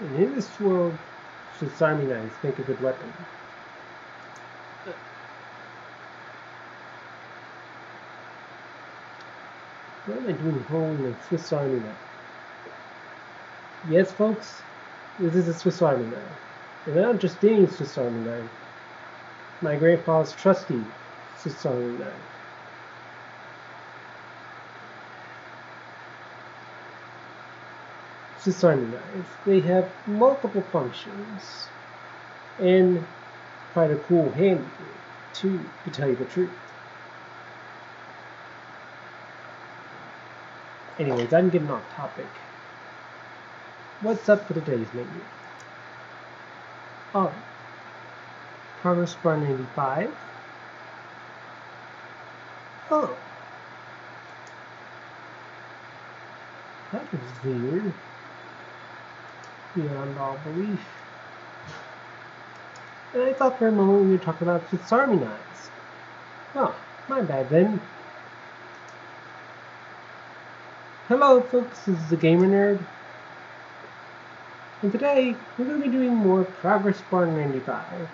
And in this world, Swiss Army knives make a good weapon. What am I doing holding a Swiss Army knife? Yes, folks, this is a Swiss Army knife. And not just any Swiss Army knife. My grandpa's trusty Swiss Army knife. Knives. They have multiple functions. And quite a cool hand too, to tell you the truth. Anyways, I'm getting off topic. What's up for today's menu? Oh, Progress Bar 95. Oh. That was weird. Beyond all belief. And I thought for a moment we were talking about Swiss Army knives. Oh, my bad then. Hello folks, this is the Gamer Nerd. And today, we're going to be doing more Progress Bar 95.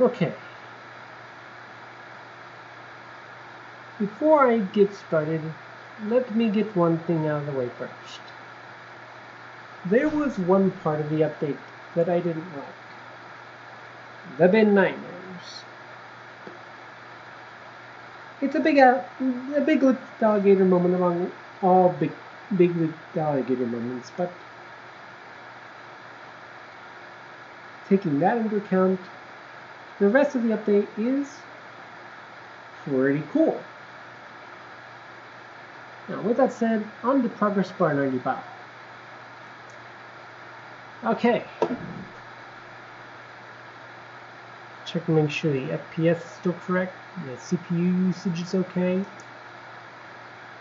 Okay. Before I get started, let me get one thing out of the way first. There was one part of the update that I didn't like. The bin nightmares. It's a big, uh, a big alligator moment among all big, big alligator moments, but taking that into account, the rest of the update is pretty cool. Now, with that said, on to Progress Bar 95. Okay. Check to make sure the FPS is still correct, the CPU usage is okay.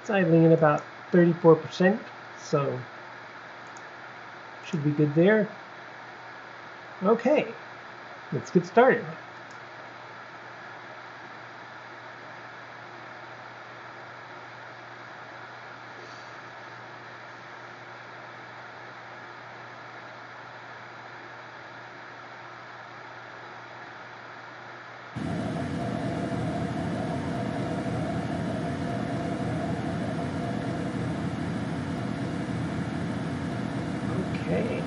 It's idling at about 34%, so should be good there. Okay, let's get started. Okay.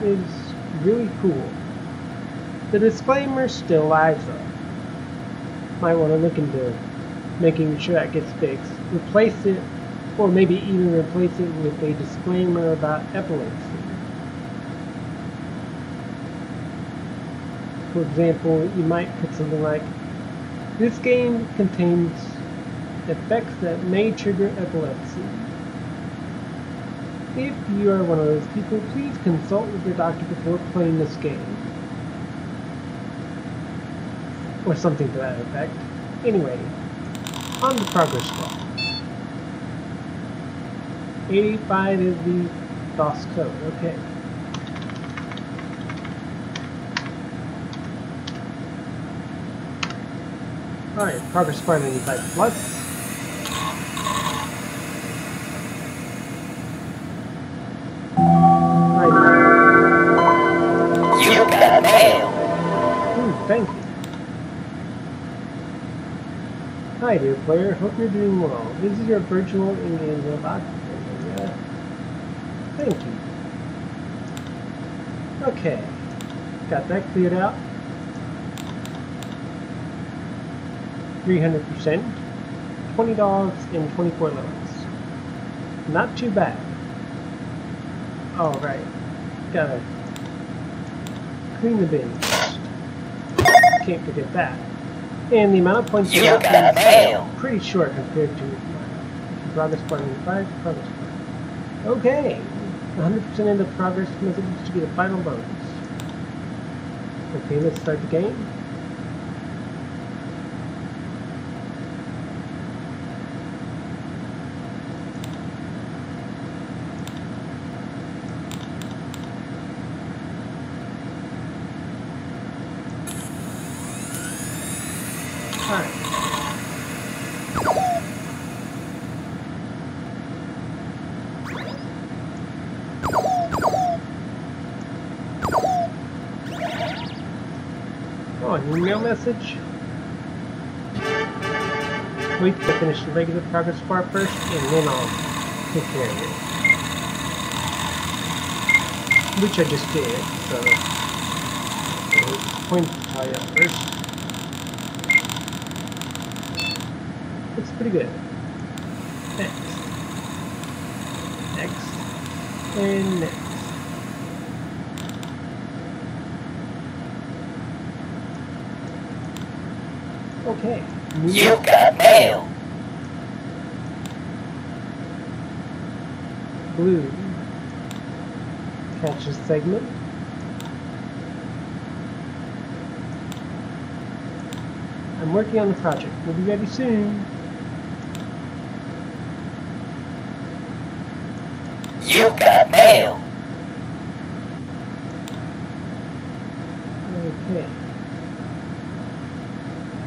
That is really cool. The disclaimer still lies though. Might want to look into making sure that gets fixed. Replace it, or maybe even replace it with a disclaimer about epilepsy. For example, you might put something like, this game contains effects that may trigger epilepsy. If you are one of those people, please consult with your doctor before playing this game. Or something to that effect. Anyway, on the progress bar. 85 is the DOS code, okay. Alright, progress bar 95 plus. Hi, dear player. Hope you're doing well. This is your virtual in-game robot. Thank you. Okay. Got that cleared out. 300%. $20 and 24 loads. Not too bad. All right. Gotta clean the bins. Can't forget that. And the amount of points You got mail. pretty short compared to my progress bar 95, progress bar. Okay, 100% into progress messages to be the final bonus. Okay, let's start the game. Alright. Oh, an email message? Wait I finish the regular progress bar first, and then I'll take care of it. Which I just did, so... so point to tie up first. Looks pretty good. Next. Next. And next. Okay. You got mail. Blue. Catches segment. I'm working on the project. We'll be ready soon. You got mail.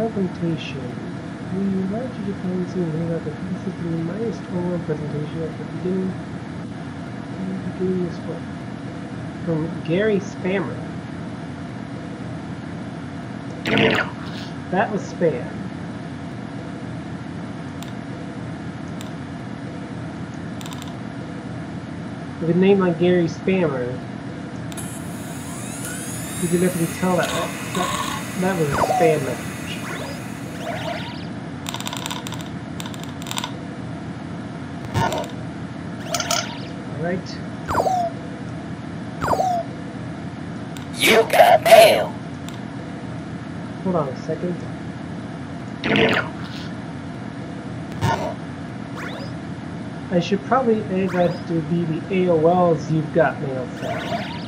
Okay. Presentation. We largely dependency and hang out the PC system minus 21 presentation at the beginning. the beginning this one. From Gary Spammer. That was spam. With a name like Gary Spammer, you can definitely tell that that, that was a spam message. Alright. You got mail. Hold on a second. I should probably add that to be the AOL's You've Got Mail sound.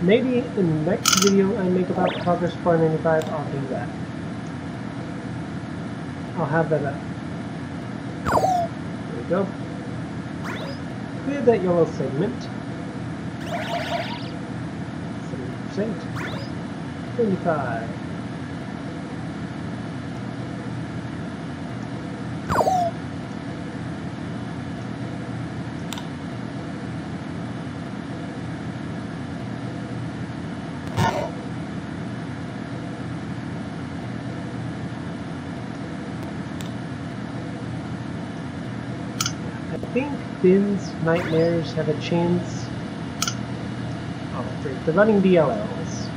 Maybe in the next video I make about Progress Bar 95, I'll do that. I'll have that up. There we go. Clear that yellow segment. 70%. 75. I Finn's nightmares have a chance. Oh. The running DLLs.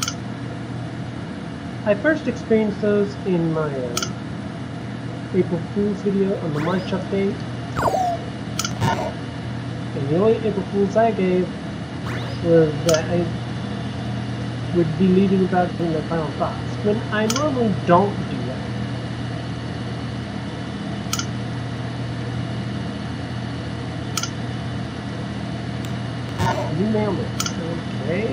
I first experienced those in my um, April Fool's video on the March update. And the only April Fool's I gave was that I would be leaving without getting my final thoughts. When I normally don't Okay.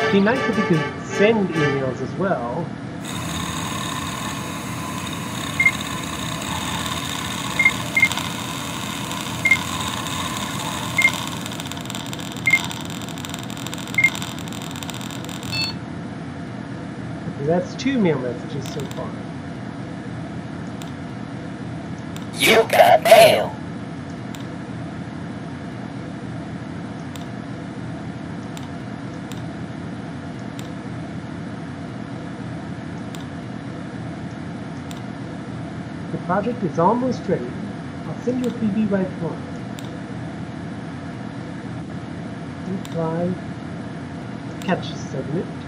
It'd be nice if you could send emails as well. That's two mail messages so far. You got mail. The project is almost ready. I'll send you a preview by tomorrow. Reply. Catch a segment.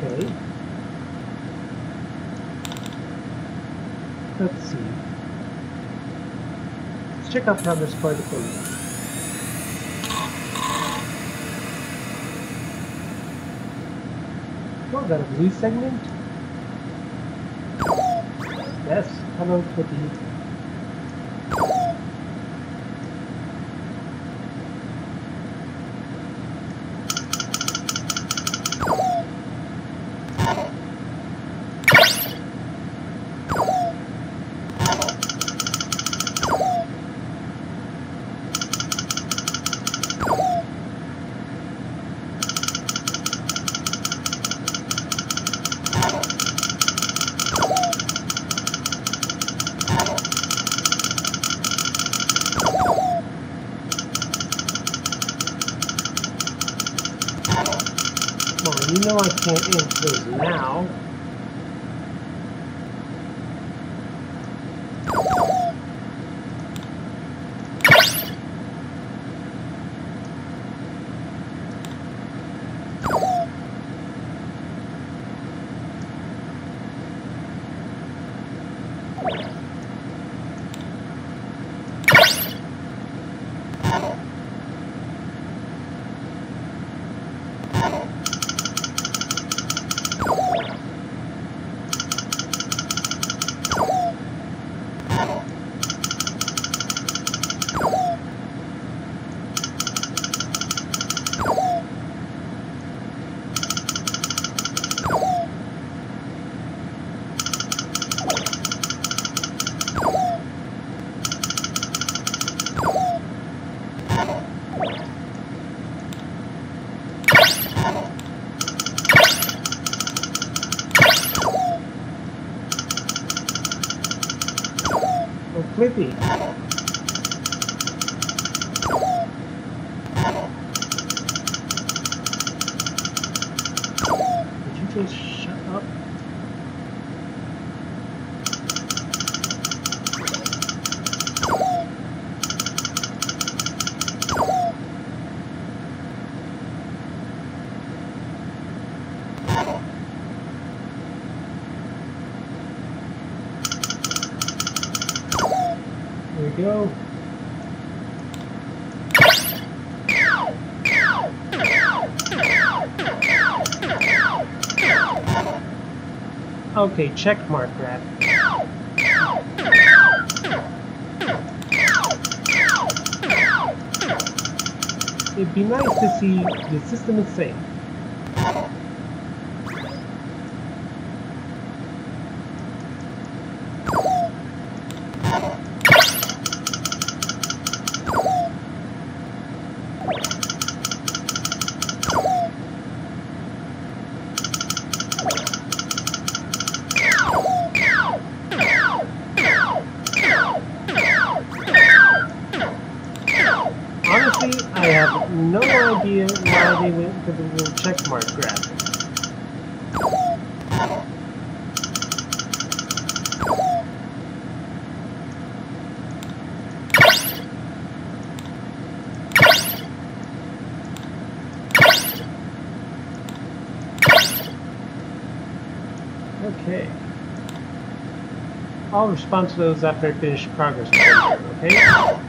Okay. Let's see. Let's check out progress bar deployment. Oh, got a blue segment? Yes, hello Kitty. Okay, check mark that. It'd be nice to see the system is safe. Respond to those finish Progress. Okay?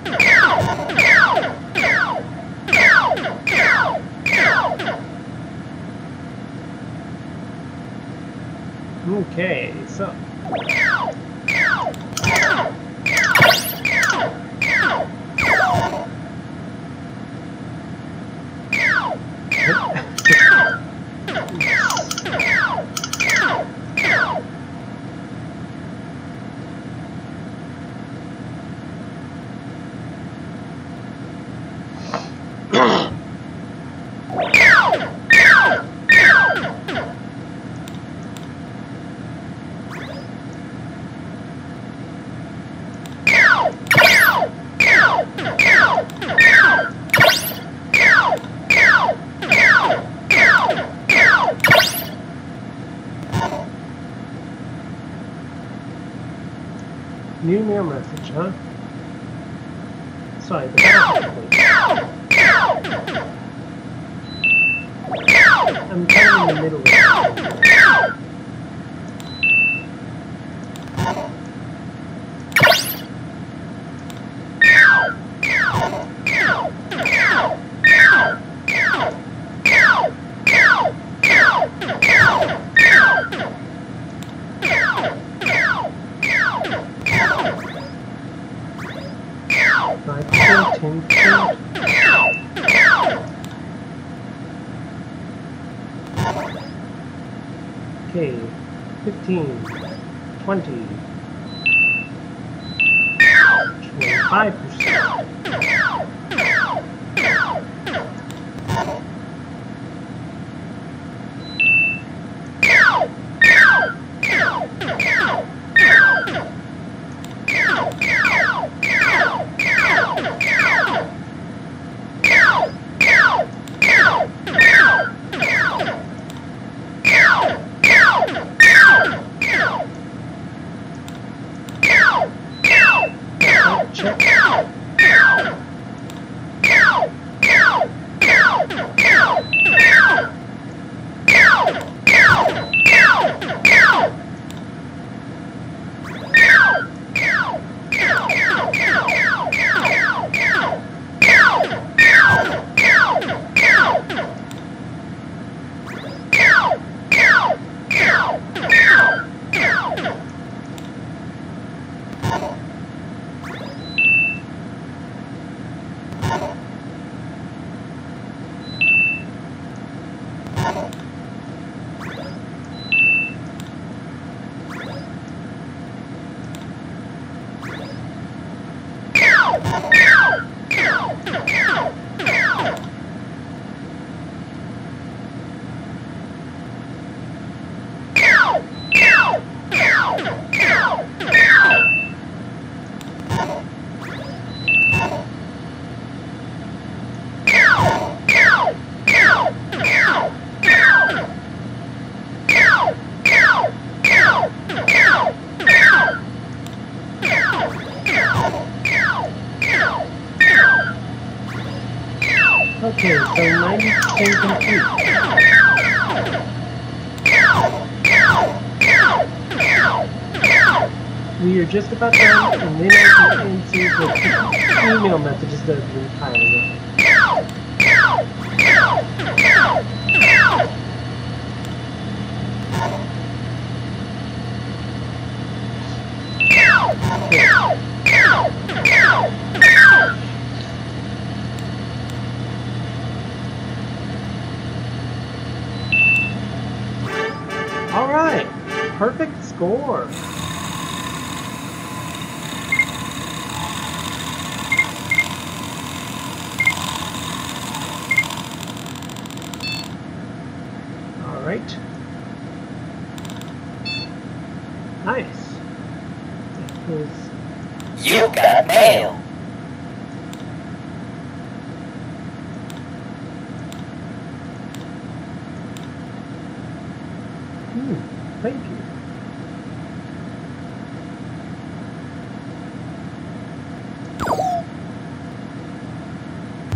90% complete. We are just about done, and then I can answer the email messages that have been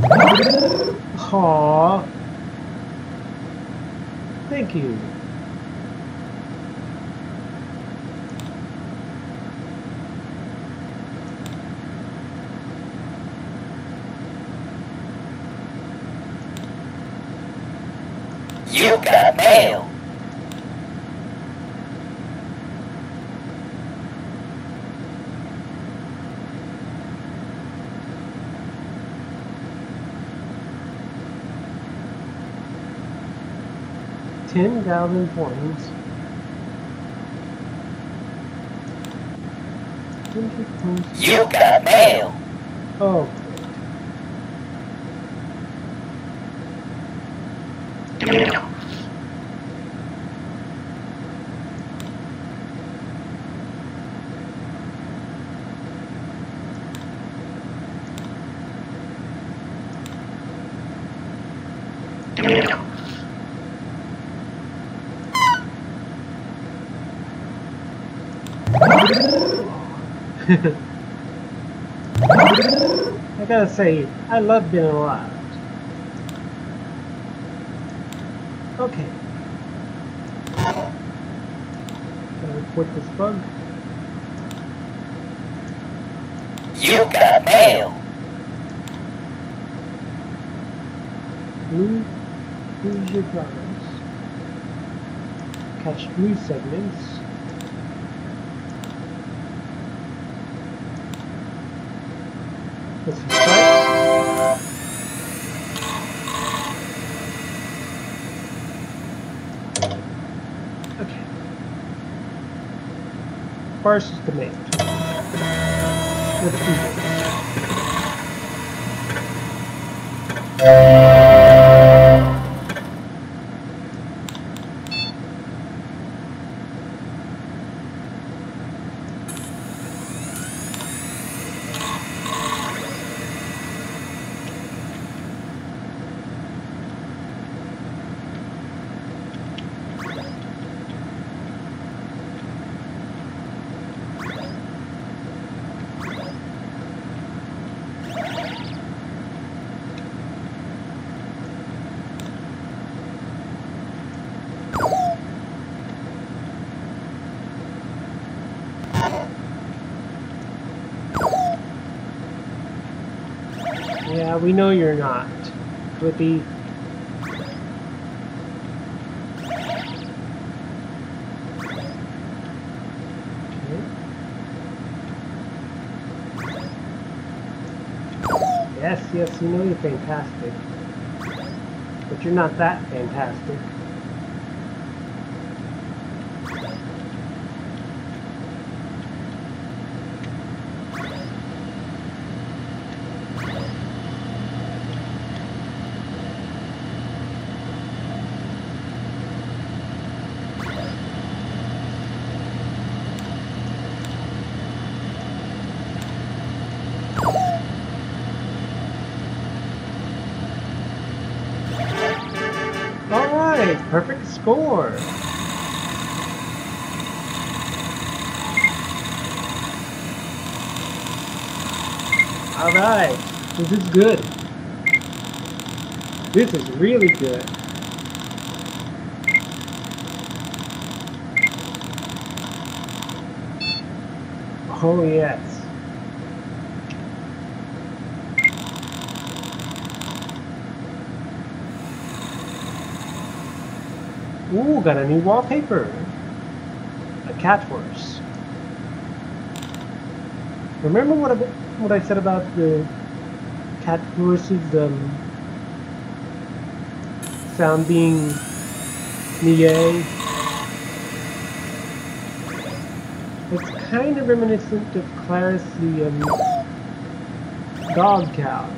Aww. Thank you. You got mail. Ten thousand points. You got mail. Oh. I gotta say, I love being alive. Okay. Gotta report this bug. You got mail. Blue, lose your progress. Catch blue segments. Let's. Okay. First is the mate. Let's. Yeah, we know you're not. Flippy. Yes, yes, you know you're fantastic. But you're not that fantastic. perfect score. Alright, this is good. This is really good. Oh yes. Ooh, got a new wallpaper. A cat horse. Remember what I, what I said about the cat horse's um, sound being Nier? It's kind of reminiscent of Clarus the um, dog cow.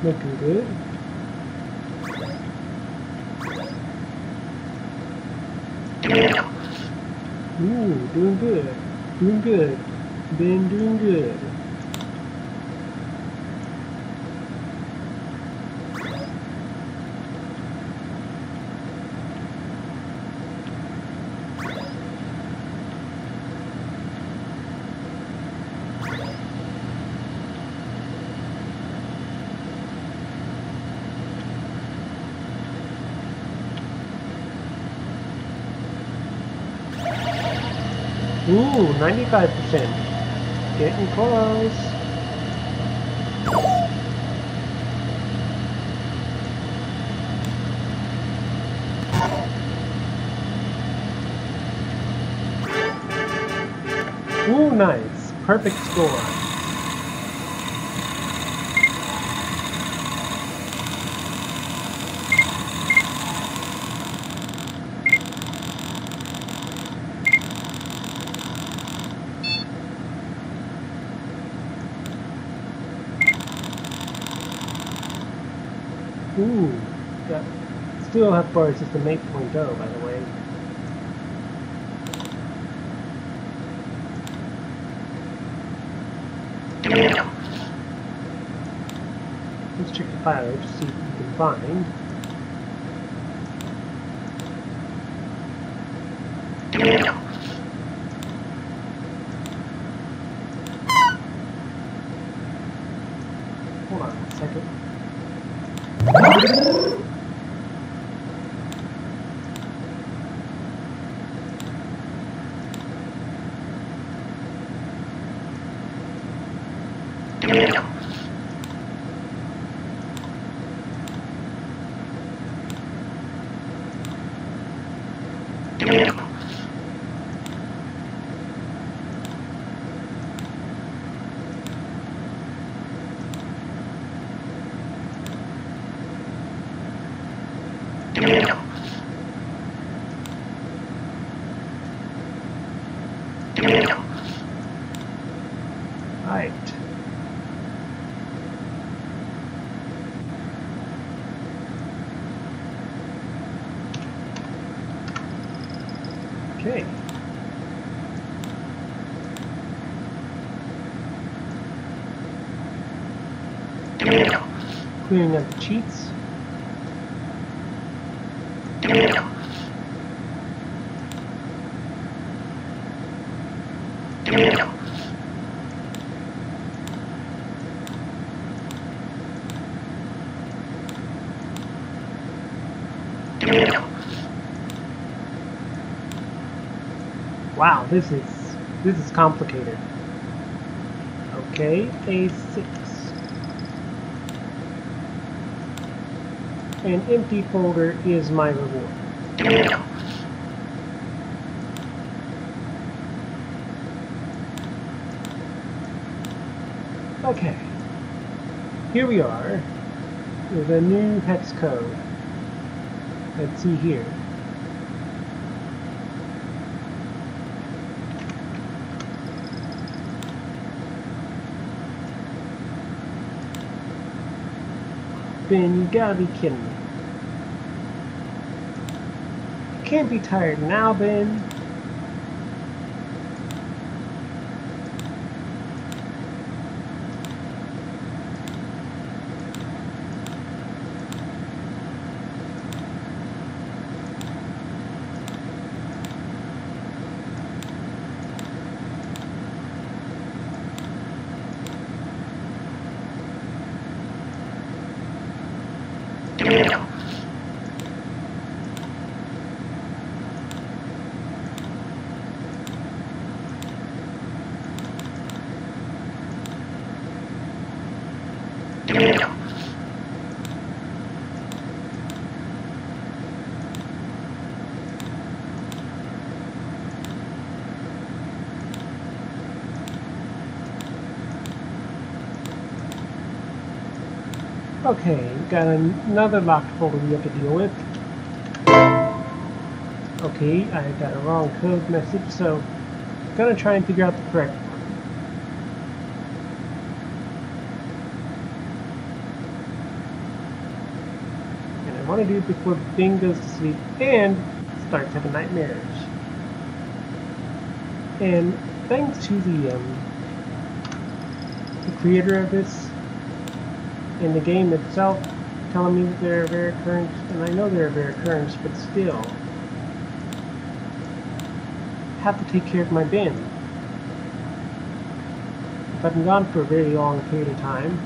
Looking good. Ooh, doing good. Doing good. Been doing good. Ooh, 95%. Getting close. Ooh, score. Ooh, got, still have bar system 8.0 by the way. File to see what we can find. Hold on a second. Right. Okay. Clearing up the cheats. Wow, this is this is complicated. Okay, A6. An empty folder is my reward. Okay. Here we are with a new hex code. Let's see here. Ben, you gotta be kidding me. You can't be tired now, Ben. Okay, got another locked folder we have to deal with. Okay, I got a wrong code message, so I'm gonna try and figure out the correct one. And I want to do it before Bing goes to sleep and starts having nightmares. And thanks to the um, the creator of this in the game itself telling me that they're rare occurrence, and I know they're rare occurrence, but still, have to take care of my bin. If I've been gone for a very long period of time,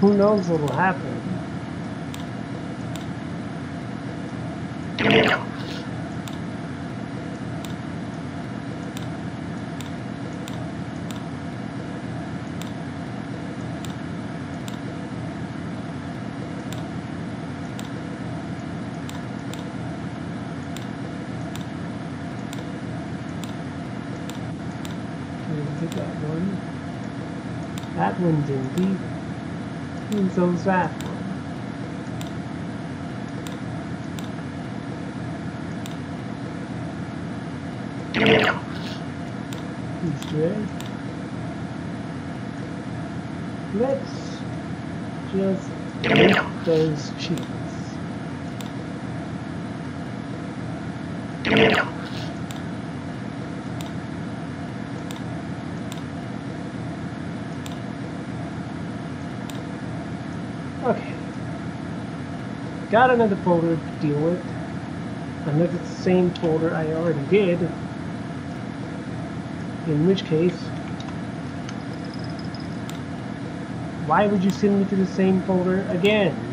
who knows what will happen. Didn't get that one. That one's empty. And so's that one. Easter egg. Let's just make those cheats. Okay. Got another folder to deal with. Unless it's the same folder I already did. In which case, why would you send me to the same folder again?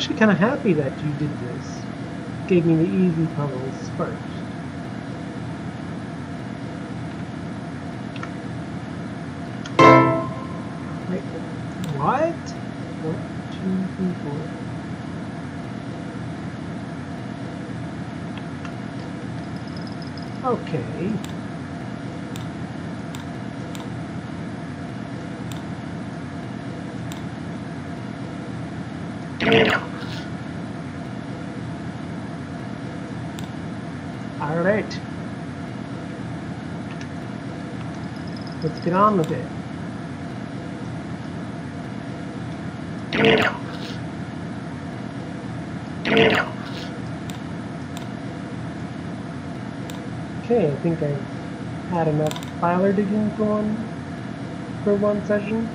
Actually kind of happy that you did this. Gave me the easy puzzles first. Wait, what? One, two, three, four. Okay. All right. Let's get on with it. Okay, I think I've had enough filer digging one for one session.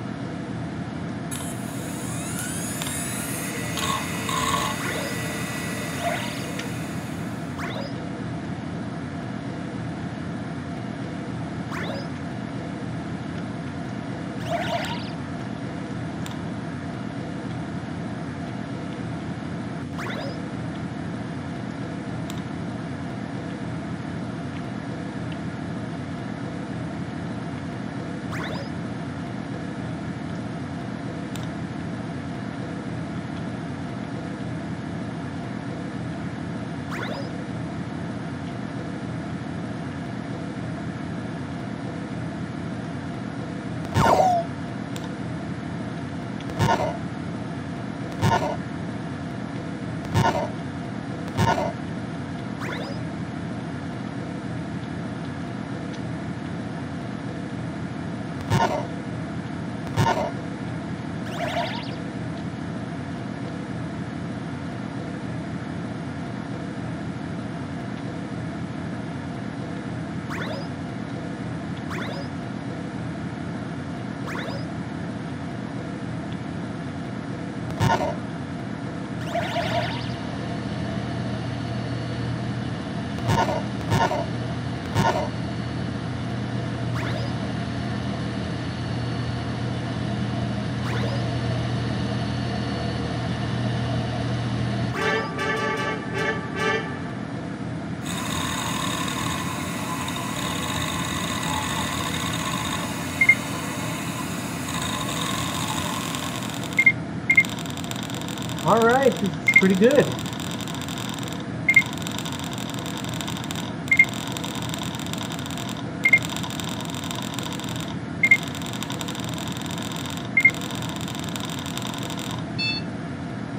All right, pretty good.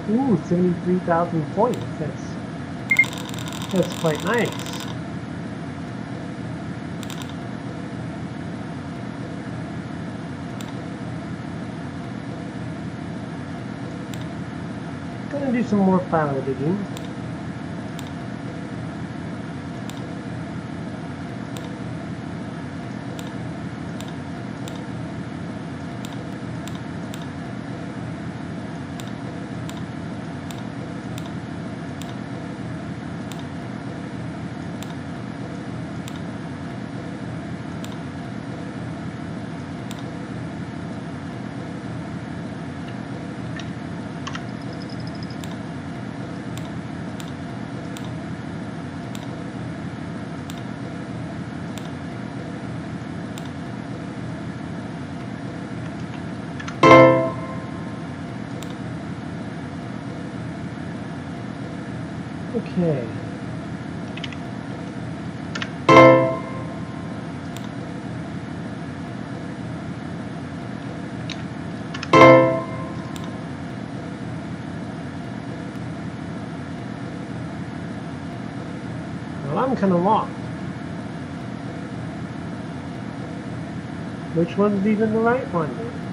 Ooh, 73,000 points. That's that's quite nice. Do some more file digging. Okay. Well, I'm kind of lost. Which one's even the right one?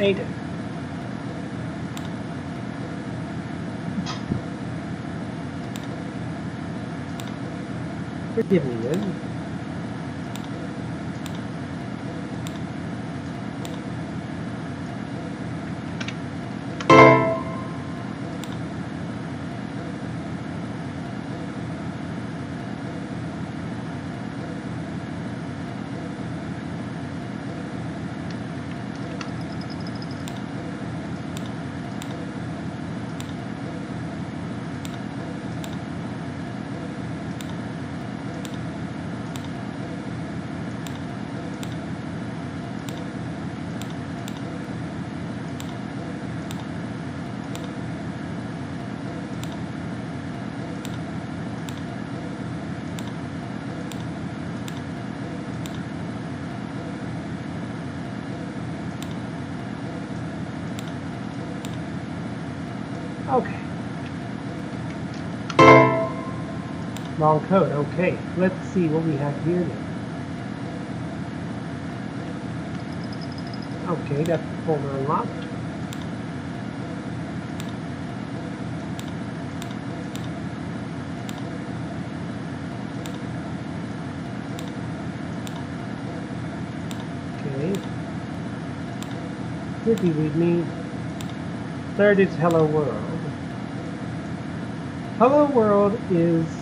It? Forgive me then. Okay. Wrong code. Okay. Let's see what we have here then. Okay, got the folder unlocked. Okay. Did he read me? Third is Hello World. Hello World is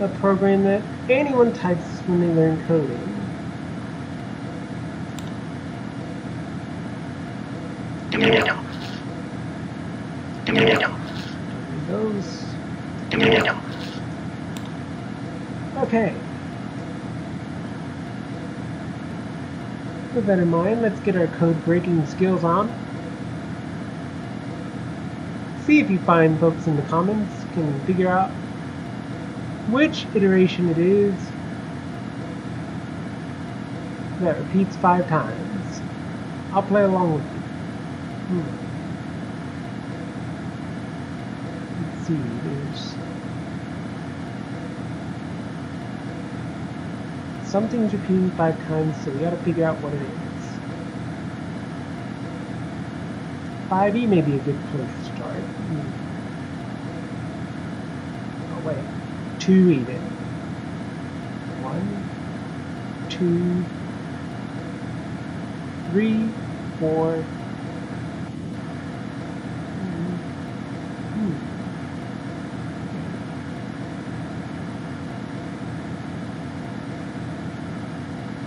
a program that anyone types when they learn coding. Goes. Okay. With that in mind, let's get our code breaking skills on. See if you find folks in the comments can figure out which iteration it is that repeats five times. I'll play along with you. Hmm. Let's see, there's something's repeating five times, so we gotta figure out what it is. 5e may be a good place to start. Hmm. Oh wait, 2e then. One, two, three, four. Hmm.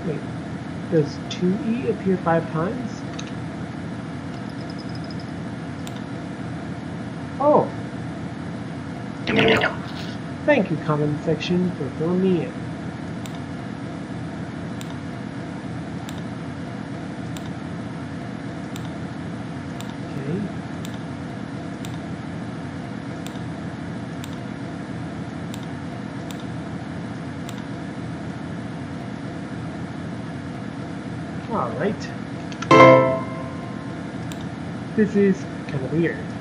Wait, does 2e appear five times? Oh! Thank you, comment section, for filling me in. Alright. This is kind of weird.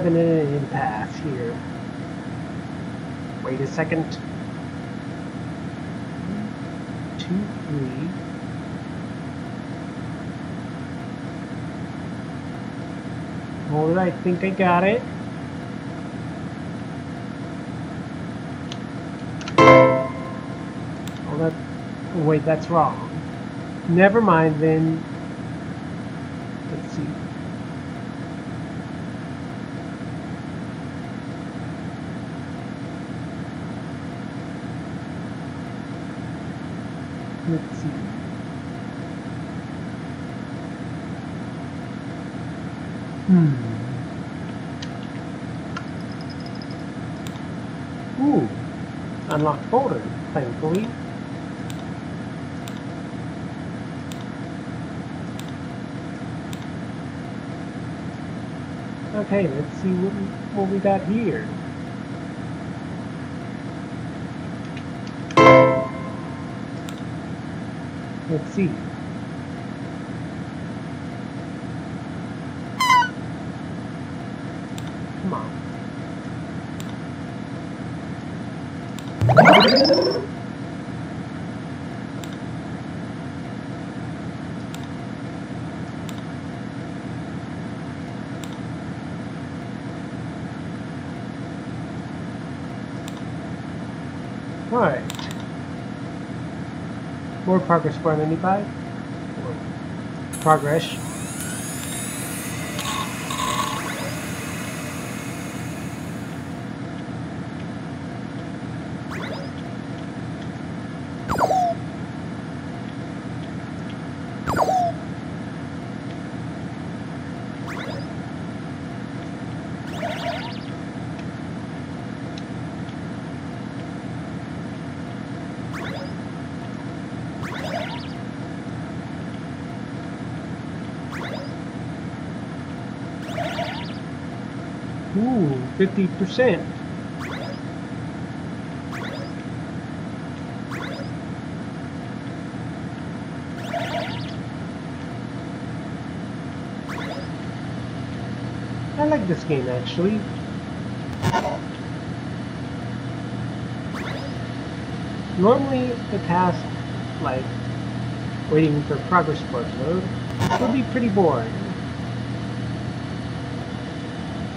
Of in an impasse here. Wait a second. Two, three. Hold I think I got it. Oh, that. wait, that's wrong. Never mind then. Let's see. Let's see. Hmm. Ooh. Unlocked folder, thankfully. Okay, let's see what we, what we got here. Let's see. Come on. Alright. More progress bar 95. Progress. Ooh, 50%. I like this game actually. Normally the task, like waiting for progress bar to load, would be pretty boring.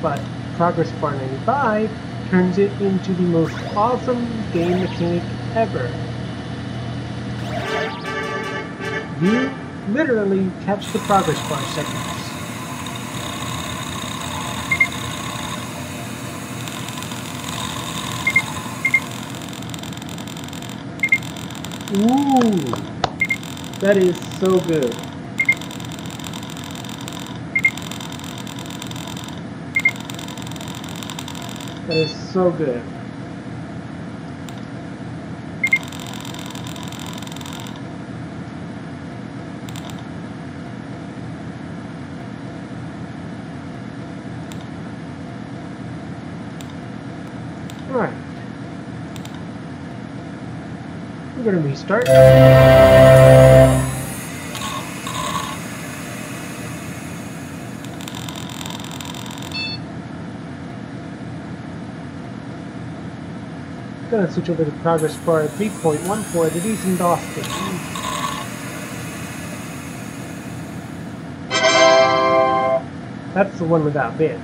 But Progress Bar 95 turns it into the most awesome game mechanic ever. You literally catch the progress bar seconds. Ooh, that is so good. That is so good. Alright. We're going to restart. Gonna switch over to progress bar 3.14, the decent Austin. That's the one without bin.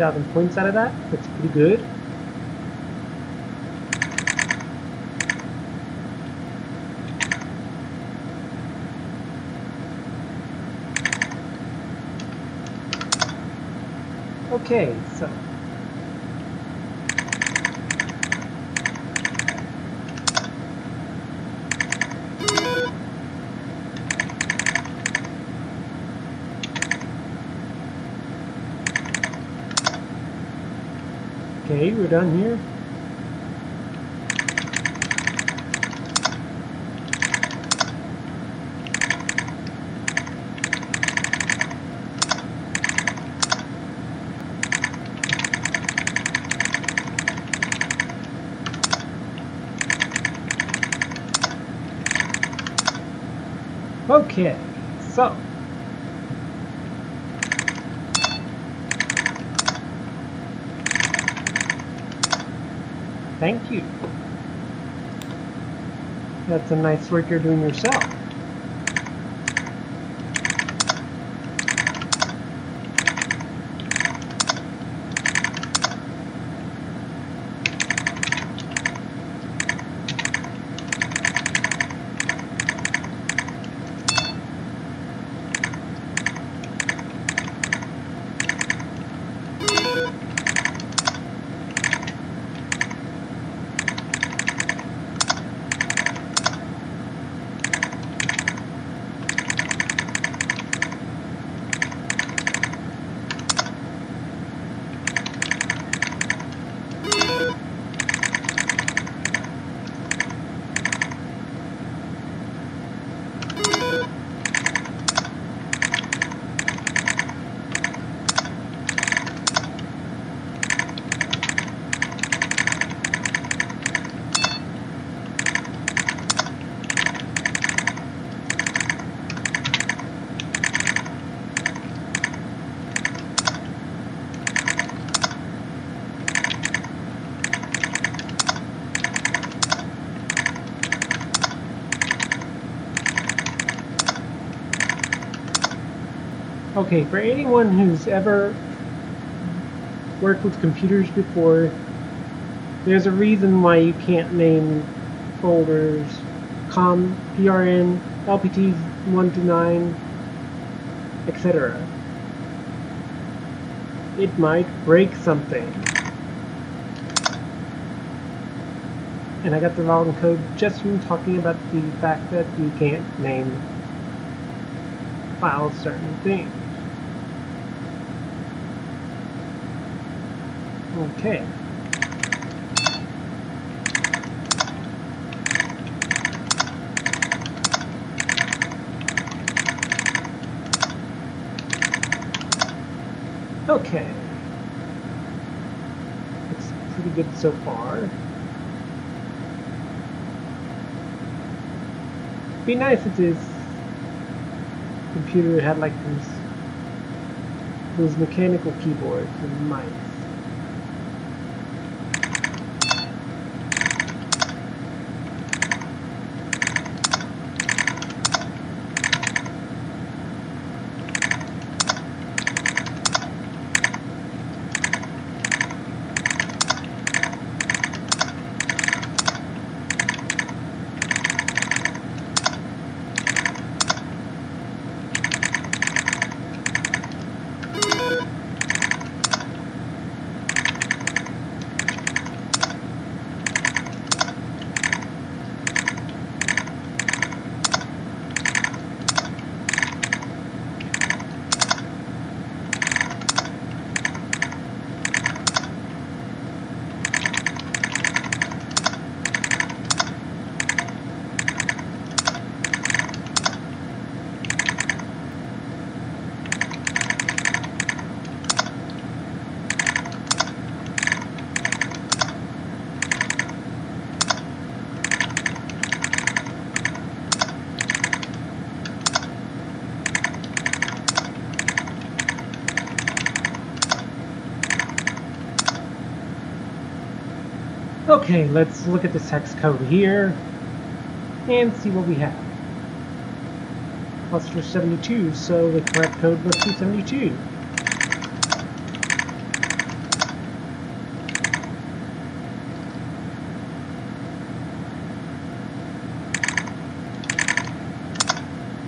2,000 points out of that. That's pretty good. Okay, we're done here. Okay, so Thank you. That's a nice work you're doing yourself. Okay, for anyone who's ever worked with computers before, there's a reason why you can't name folders com, prn, lpt 1 to 9, etc. It might break something. And I got the wrong code just from talking about the fact that you can't name files certain things. Okay. Okay. Looks pretty good so far. Be nice if this computer had like these those mechanical keyboards and mice. Okay, let's look at this hex code here and see what we have. Cluster 72, so the correct code must be 72.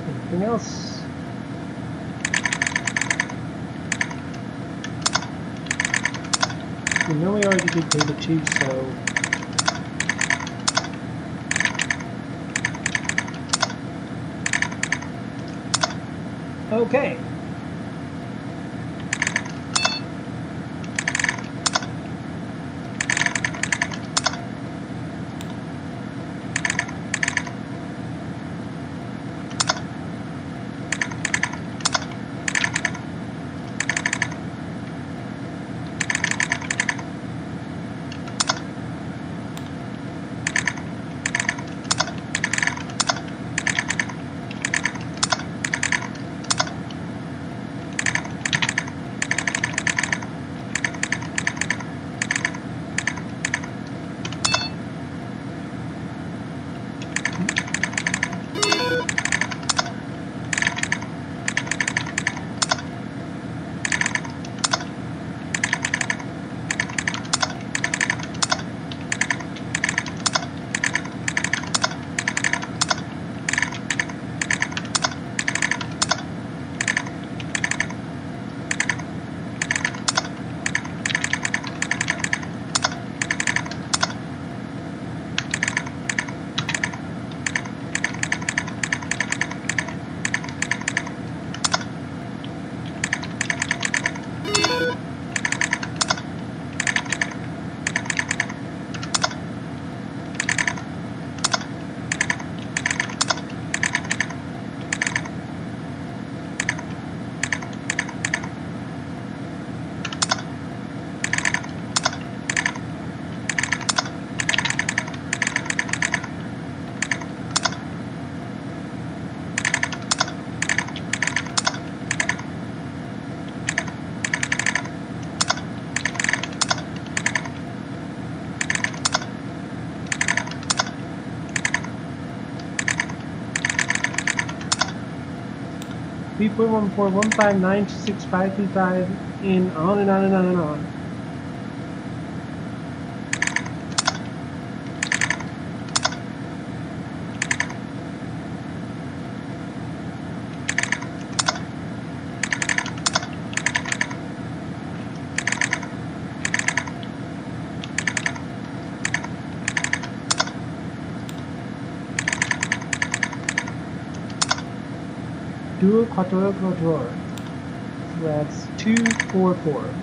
Anything else? We know we already did data 2, so 3.14159655 and on and on and on and on. Dual quadrilateral. So that's 244.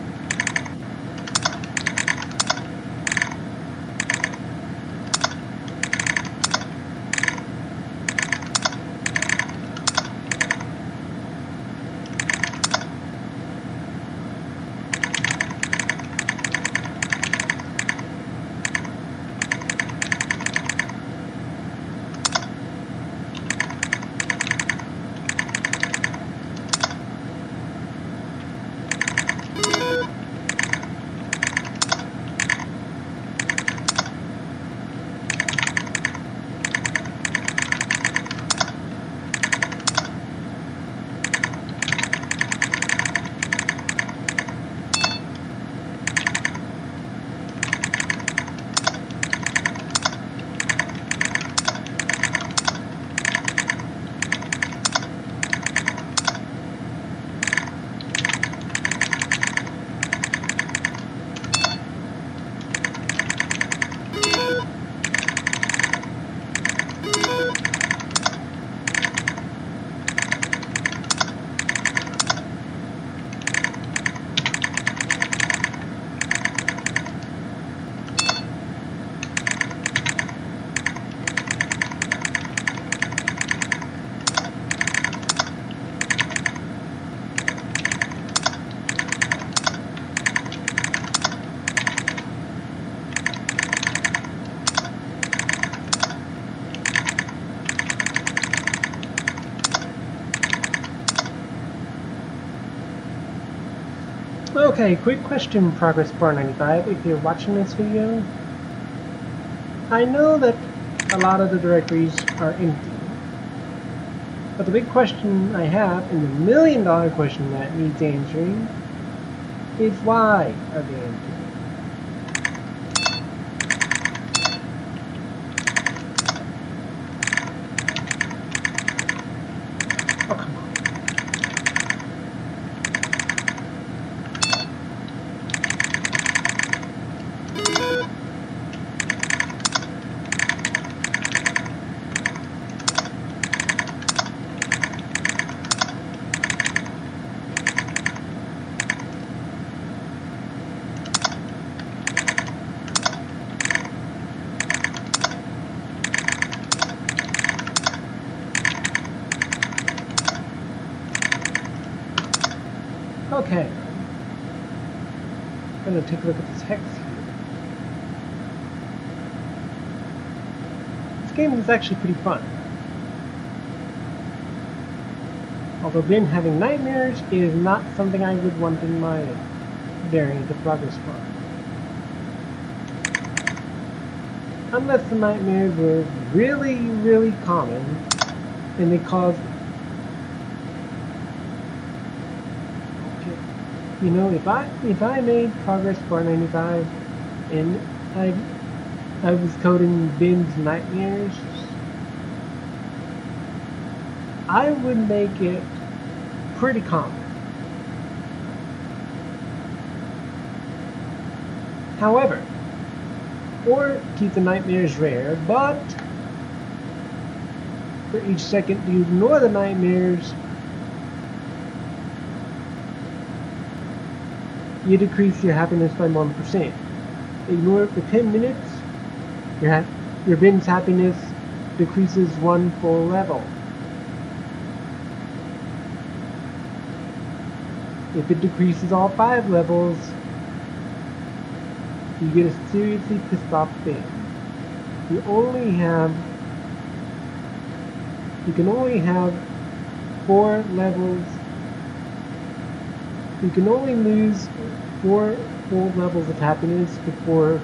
Okay, quick question, Progress Bar 95, if you're watching this video. I know that a lot of the directories are empty. But the big question I have, and the million dollar question that needs answering, is why are they empty? Oh, come on. Okay. I'm going to take a look at this hex here. Is actually pretty fun. Although bin having nightmares is not something I would want in my variant the progress bar. Unless the nightmares were really, really common and they caused you know, if I if I made Progress 495 and I I was coding bin's nightmares, I would make it pretty common. However, or keep the nightmares rare, but for each second you ignore the nightmares, you decrease your happiness by 1%. Ignore it for 10 minutes, your, ha your bin's happiness decreases one full level. If it decreases all five levels, you get a seriously pissed off bin. You only have you can only have four levels you can only lose four full levels of happiness before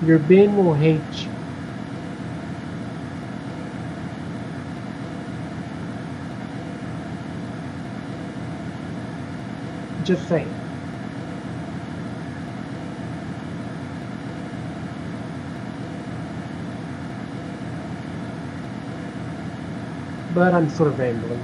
your bin will hate you. Just saying. But I'm sort of rambling.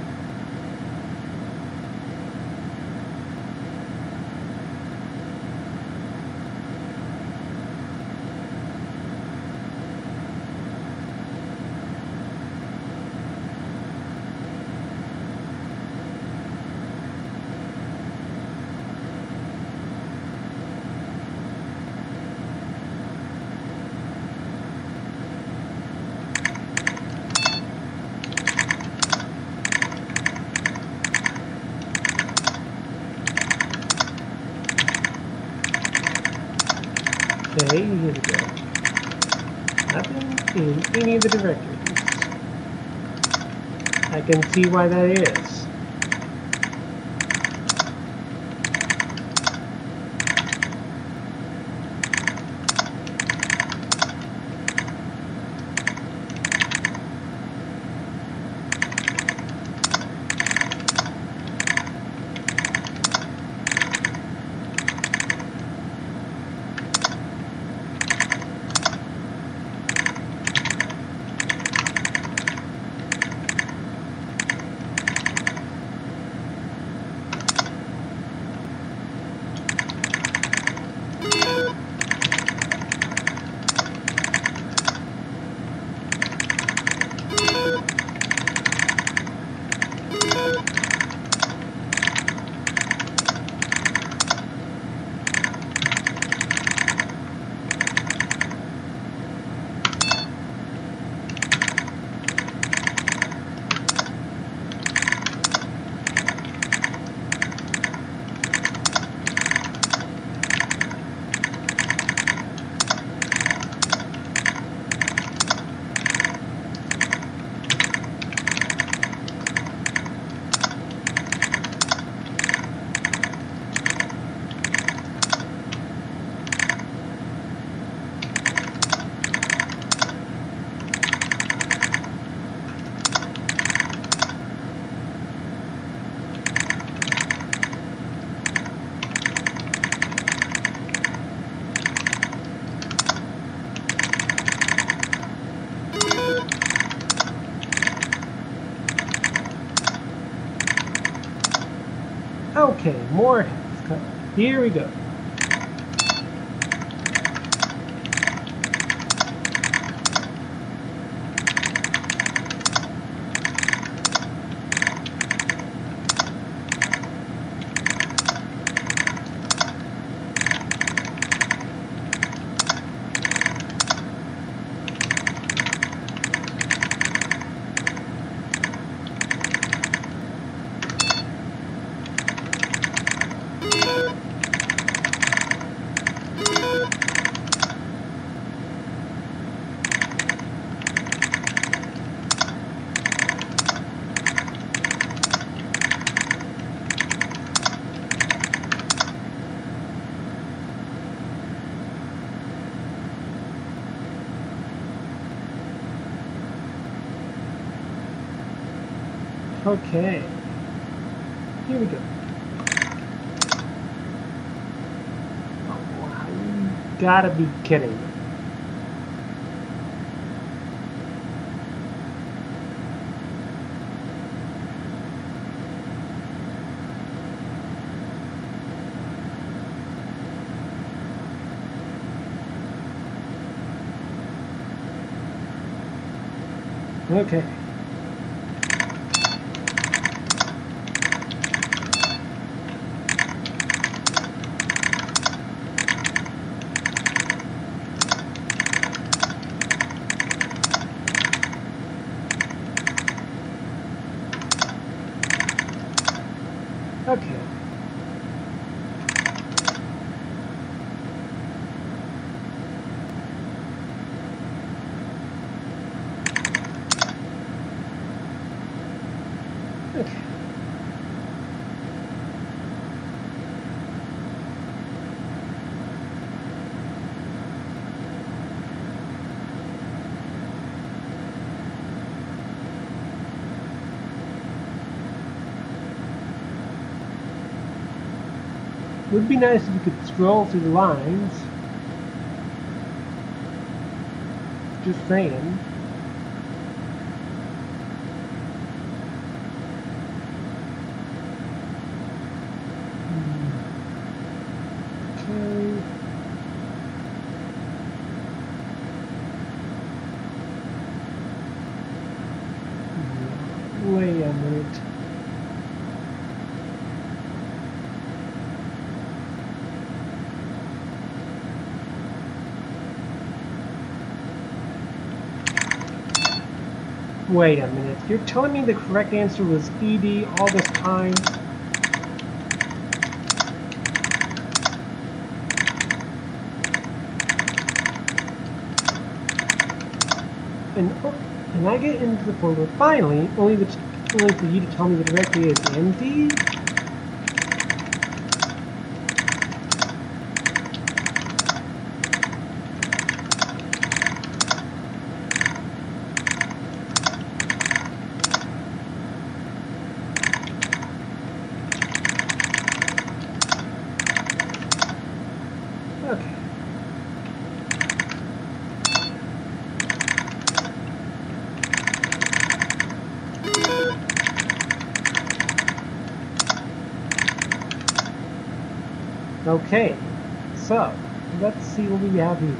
Okay, here we go. Nothing in any of the directories. I can see why that is. Okay, more. Here we go. Okay. Here we go. Oh, wow. You gotta be kidding. Okay. Would be nice if you could scroll through the lines. Just saying. Hmm. Okay. Wait a minute. Wait a minute. You're telling me the correct answer was ED all this time? And and I get into the folder finally, only the, only for you to tell me the directory is empty. Okay, so let's see what we have here.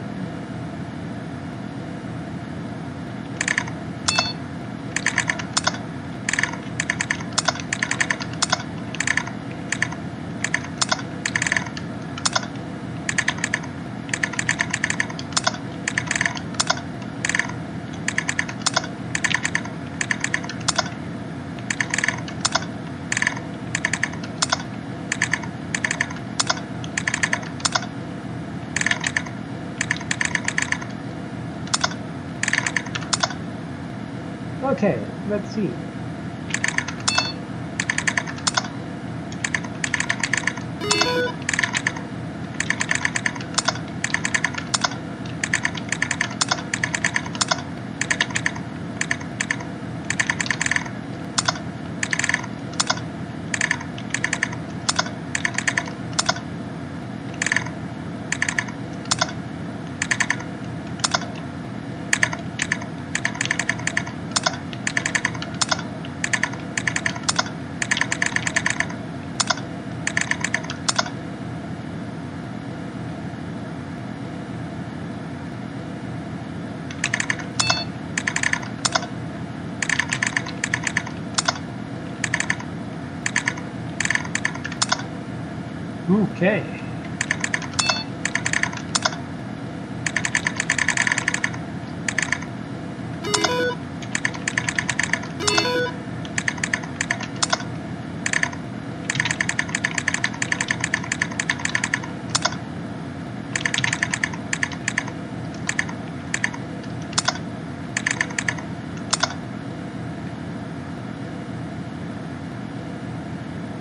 Okay, let's see. Okay.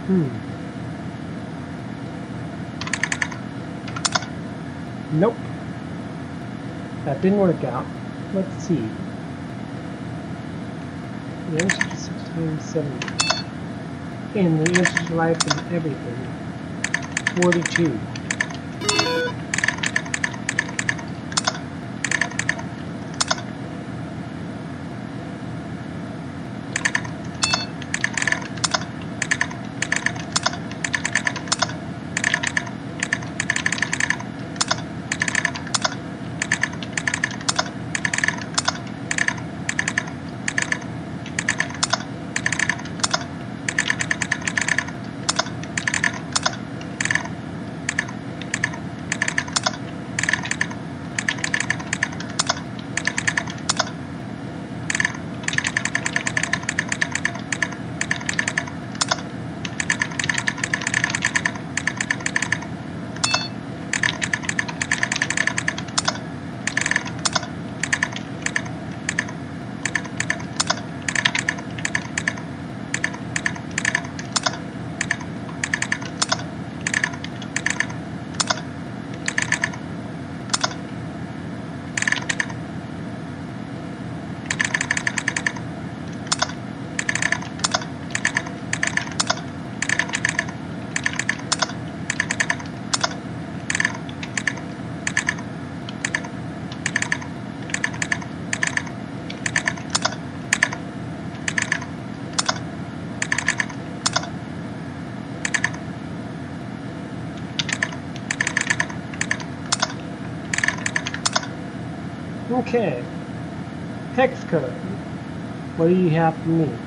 Hmm. Nope. That didn't work out. Let's see. The answer to 6 times 70. And the answer to life and everything. 42. Okay. Hex code. What do you have for me?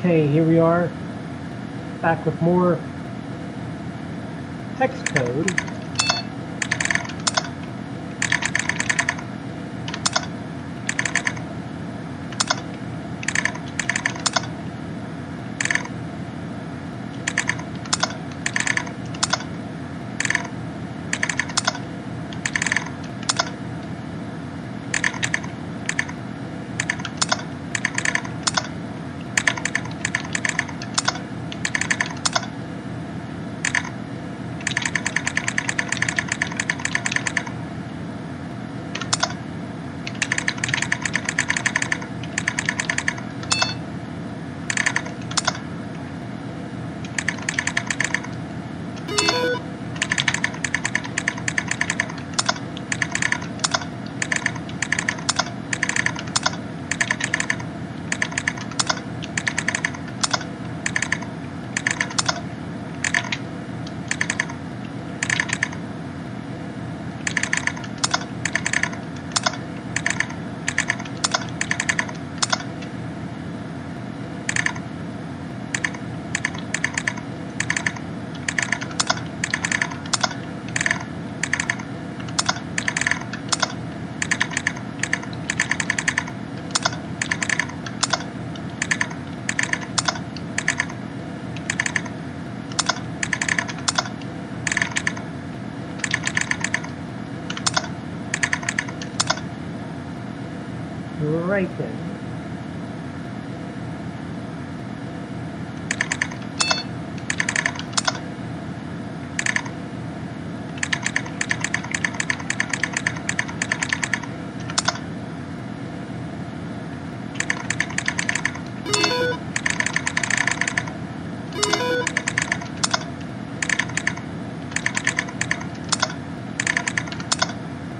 Okay, here we are, back with more hex code.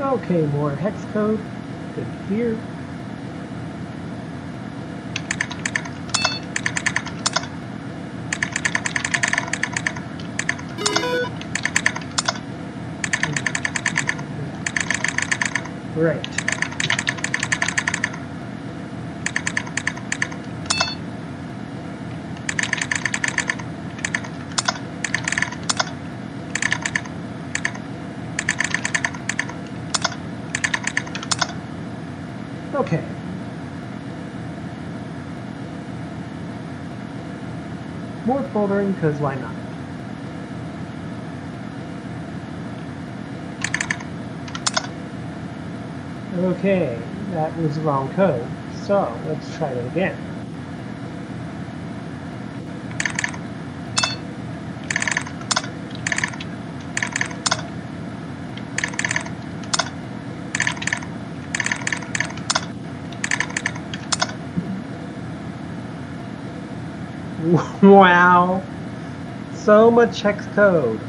Okay, more hex code. Good here. Right. Okay. More foldering, because why not? Okay, that was the wrong code. So, let's try that again. Wow. So much hex code.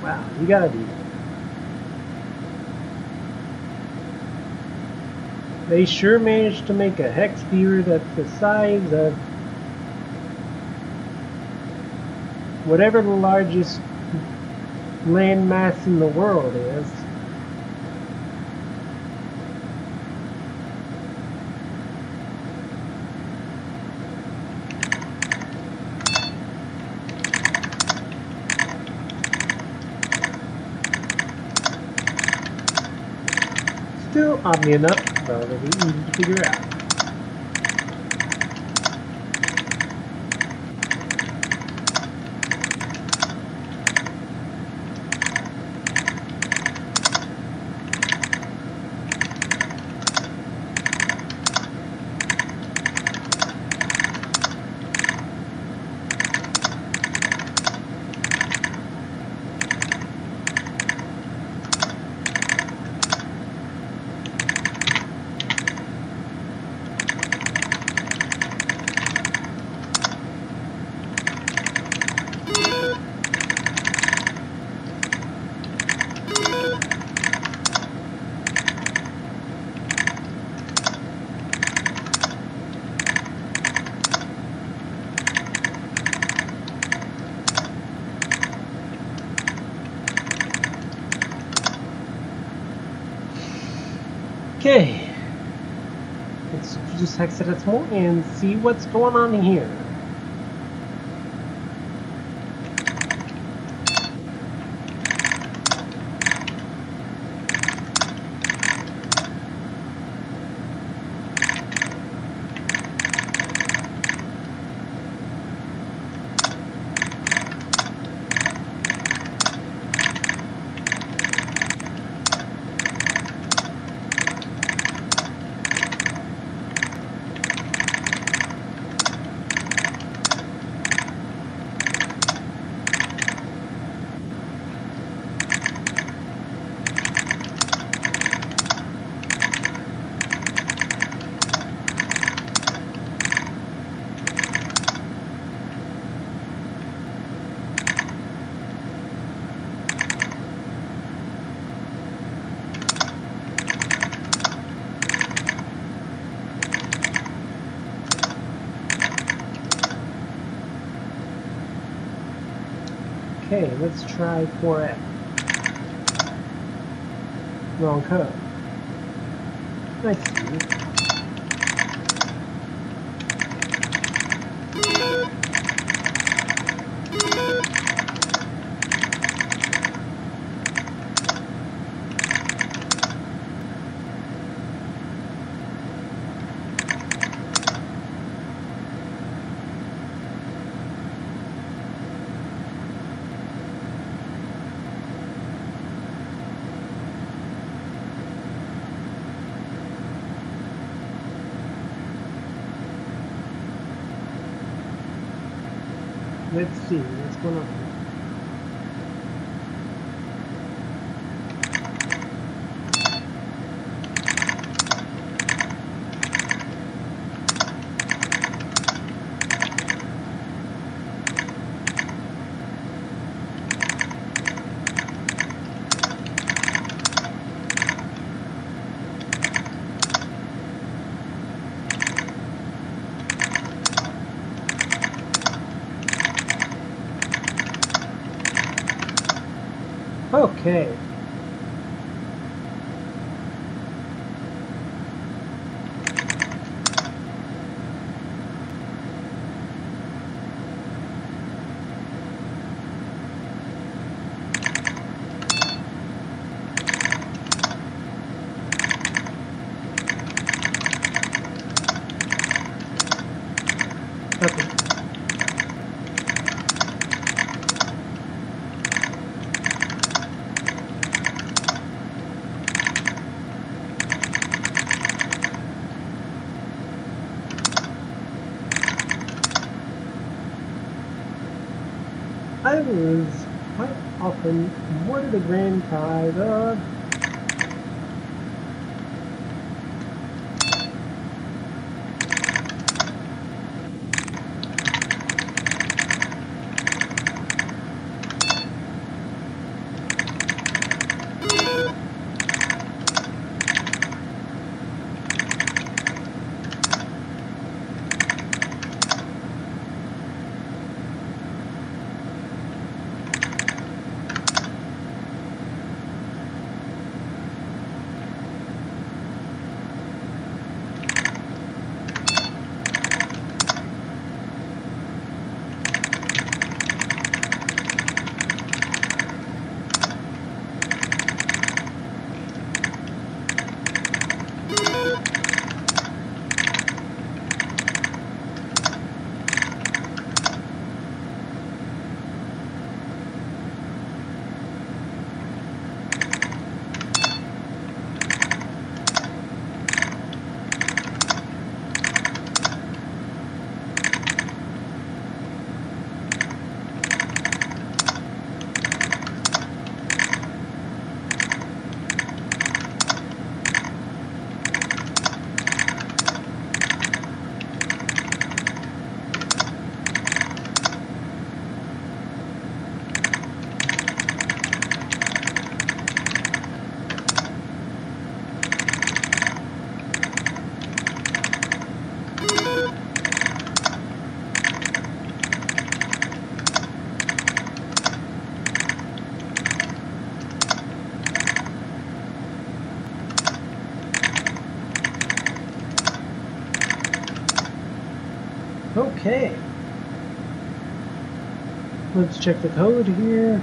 Wow, you gotta be They sure managed to make a hex viewer that's the size of whatever the largest landmass in the world is. Still, oddly enough, relatively easy to figure out. Okay. Let's and see what's going on here. Okay, let's try 4F. Wrong code. Okay. I was quite often one of the grand tide of uh, Okay. Let's check the code here.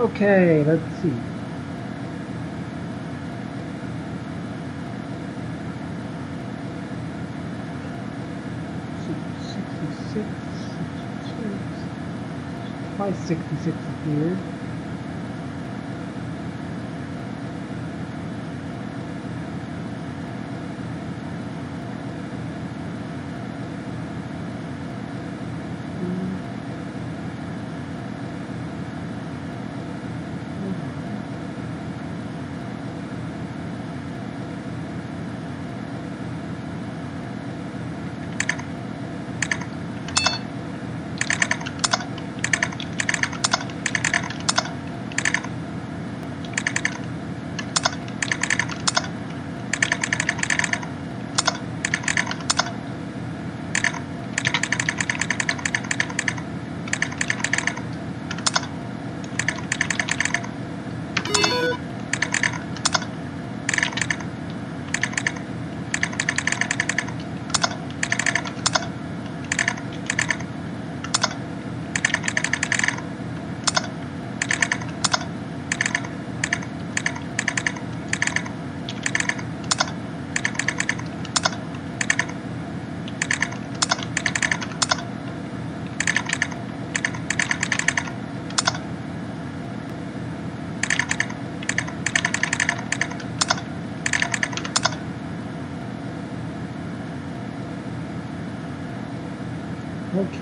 Okay, let's see. Sixty-six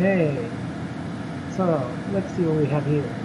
Okay. So, let's see what we have here.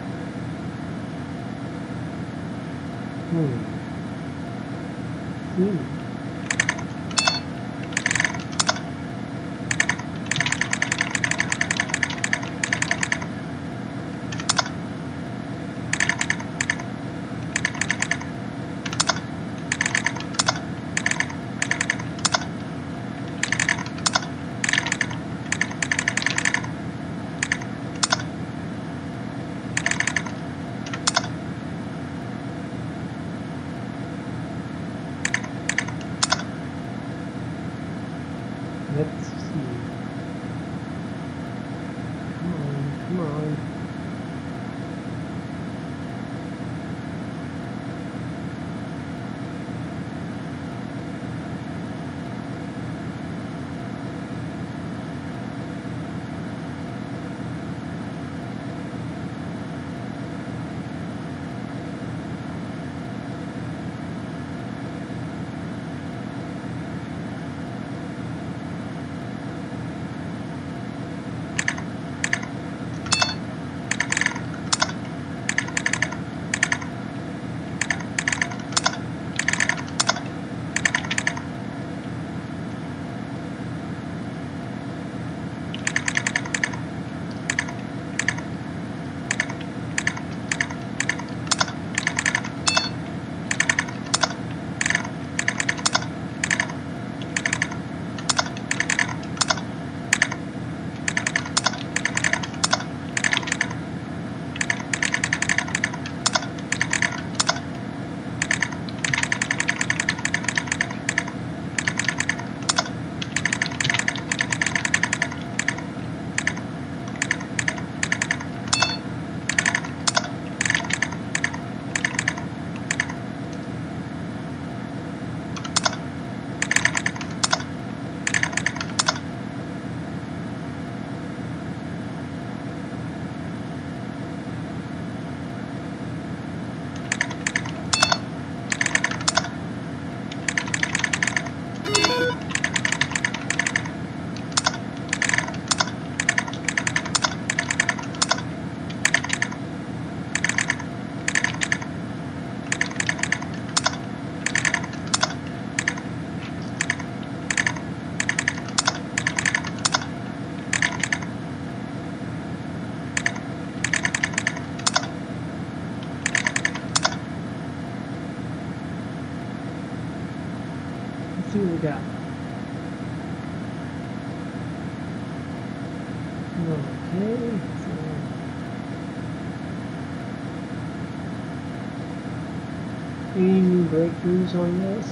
So any new breakthroughs on this?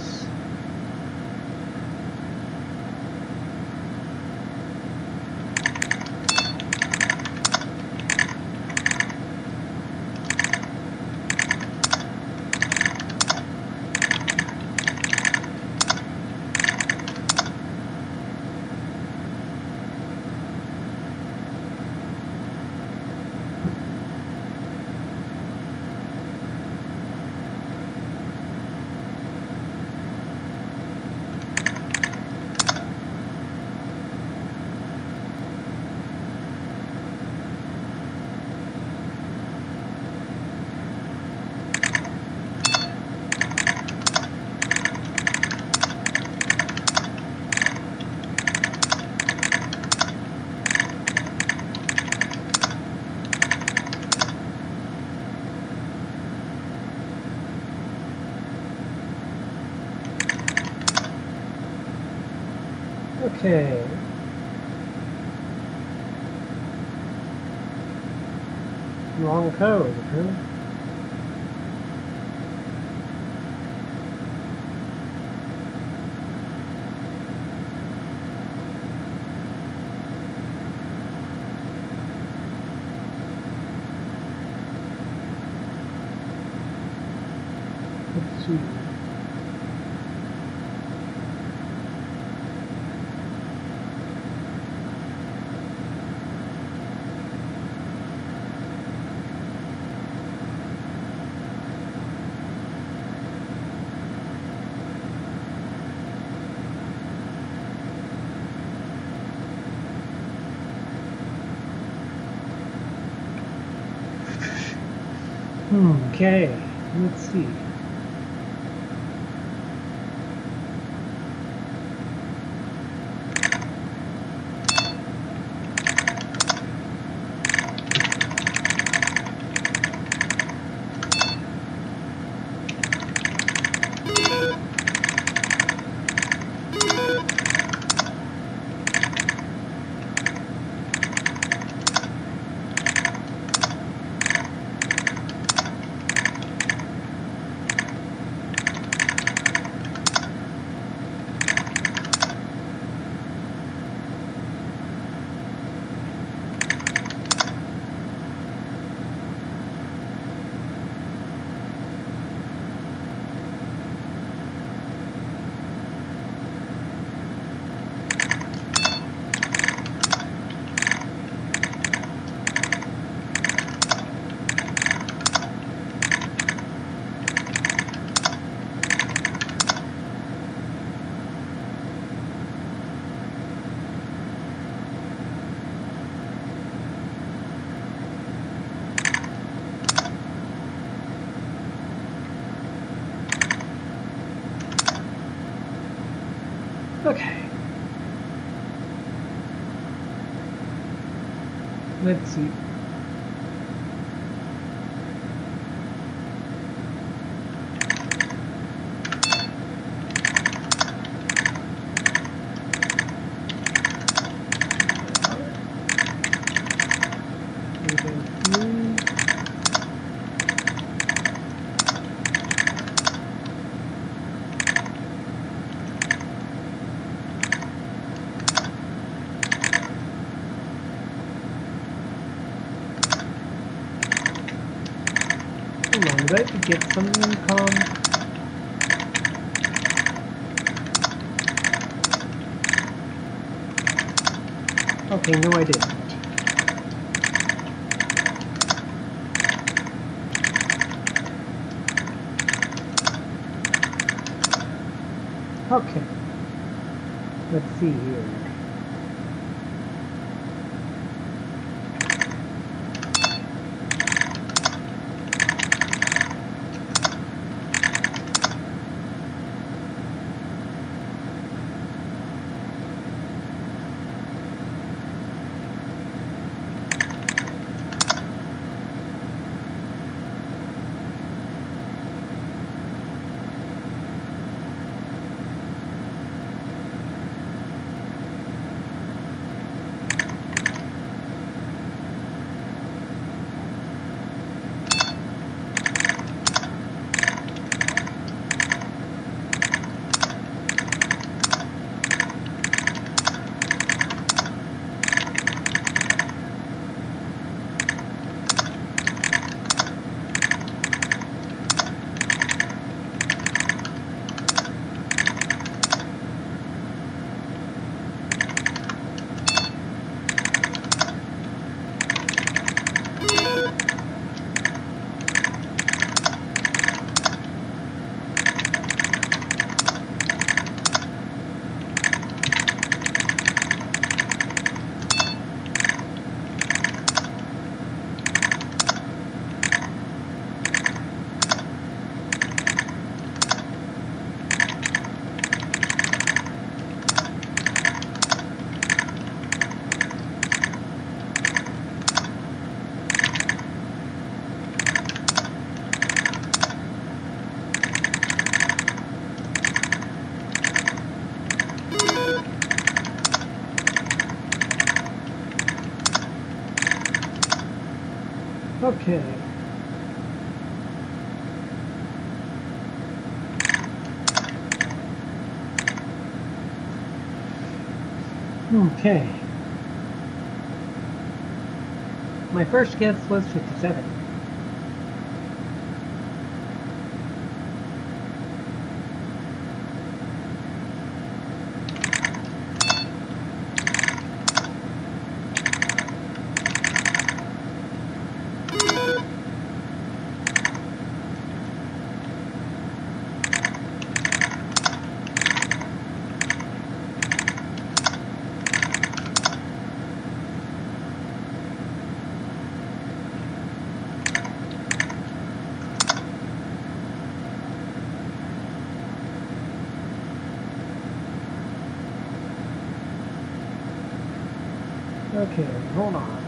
Okay. Wrong code, huh? Let's see. Hmm, Okay, let's see. Okay. Let's see. Eight and three. Come on, to get some income? Okay, no I didn't. Okay. Okay. My first guess was 57. Okay, hold on.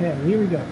Okay, here we go.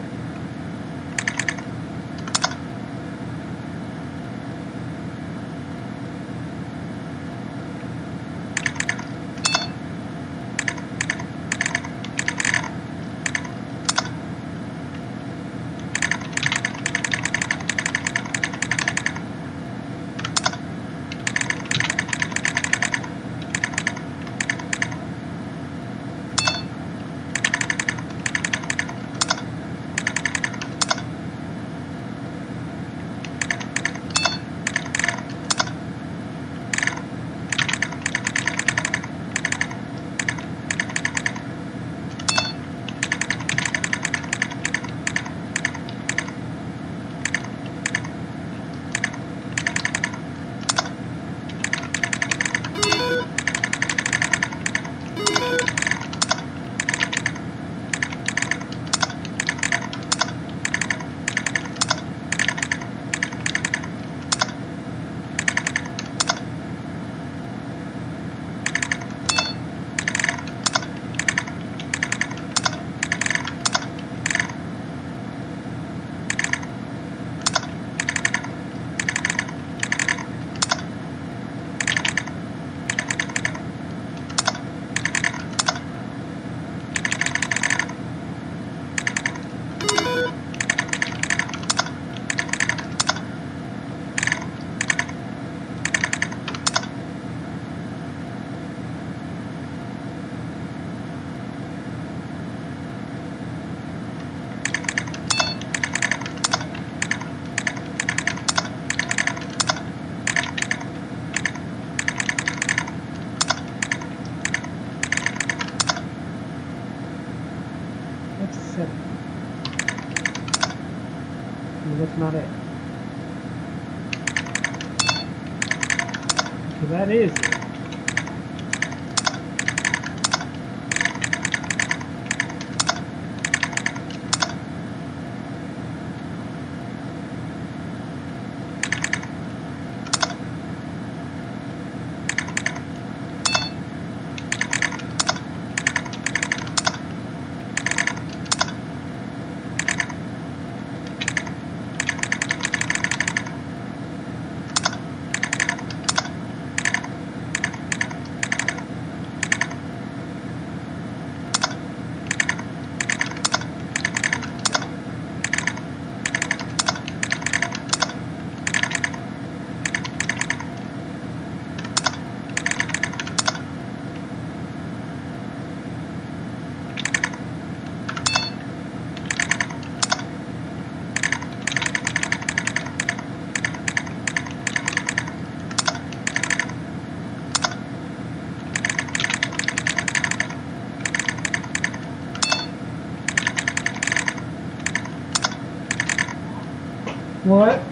What?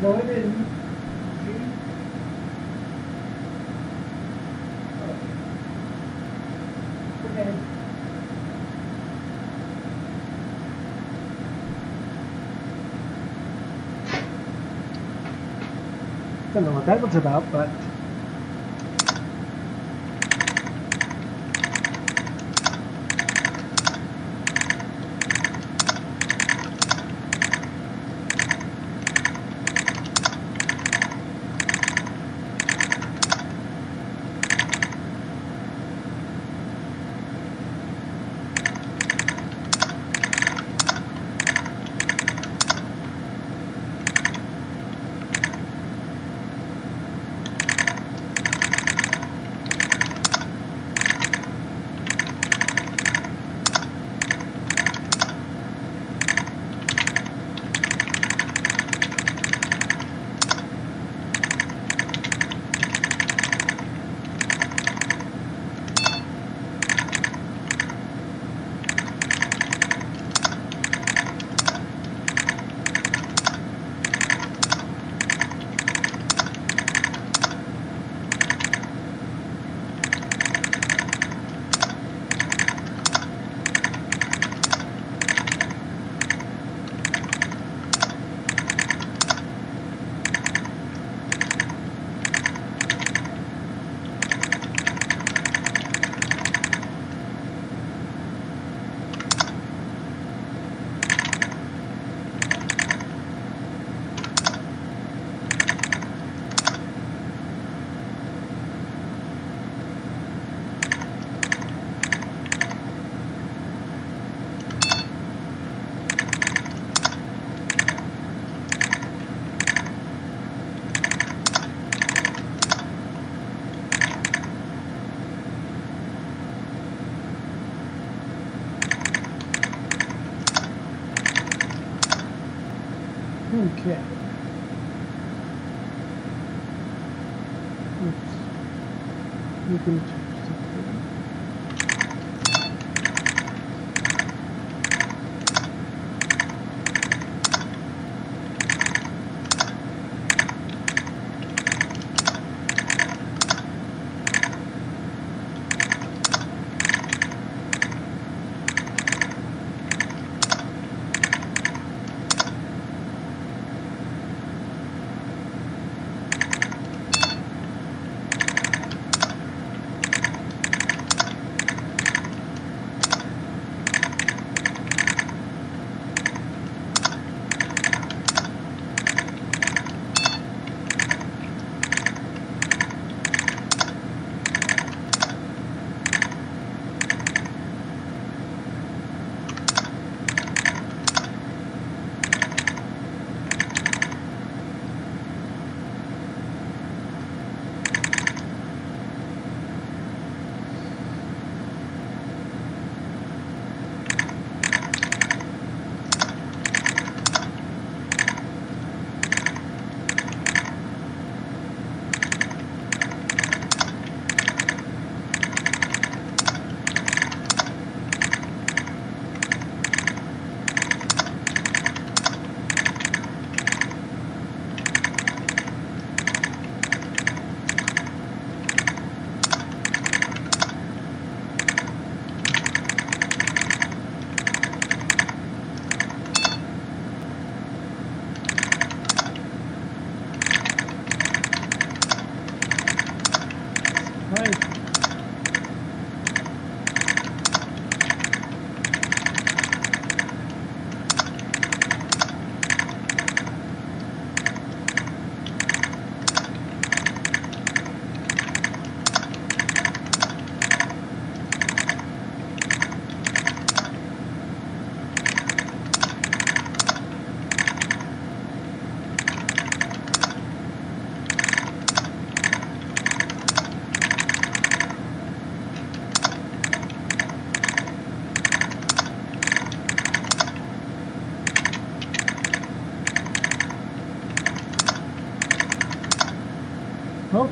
No, I didn't. Did? Okay. Don't know what that was about, but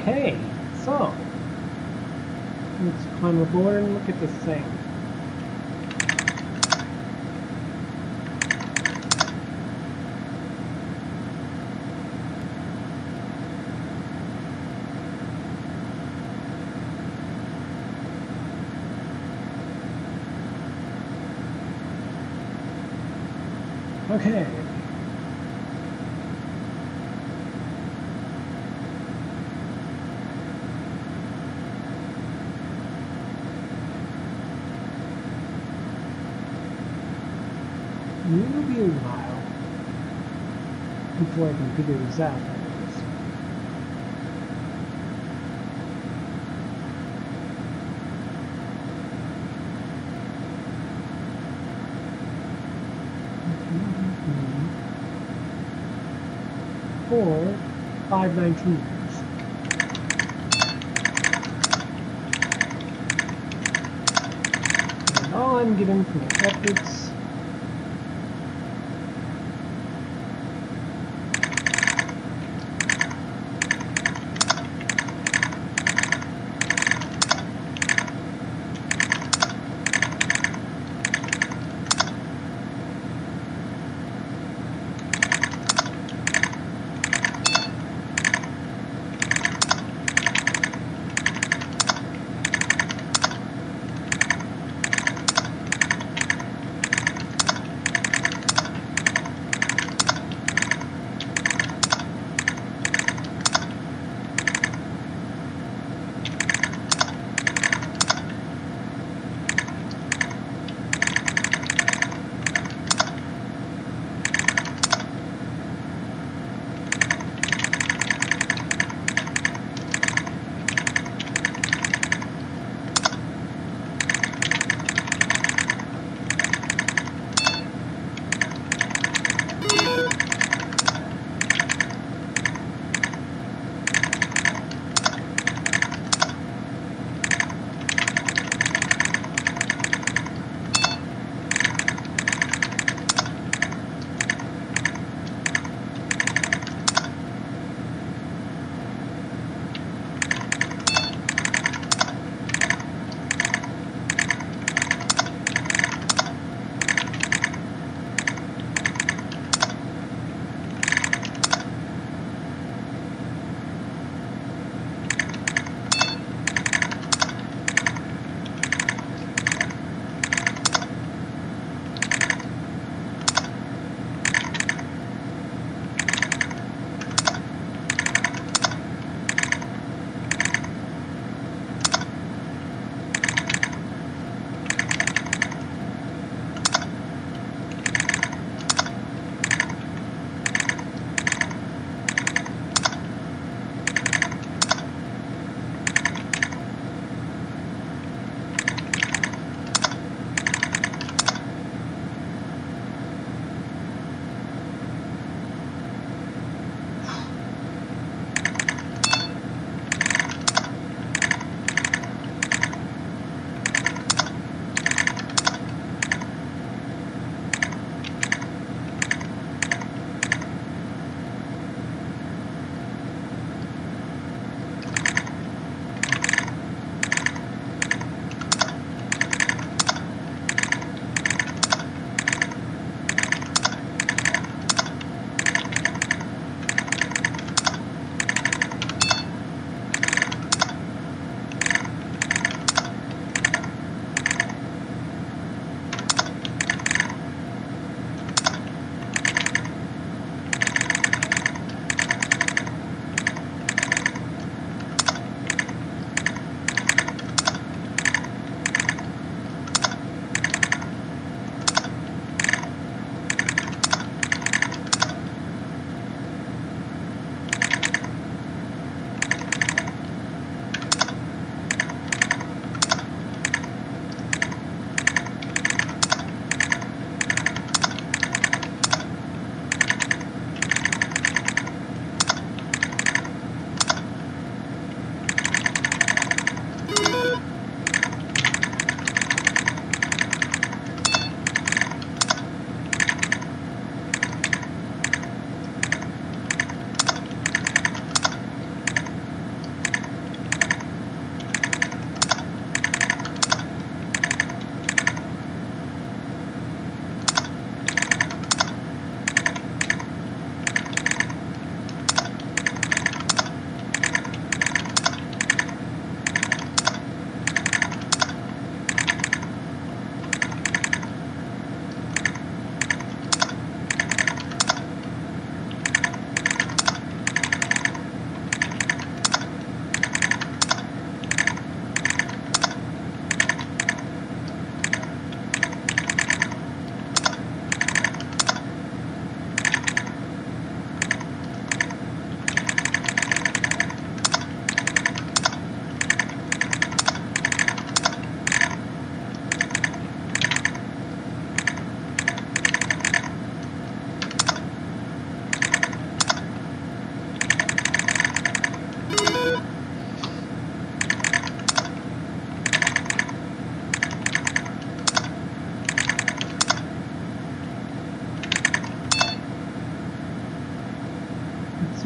Okay, so let's climb aboard and look at this thing. sound mm-hmm. four, 519.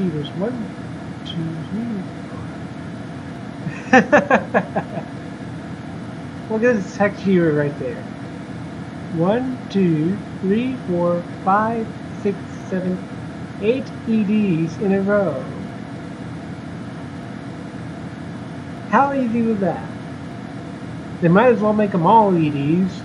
See. There's one, two, three. Look at this hex here right there. One, two, three, four, five, six, seven, eight EDs in a row. How easy was that? They might as well make them all EDs.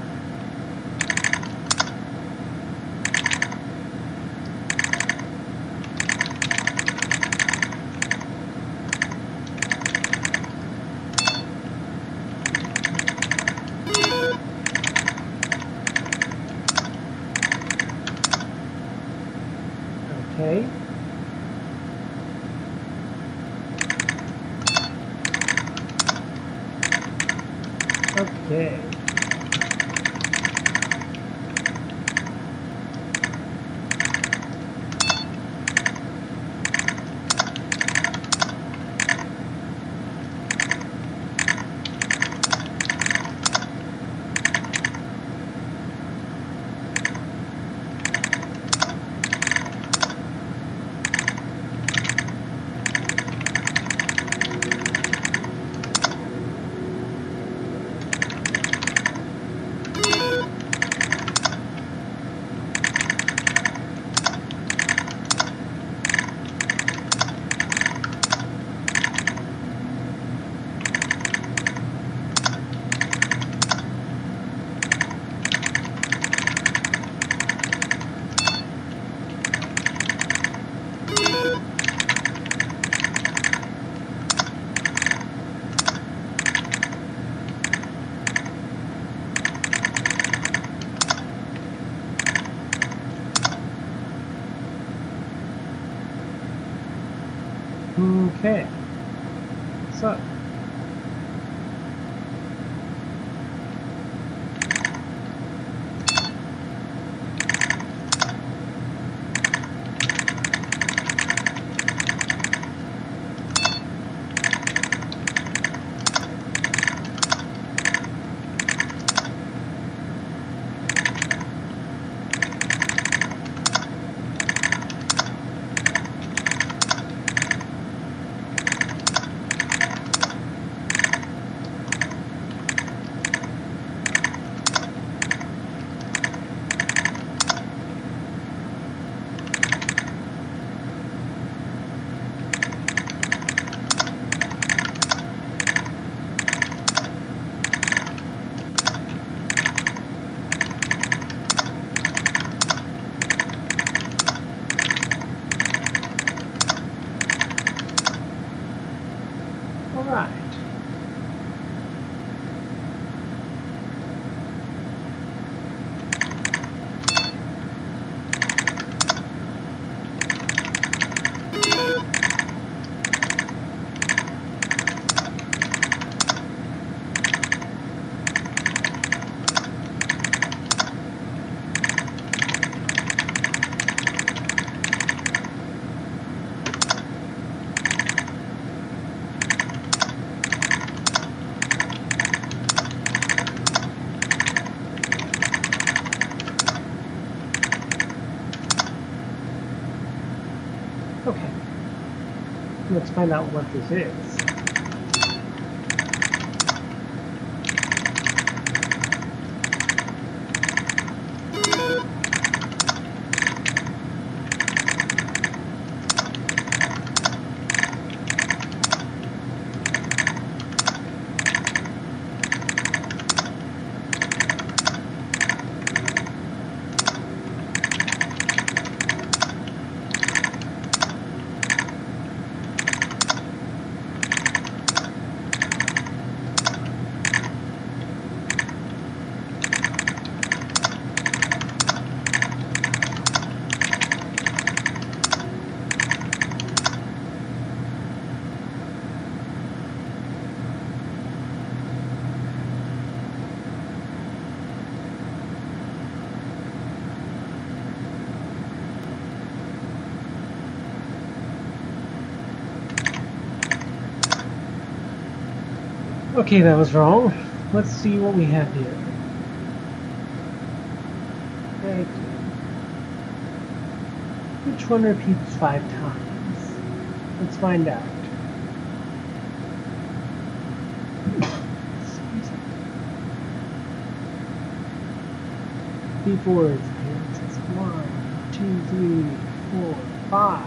Find out what this is. Okay, that was wrong. Let's see what we have here. Right. Which one repeats five times? Let's find out. Excuse me. B4 is here. It one, two, three, four, five.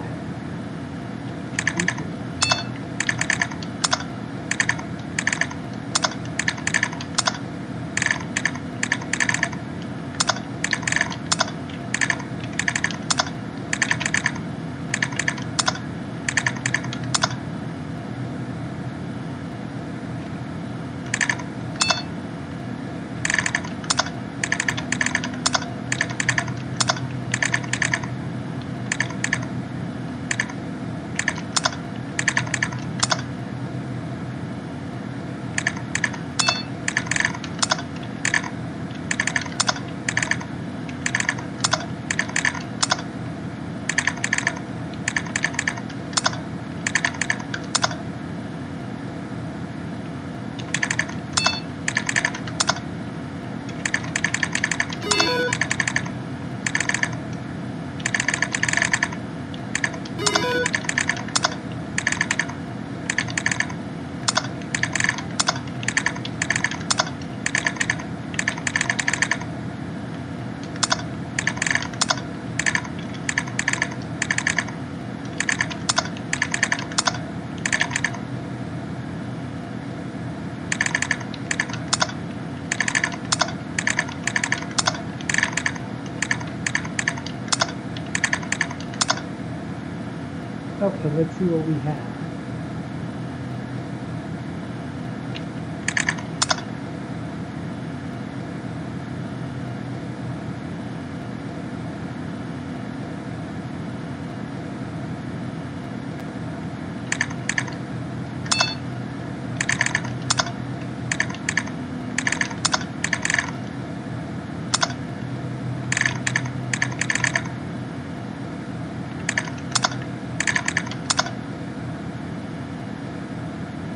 Okay, let's see what we have.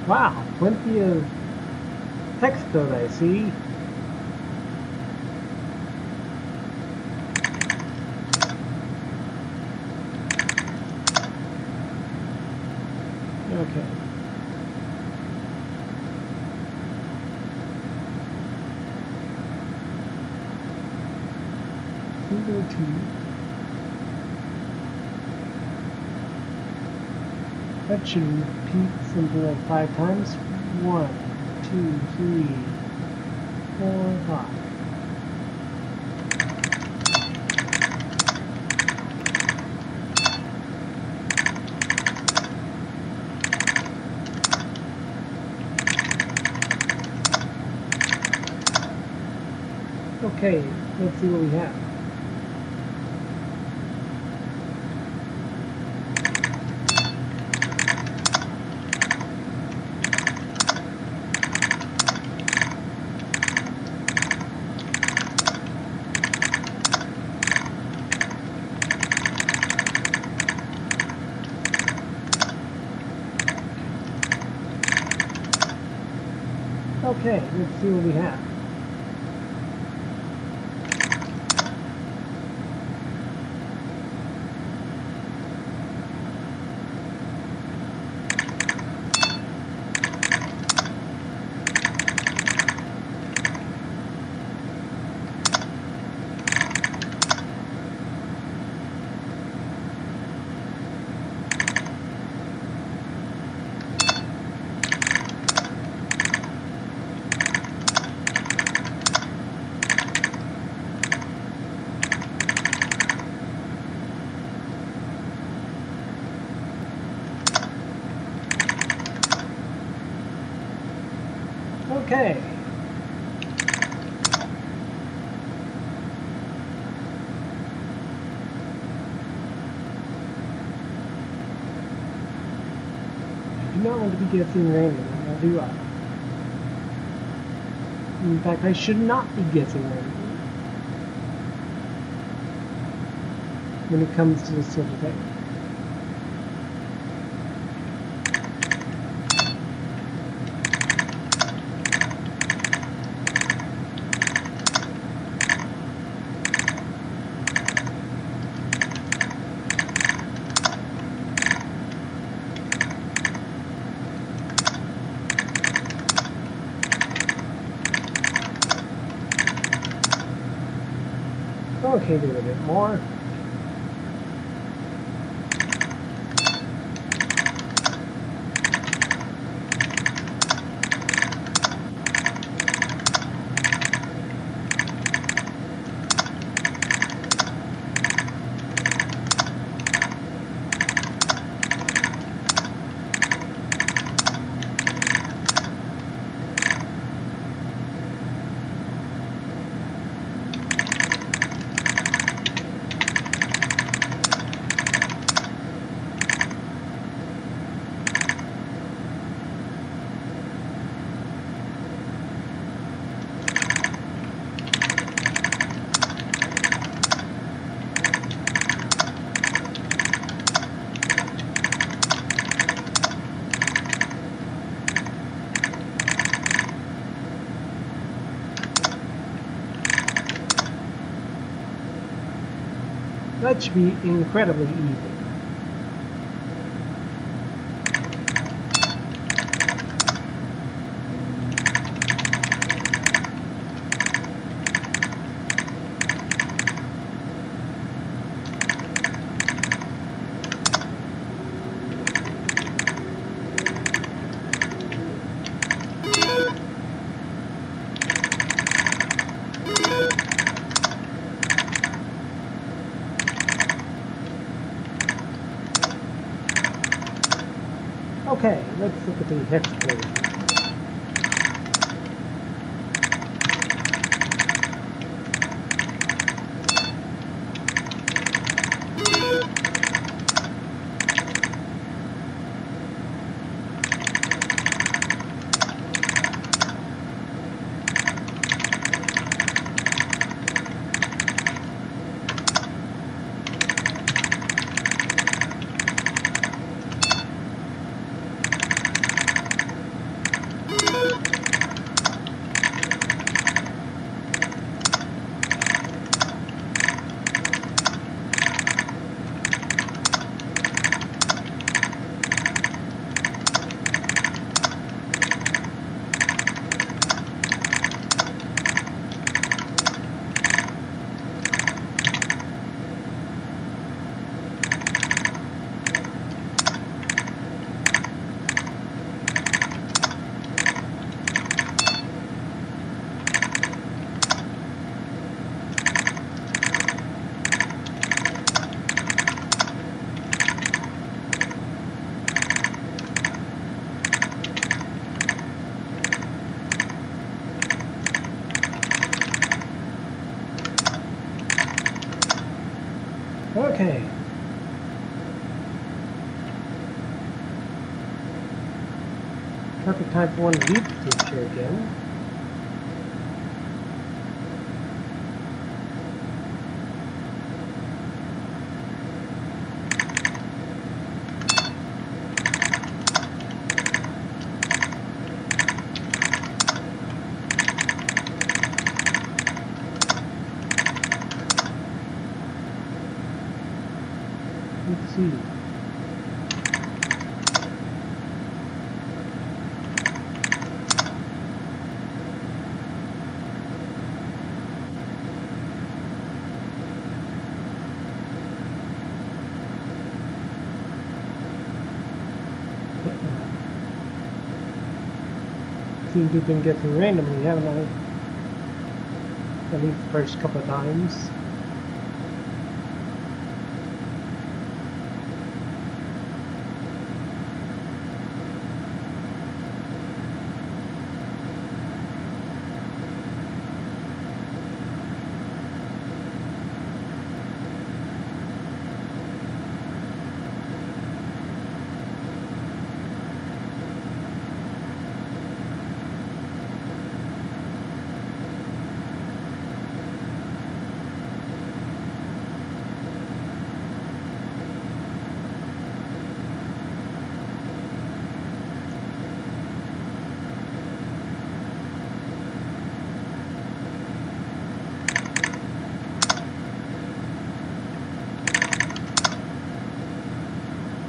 Wow, plenty of text code I see. Okay. Zero two. That should repeat like five times. One, two, three, four, five. Okay, let's see what we have. We have. Okay. I do not want to be guessing randomly, now do I? In fact, I should not be guessing randomly. When it comes to this sort of thing. Do a bit more. Should be incredibly easy. Okay, let's look at the hex plate. Okay. Perfect time for one to leave the picture again. Let's see. Seems we've been getting randomly, haven't I? At least the first couple of times.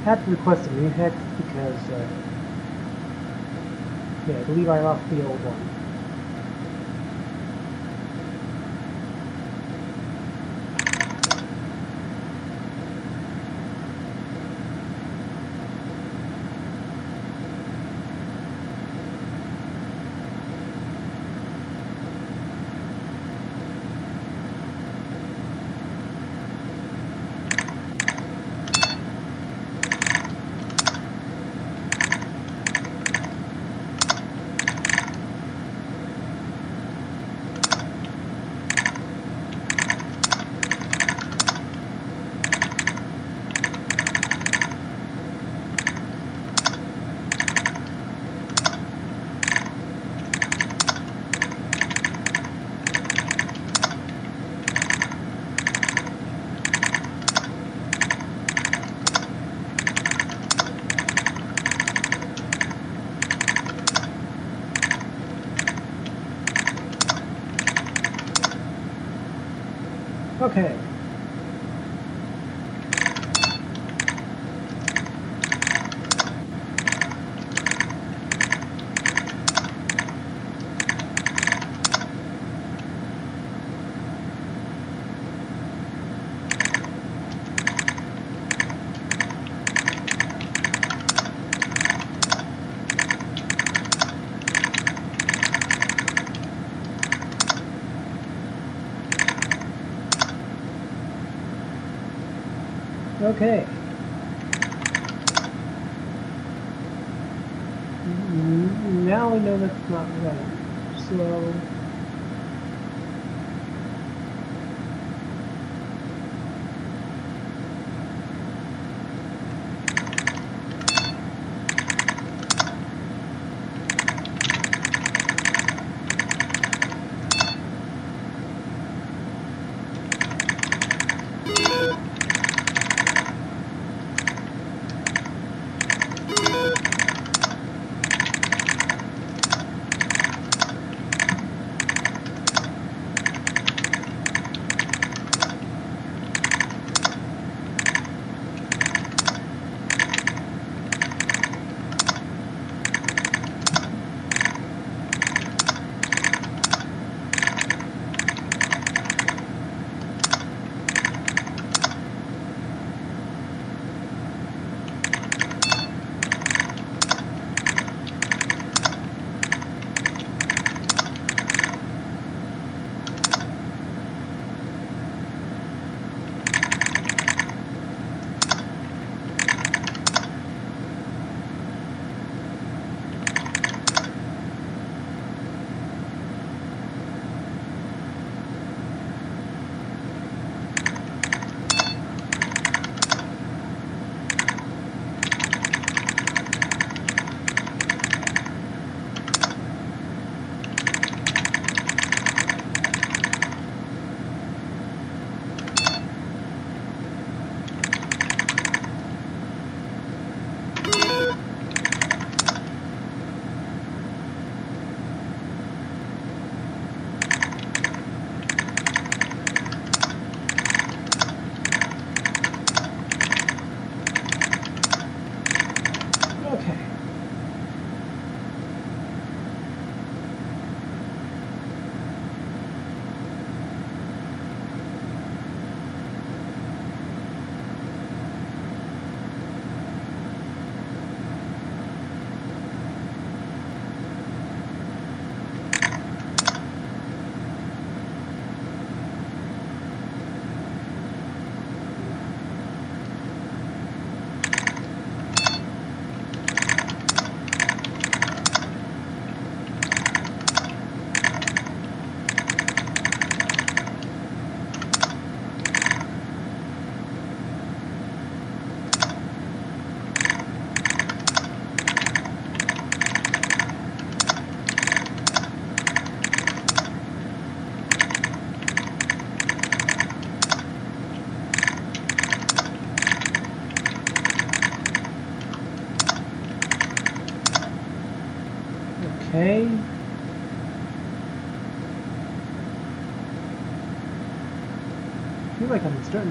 Had to request a new hex because, uh, yeah, I believe I lost the old one. Okay. Okay.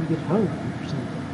Get hungry or something.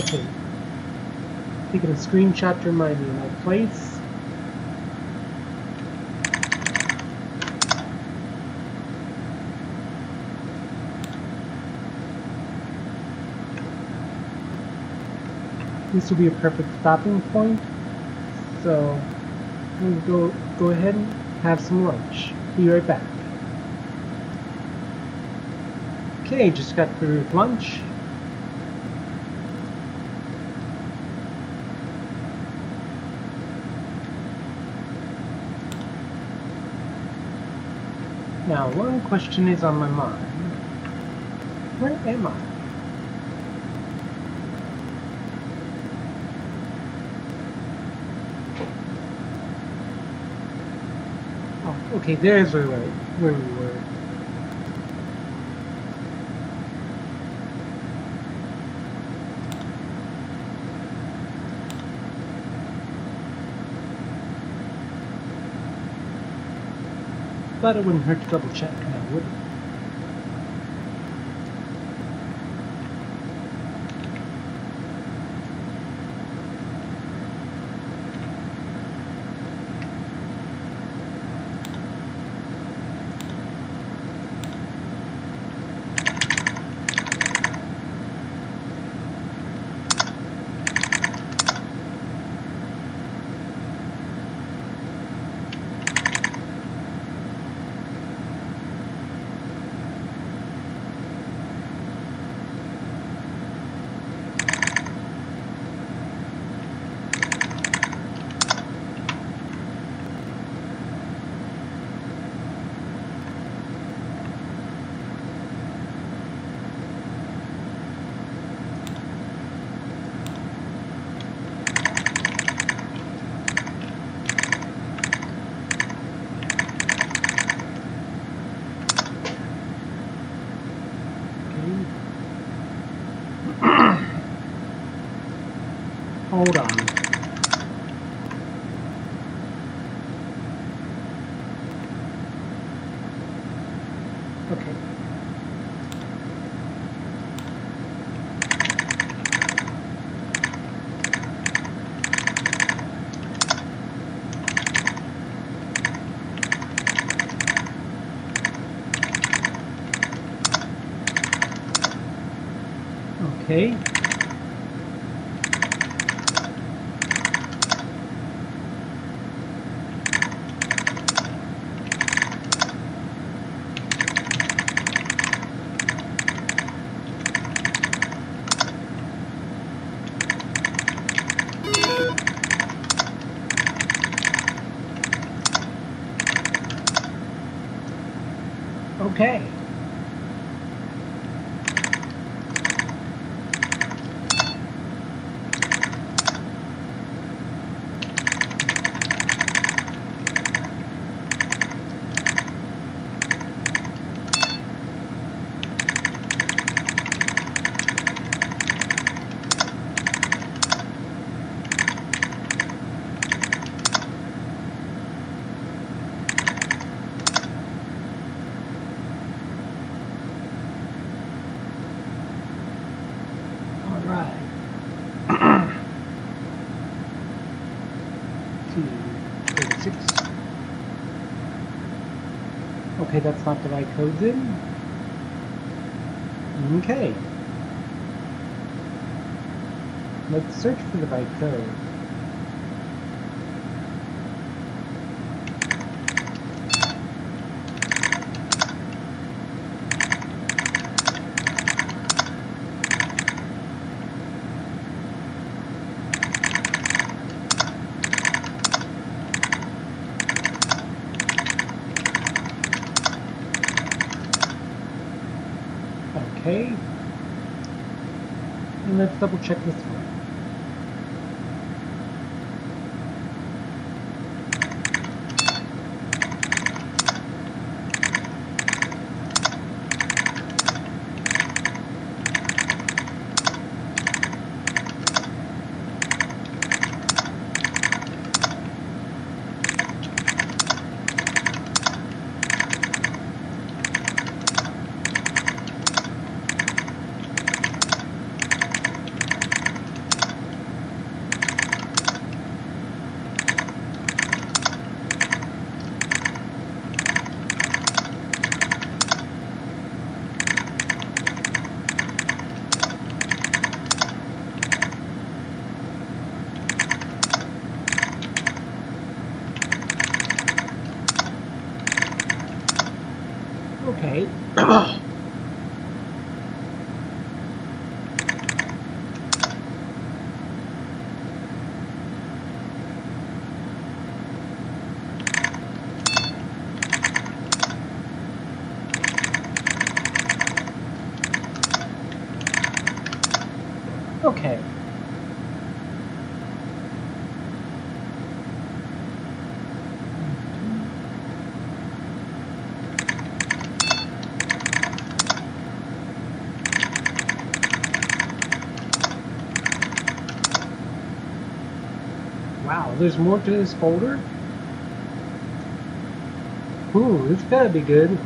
Okay. A screenshot to remind me of my place. This will be a perfect stopping point. So I'm go go ahead and have some lunch. Be right back. Okay, just got through with lunch. Now, one question is on my mind. Where am I? Oh, okay, there's where we were. But it wouldn't hurt to double check now, would it? Okay. Hold on. Okay. Okay. Okay. All right. Two, thirty-six. Not the right code then. Okay. Let's search for the right code. Okay. And let's double check this one. Okay. Okay. Wow, there's more to this folder? Ooh, it's gotta be good.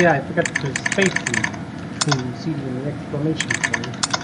Yeah, I forgot to space CD and the exclamation point.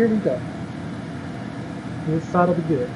Here we go. This side will be good.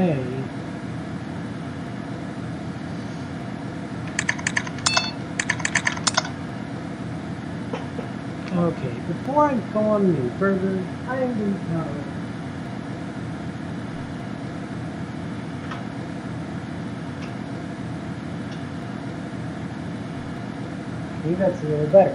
Okay. Okay, before I go on any further, I am going to tell Okay, that's a little better.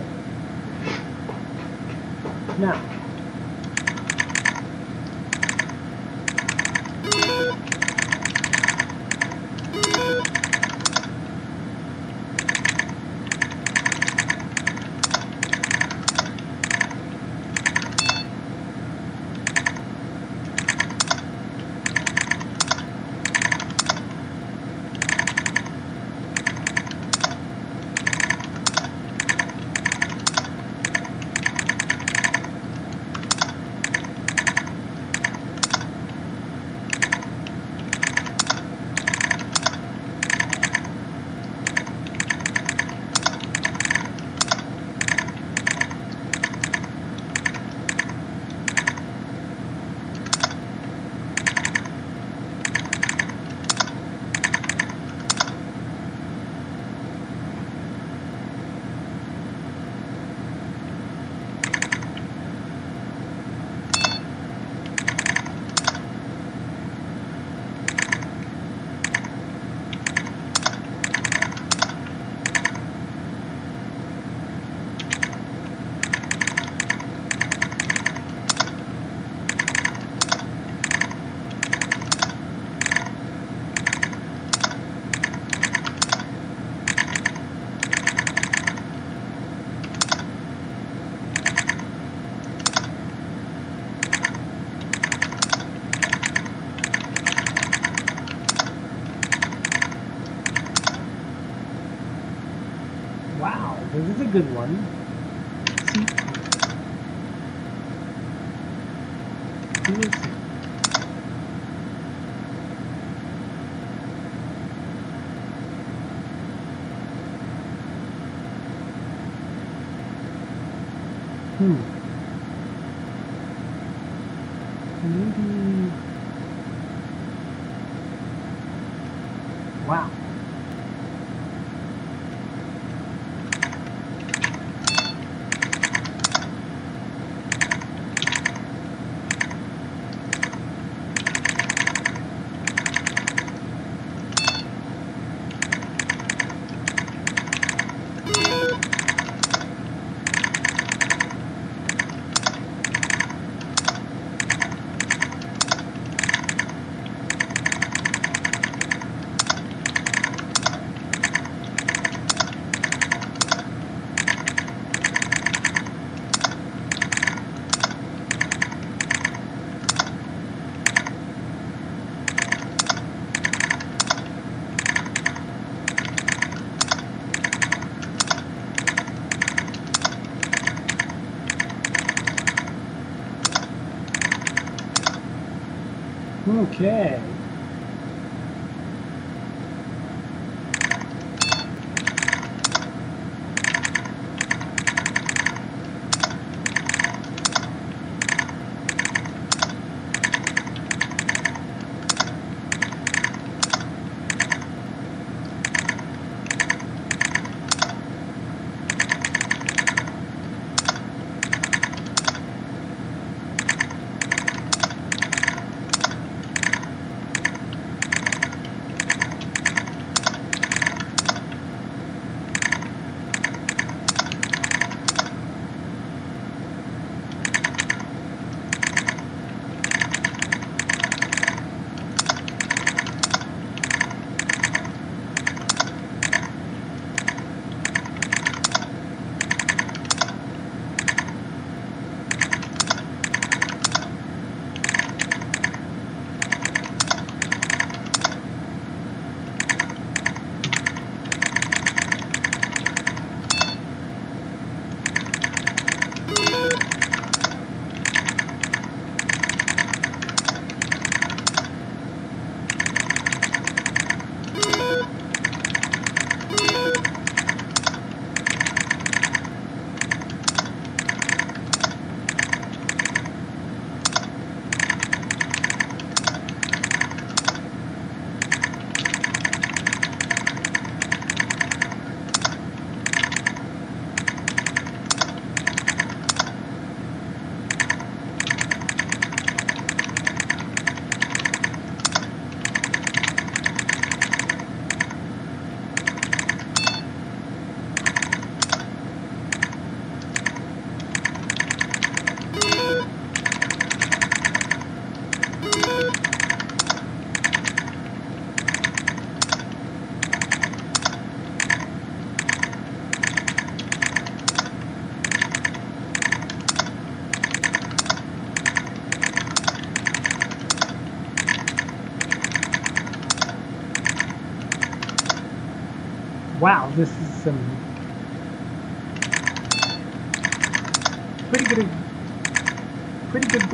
Okay.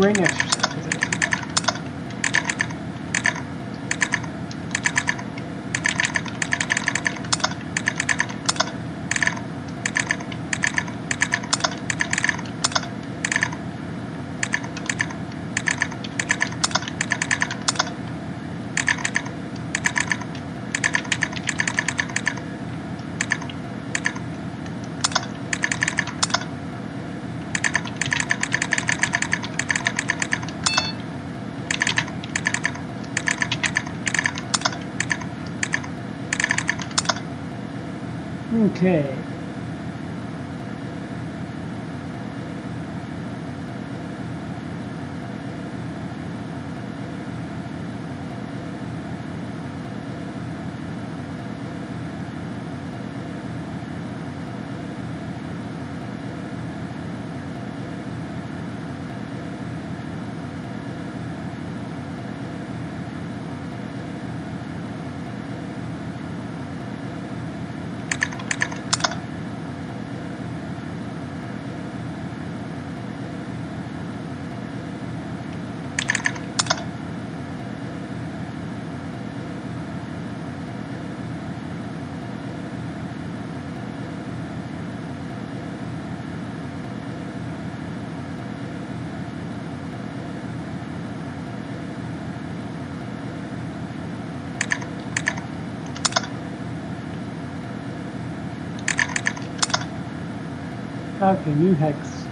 Pretty good Okay. Okay, new hex.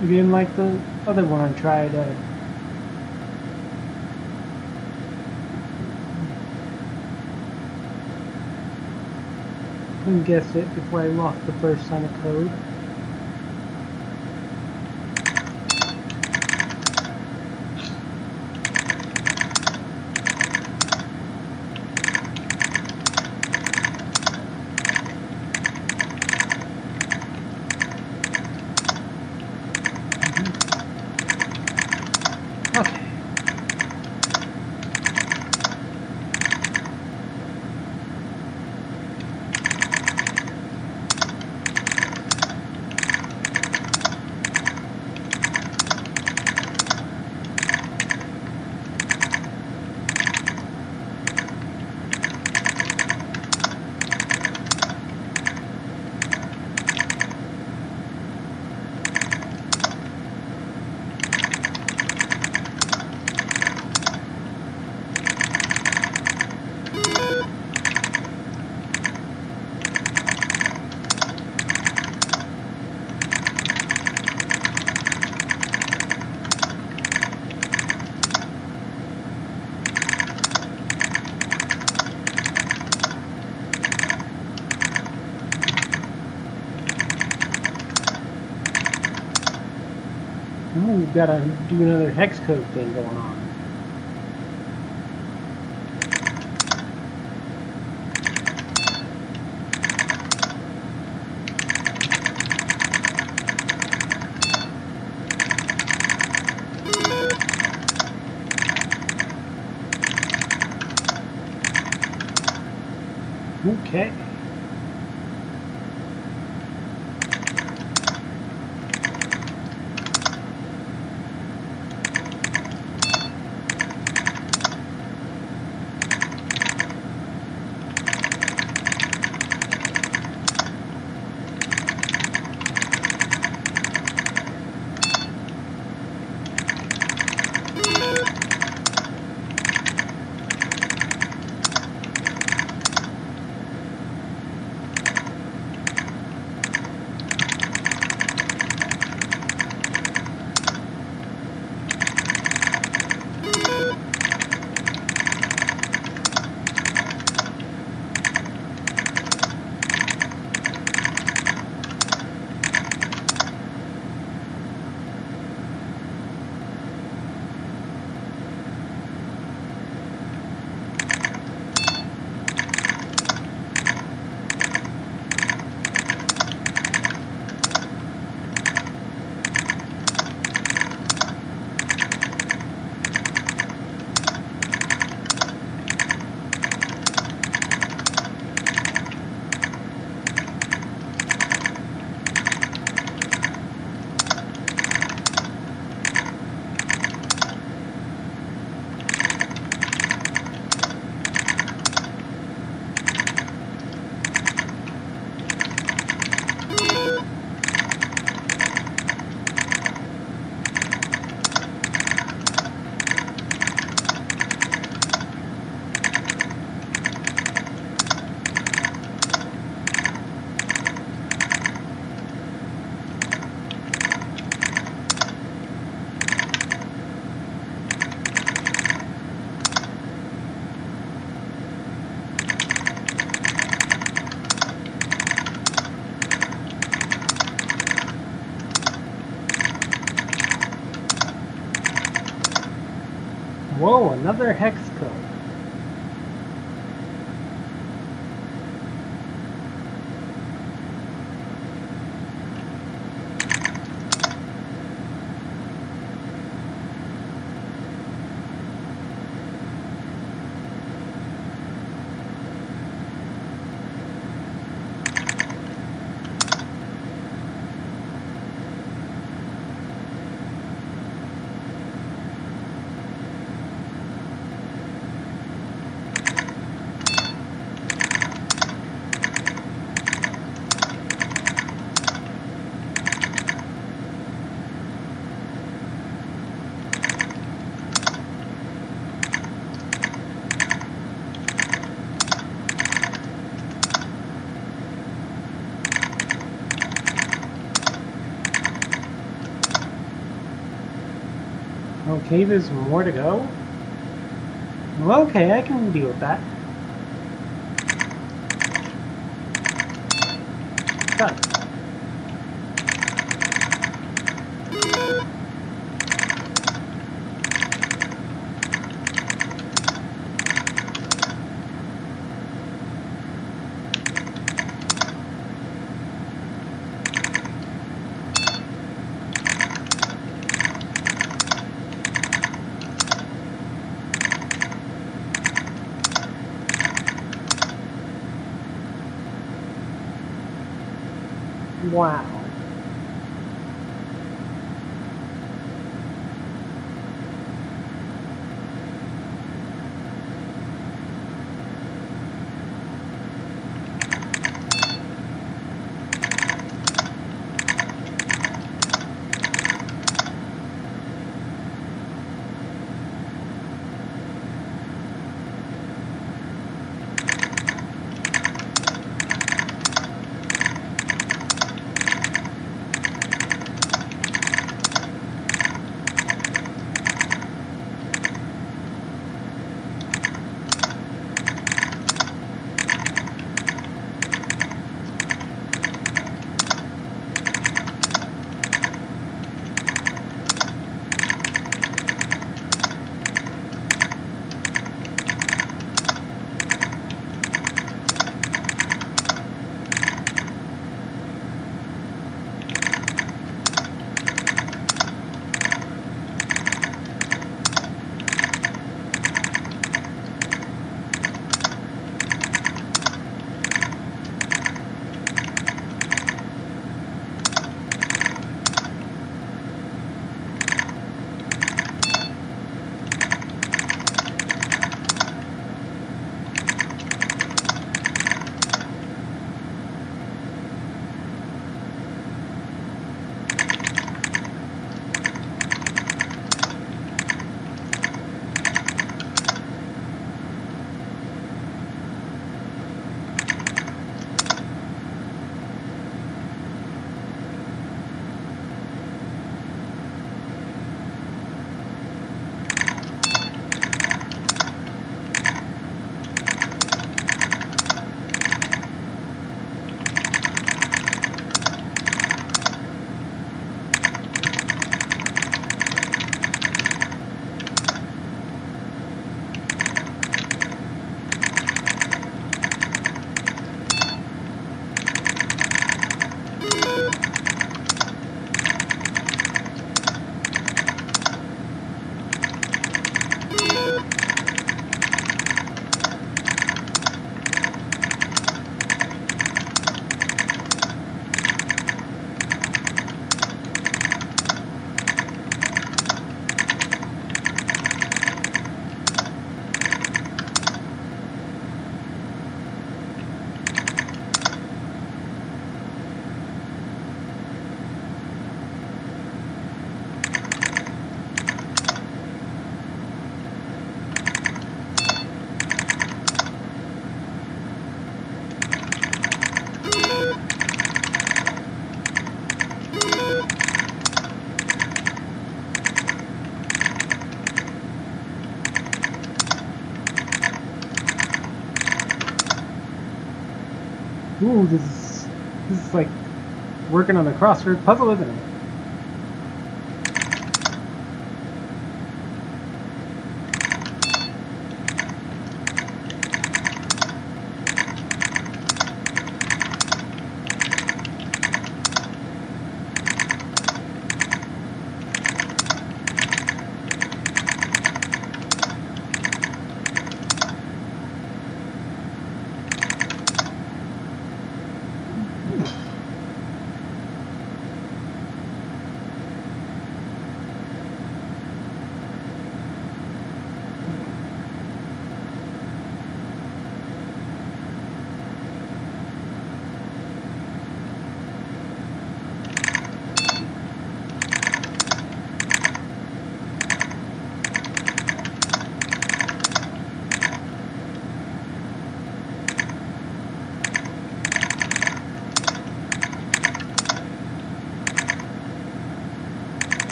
Didn't like the other one I tried. Uh, couldn't guess it before I lost the first line of code. Got to do another hex code thing going on. Another hex code. is more to go. Well, okay, I can deal with that. Done. Working on a crossword puzzle, isn't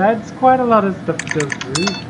that's quite a lot of stuff to go.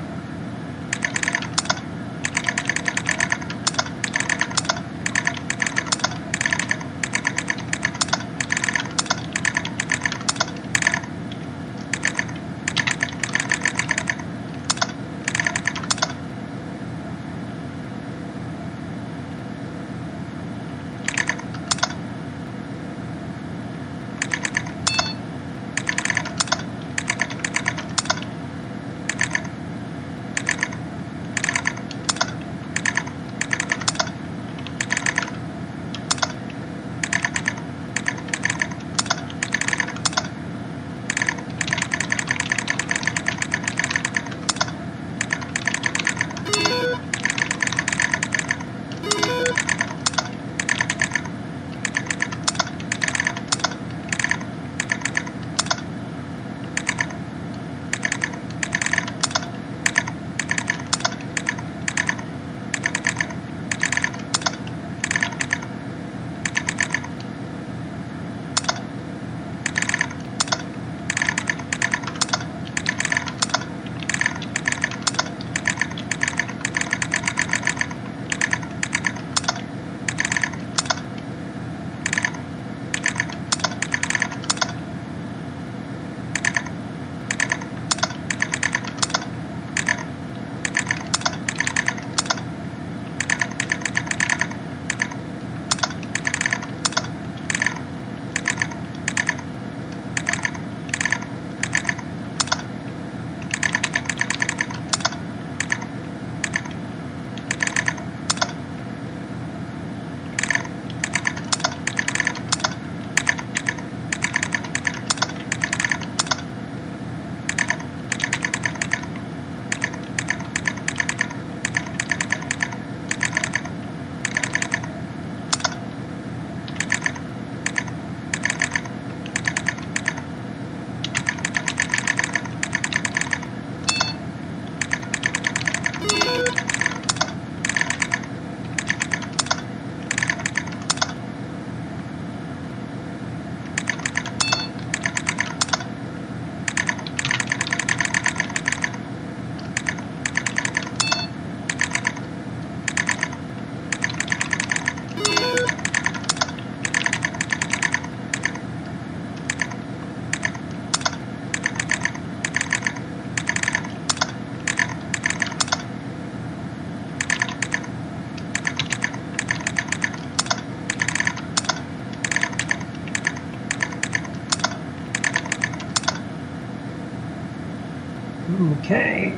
Okay.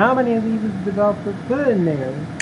How many of these has the developer put in there?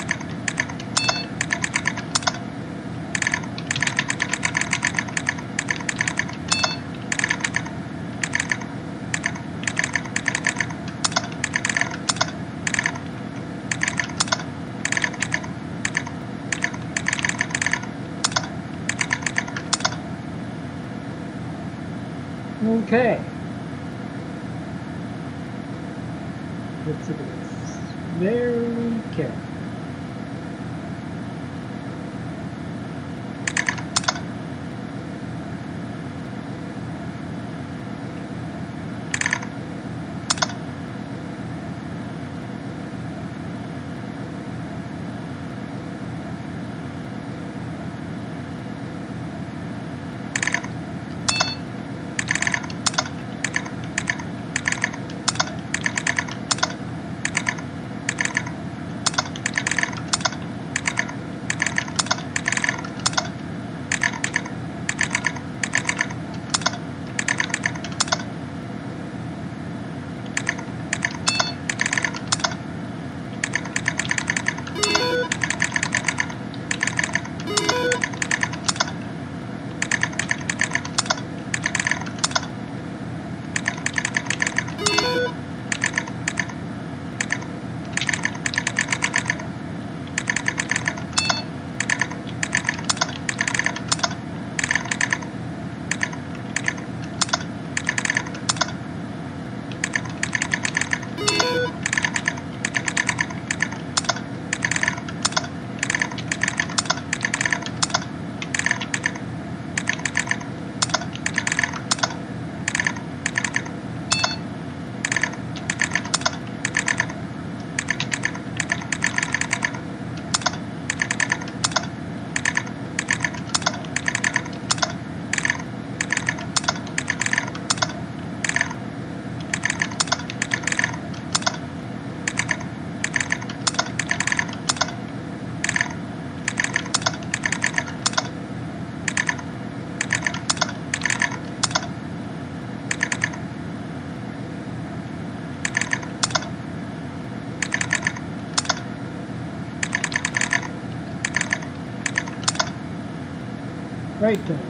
Right then.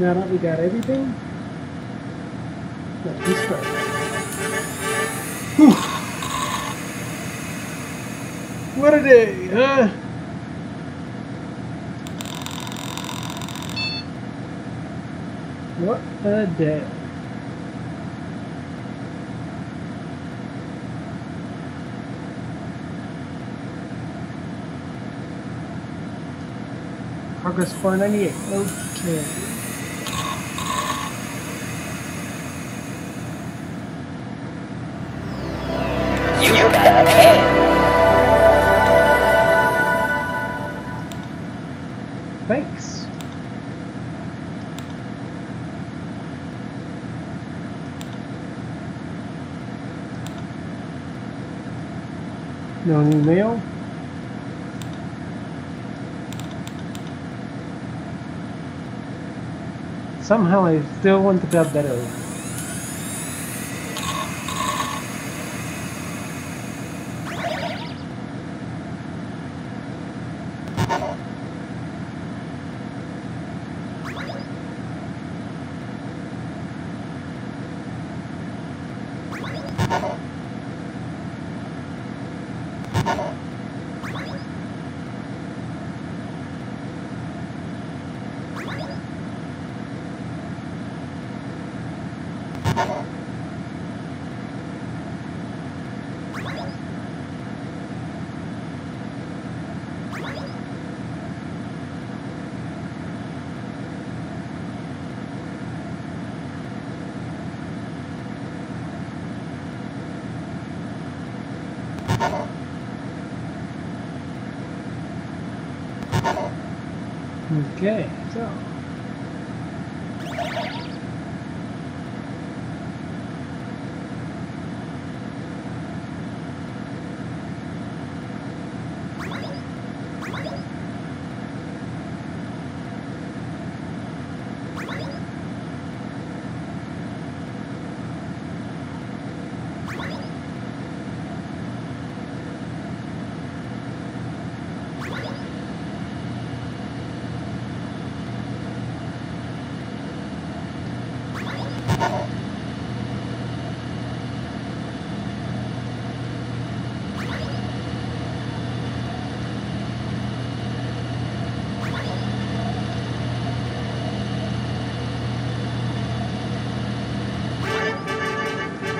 Now that we got everything, let's restart. Whew. What a day, huh? What a day. Progress 498. Okay. You got mail. Thanks. No new mail. Somehow I still want to that over.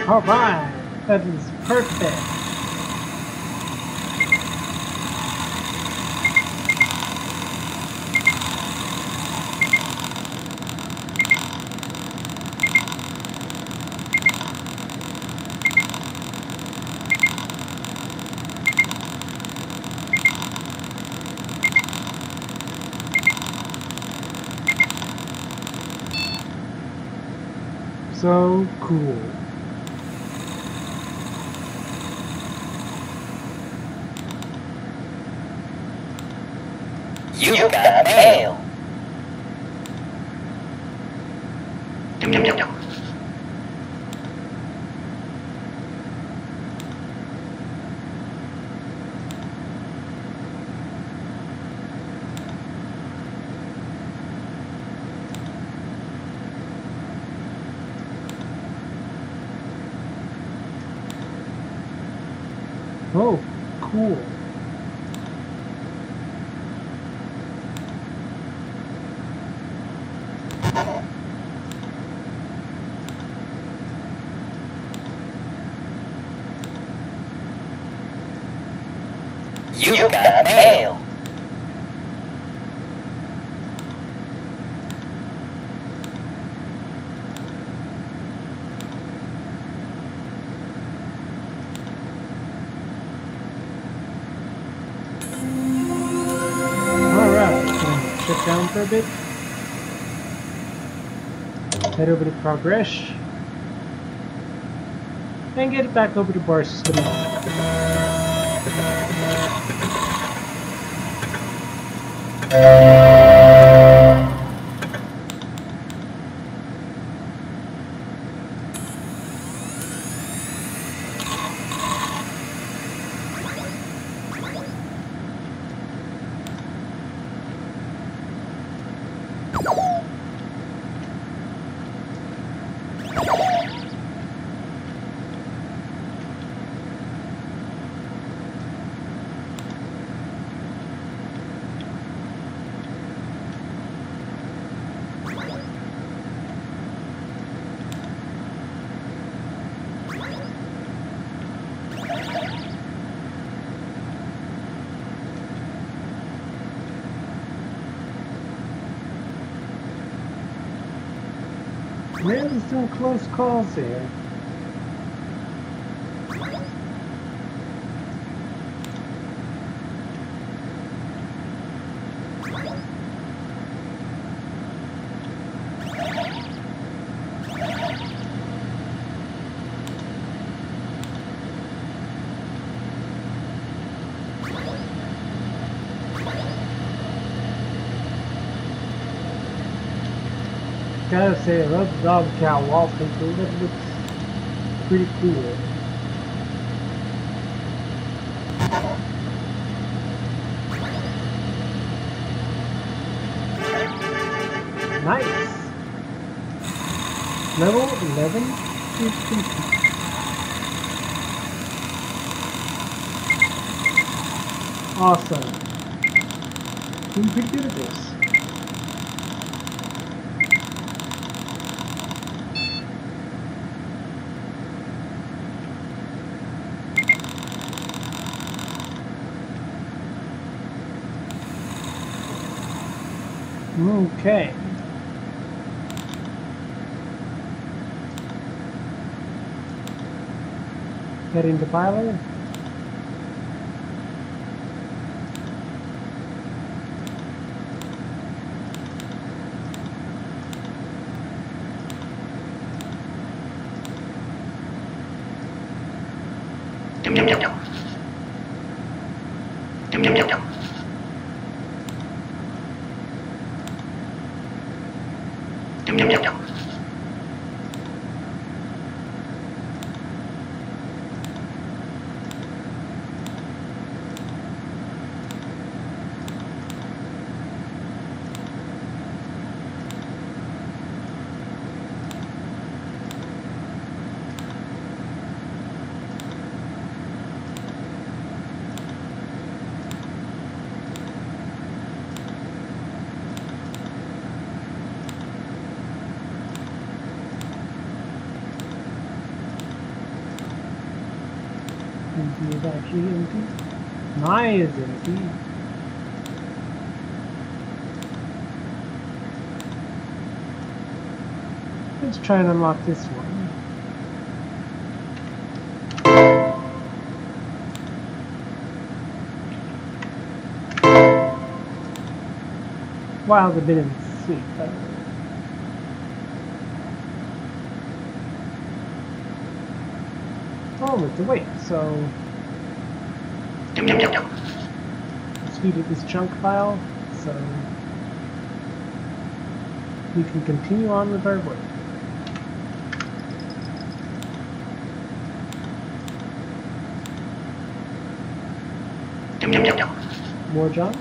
All right, that is perfect. So cool. You got mail. Oh, cool. You got mail. Alright, gonna shut down for a bit. Head over to progress. And get it back over to bar system. Really uh, some close calls here. Gotta say, I love the dog cow wallpaper. That looks pretty cool. Nice. Level 11 is complete. Awesome. Pretty good at this. Okay. Head into Byler. Empty is actually empty. My is empty. Let's try and unlock this one. Wow, the is by the way. Oh, we have to wait, so let's this chunk file, so we can continue on with our work. More junk.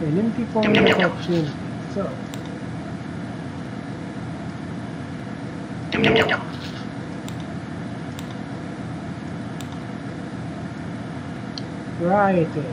An empty form actually empty, so variety.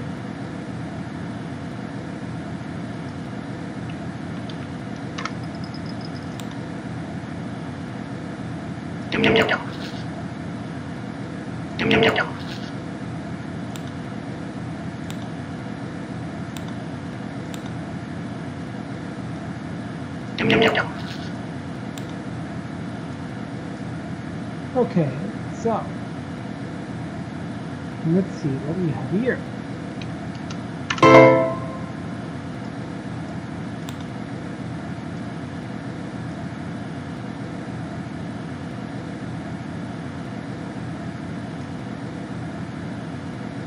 Okay, so let's see what we have here.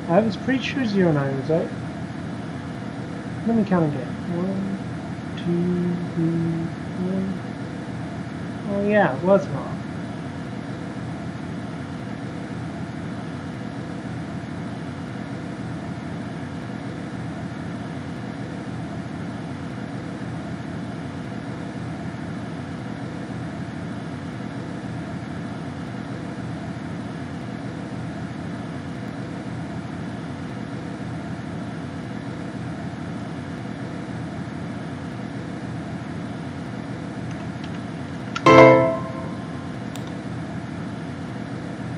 I was pretty sure zero nine was right. Let me count again. One, two, three, four. Oh yeah, it was wrong.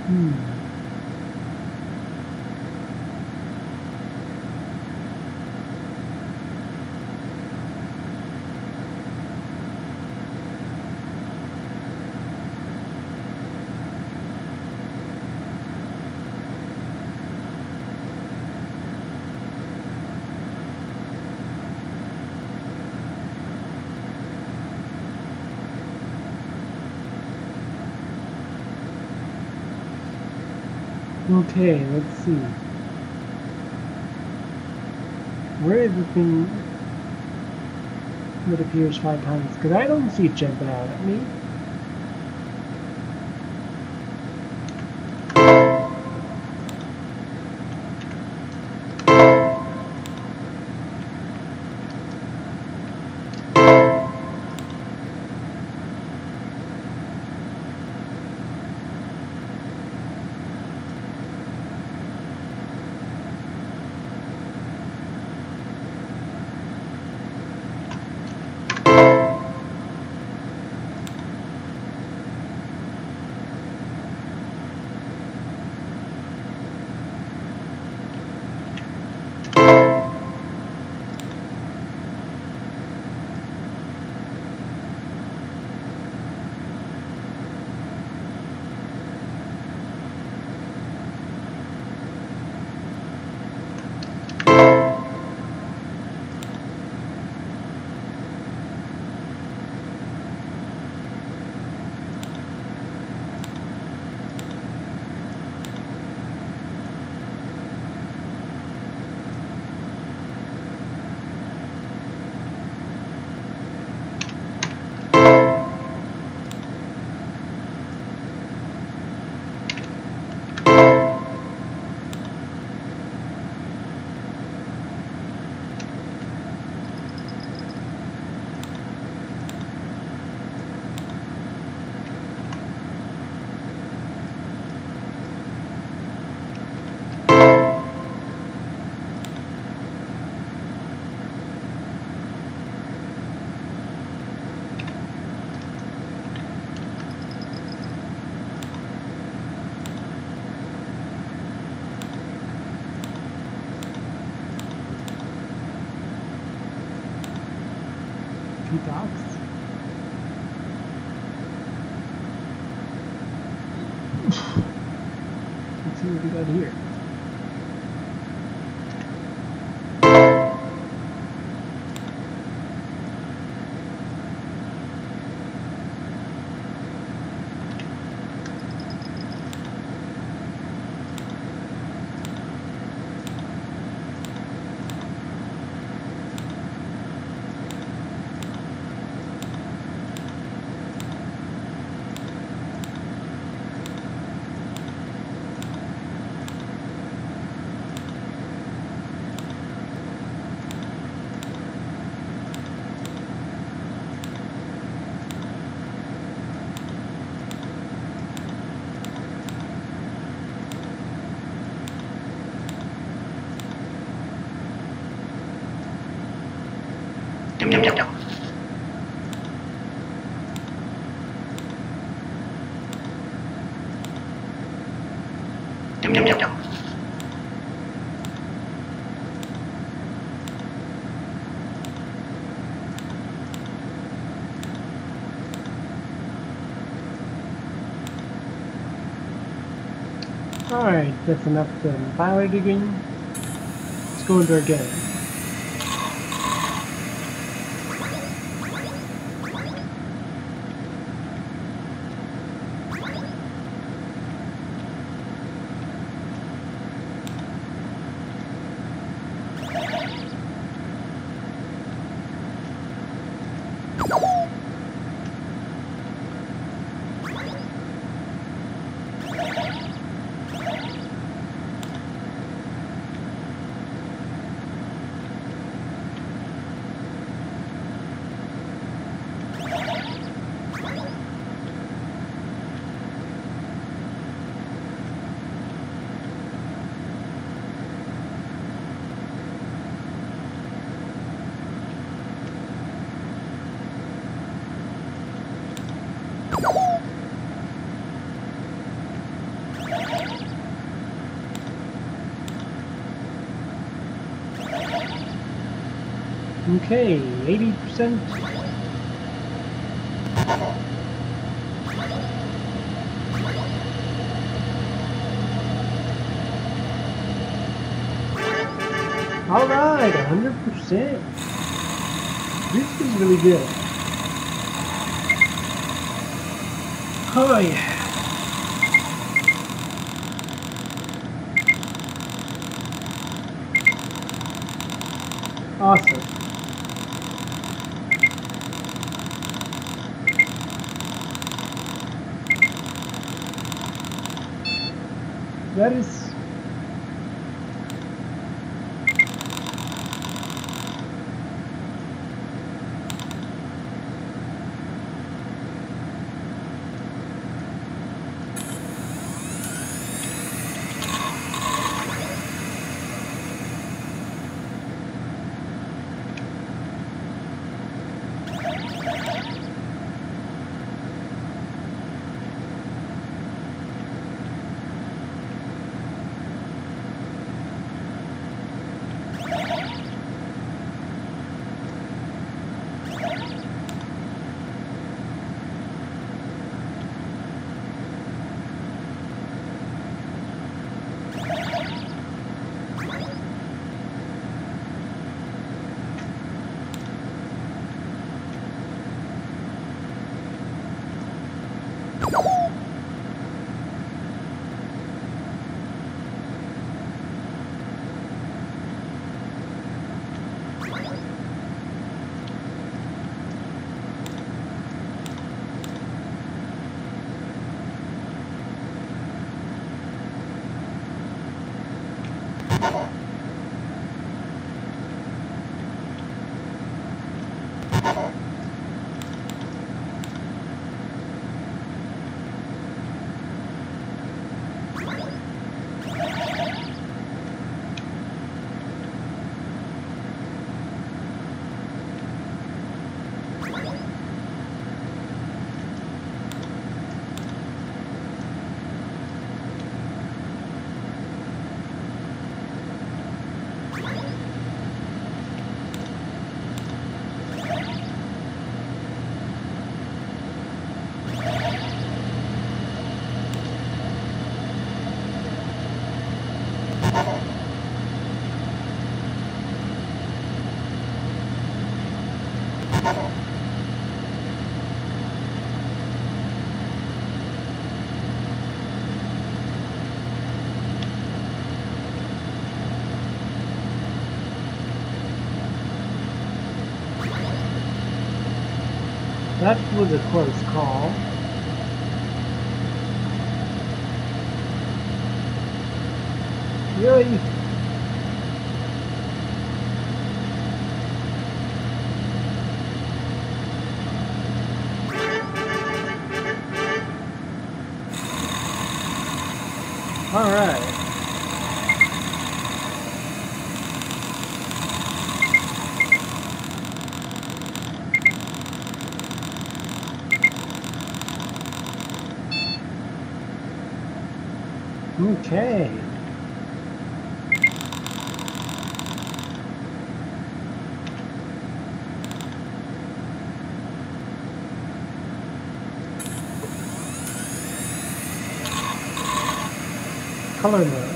Hmm. Okay, let's see. Where is the thing that appears five times? Because I don't see it jump out at me. Alright, that's enough um, power digging. Let's go into our game. Okay, 80%. Alright, 100%. This is really good. Oh yeah. Was a close call. Yay! All right. Okay. Color mode.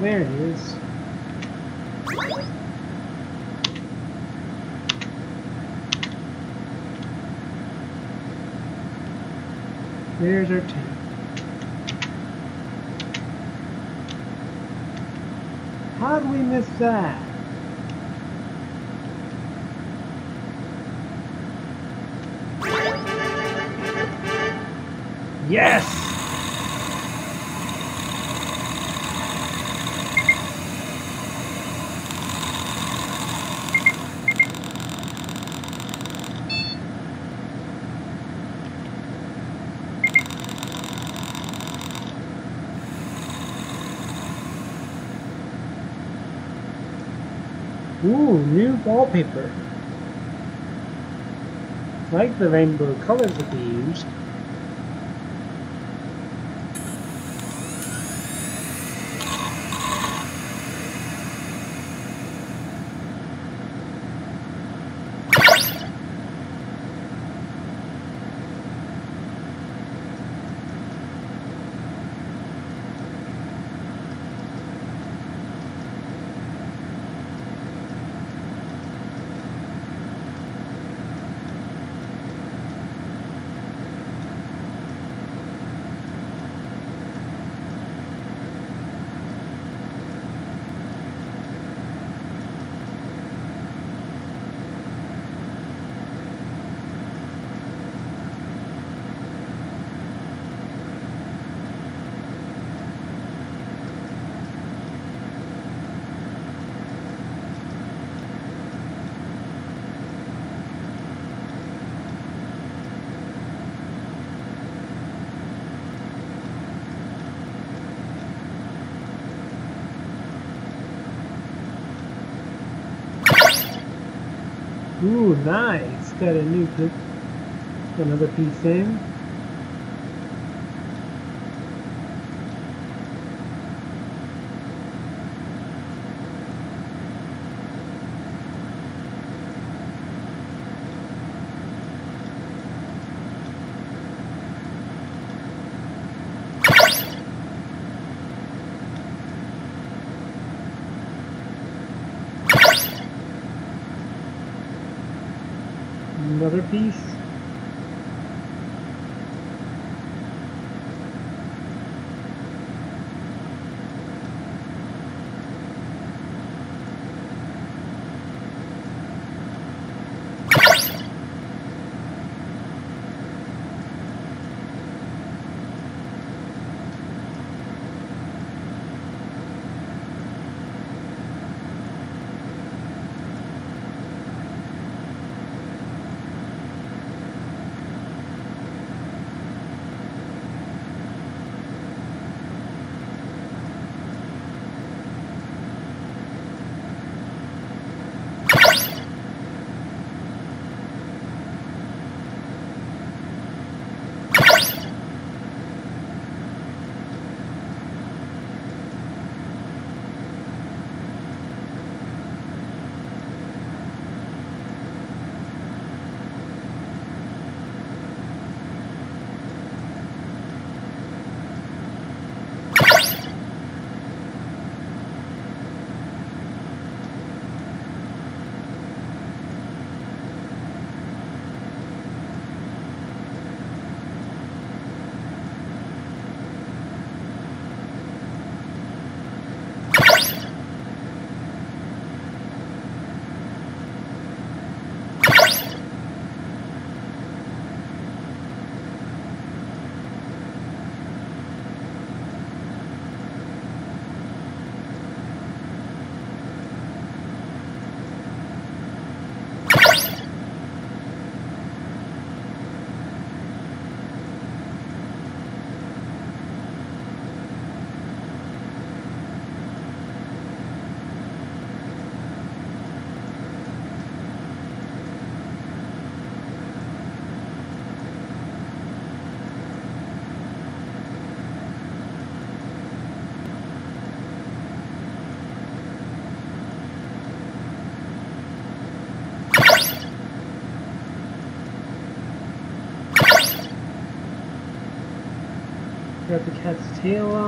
There it is. There's our tank. How'd we miss that? Yes! Ooh, new wallpaper. Like the rainbow colors that they used. Ooh, nice. Got a new. Another piece in. The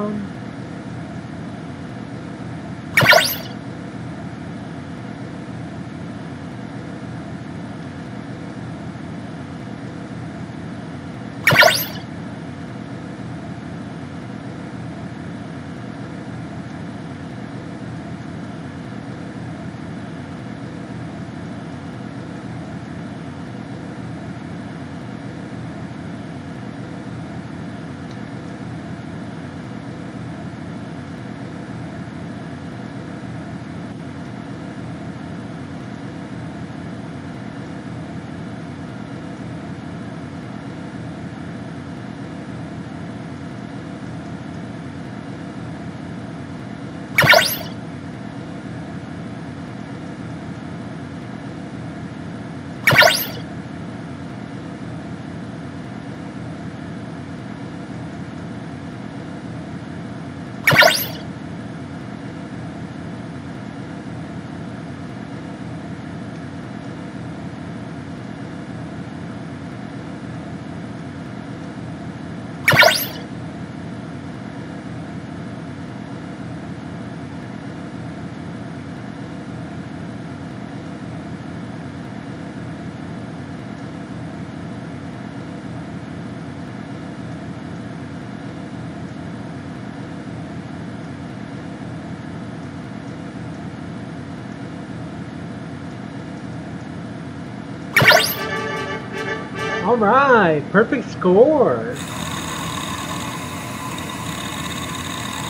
All right, perfect score.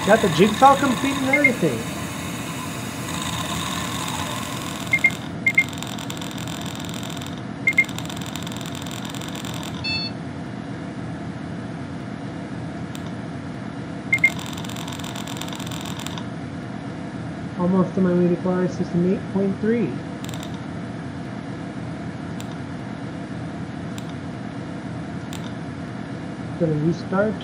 Got the jigsaw complete and everything. Almost to my way to system 8.3. to restart.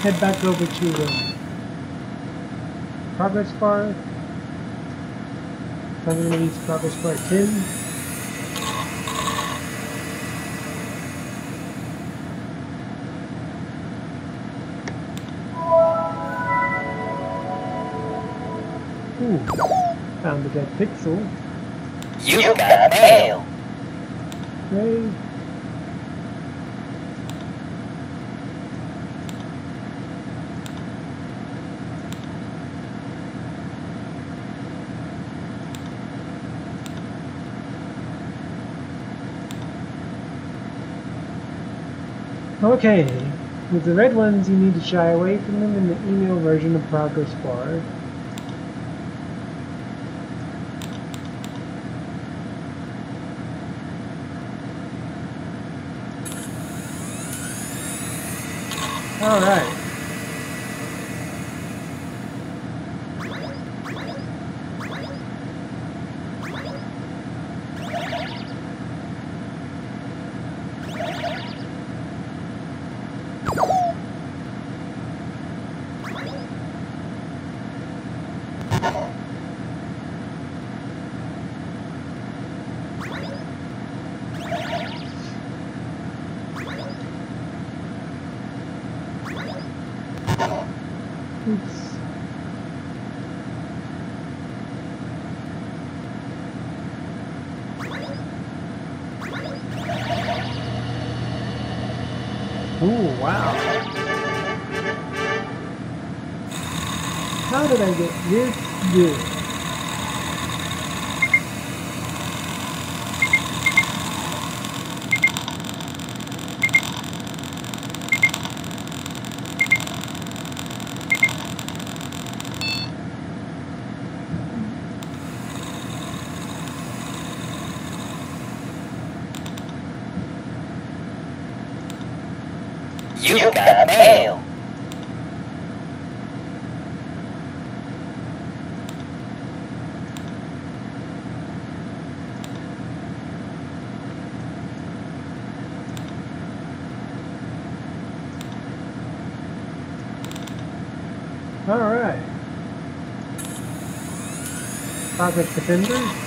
Head back over to the progress bar. I'm going to use progress bar 10. Ooh, found the dead pixel. You got mail. Yay. Okay, with the red ones you need to shy away from them in the email version of Progress Bar. Alright. Oops. Ooh, wow. How did I get this good? You got mail. Alright. Progress Defender.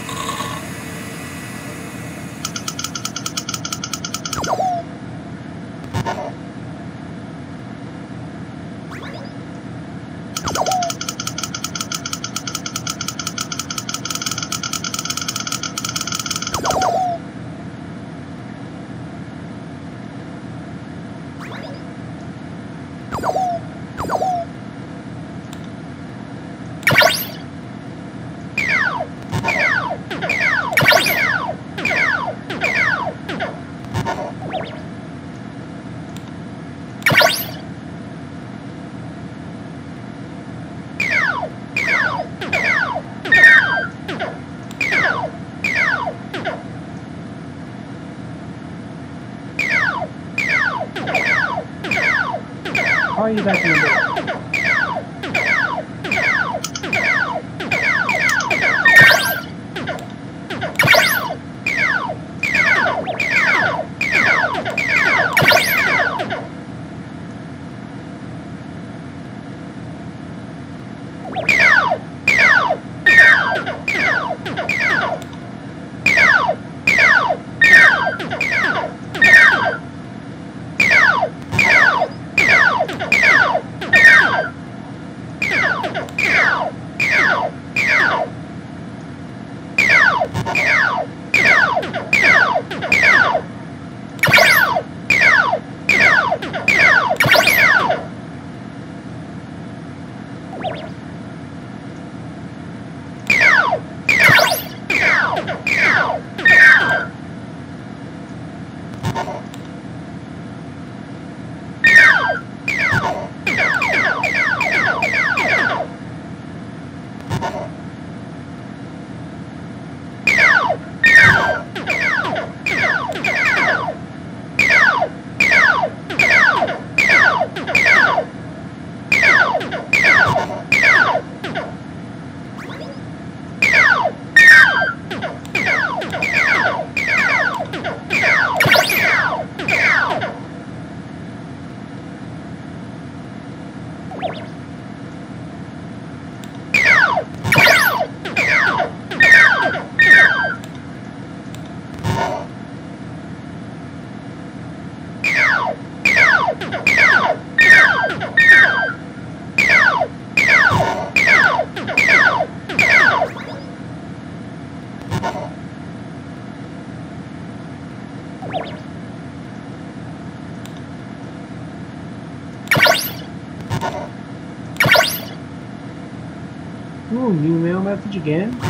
New mail message again.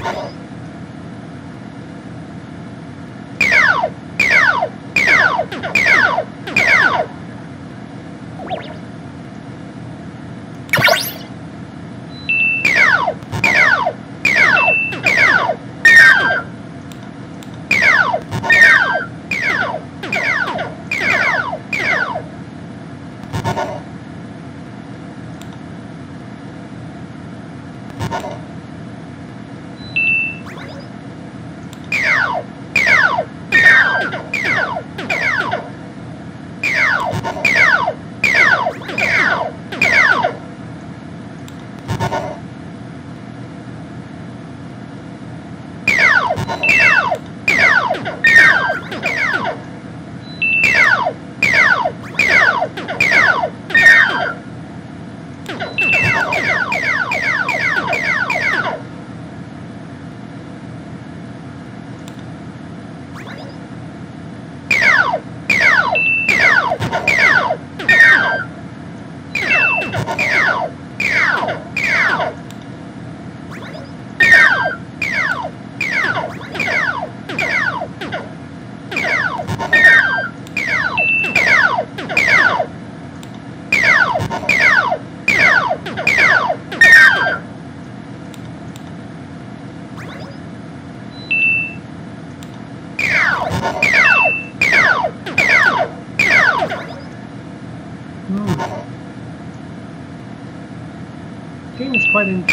Game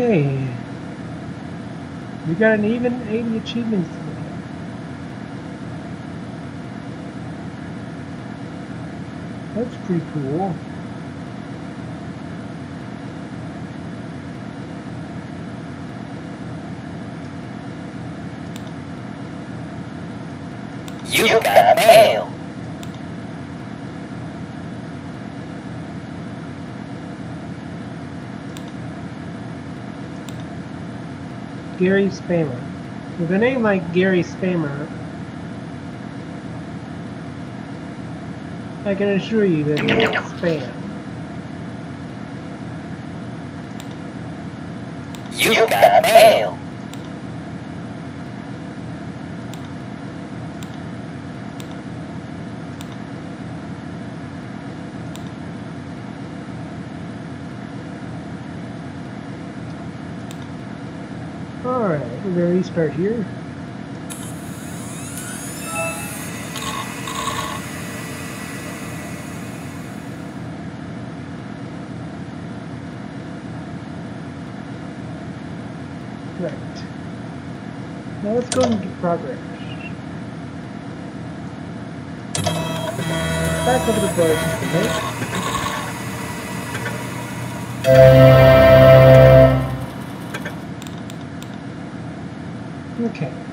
Okay. We got an even 80 achievements. That's pretty cool. You got mail. Gary Spamer. With a name like Gary Spamer, I can assure you that it's spam. temporary start here. Right. Now let's go into progress. Back over the bridge, okay? Okay.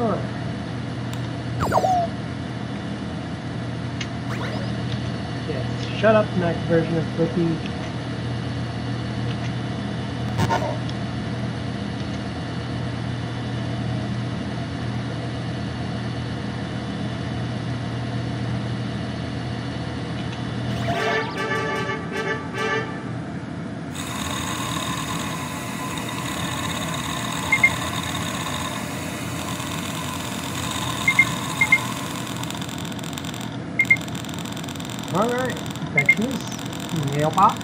Alright. Yes, shut up, next version of Flippy. Alright, perfectionist. Mailbox.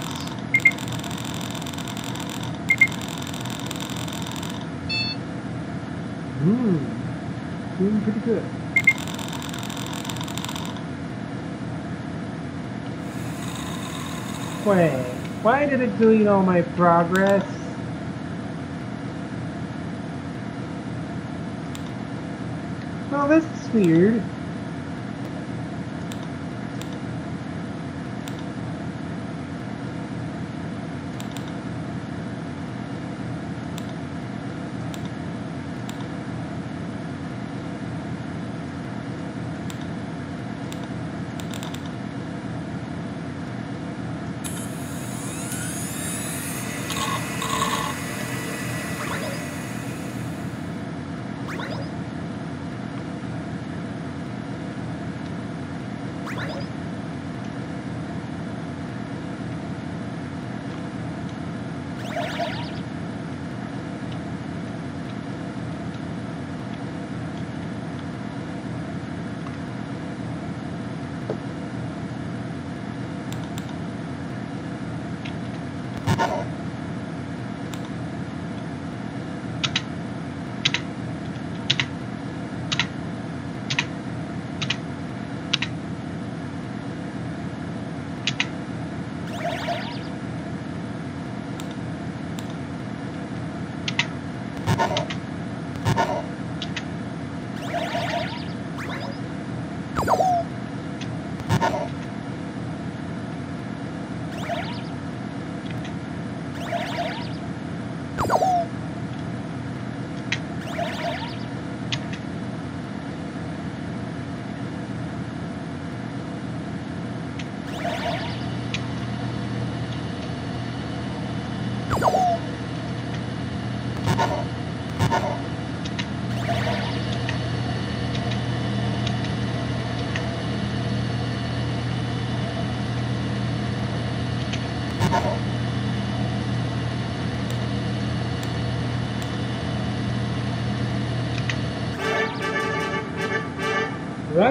Hmm, doing pretty good. Wait, it delete all my progress? Well, this is weird.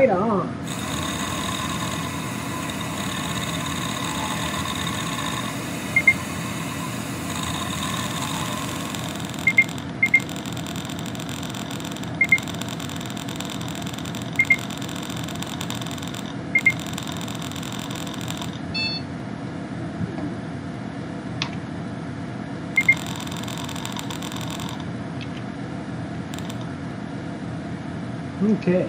Right on. Okay,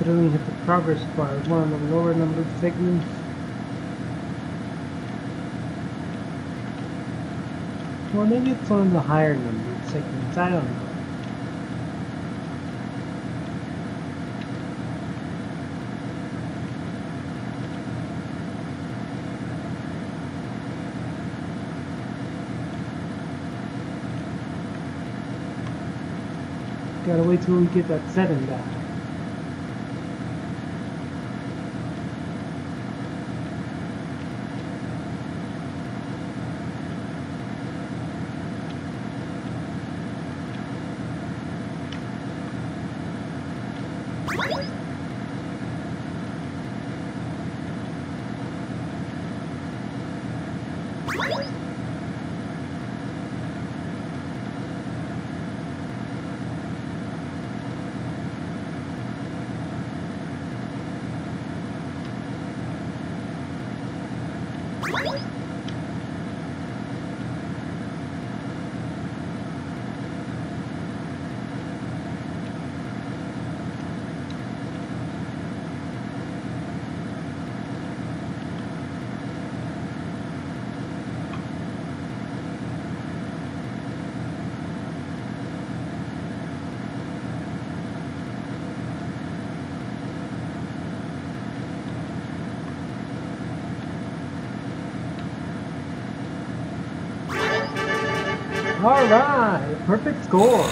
Accidentally hit the progress bar, one of the lower numbered segments. Well, maybe it's one of the higher numbered segments, I don't know. Gotta wait till we get that setting down. Alright, perfect score.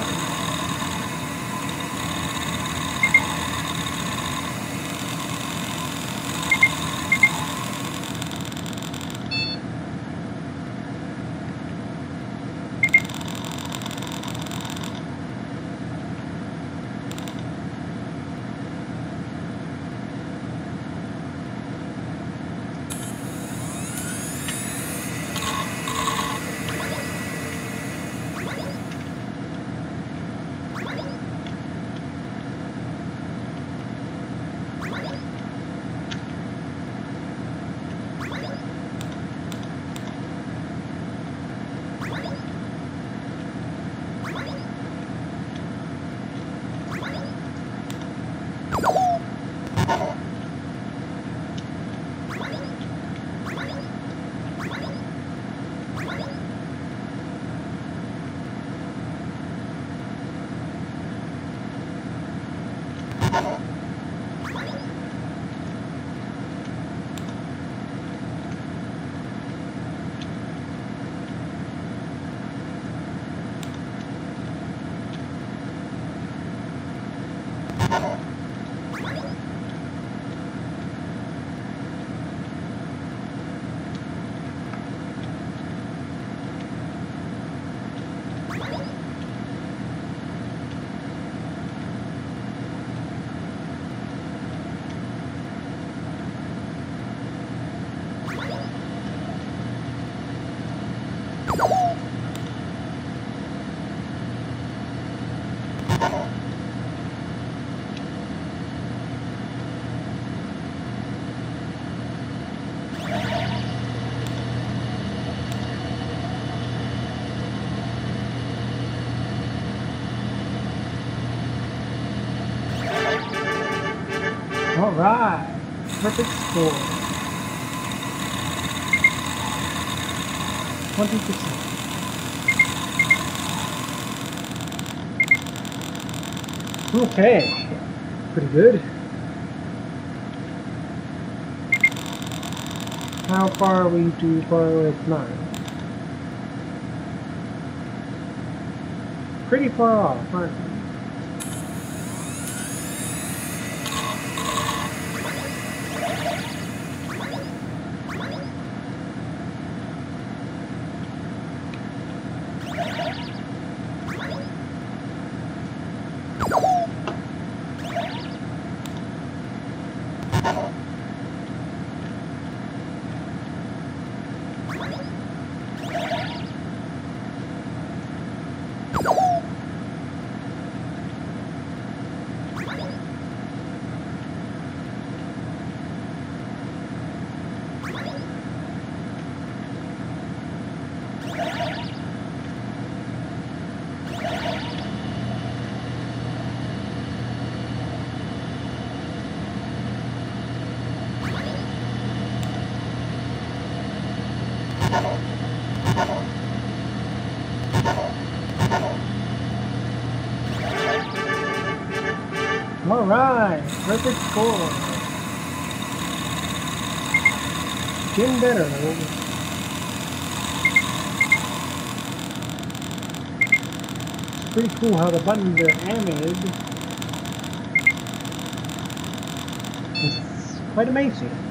All right, perfect score. Twenty percent. Okay, pretty good. How far are we to Forest 9? Pretty far off, aren't we? All perfect score. Getting better. It's pretty cool how the buttons are animated. It's quite amazing.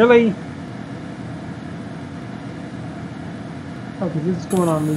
Really? Okay, this is going on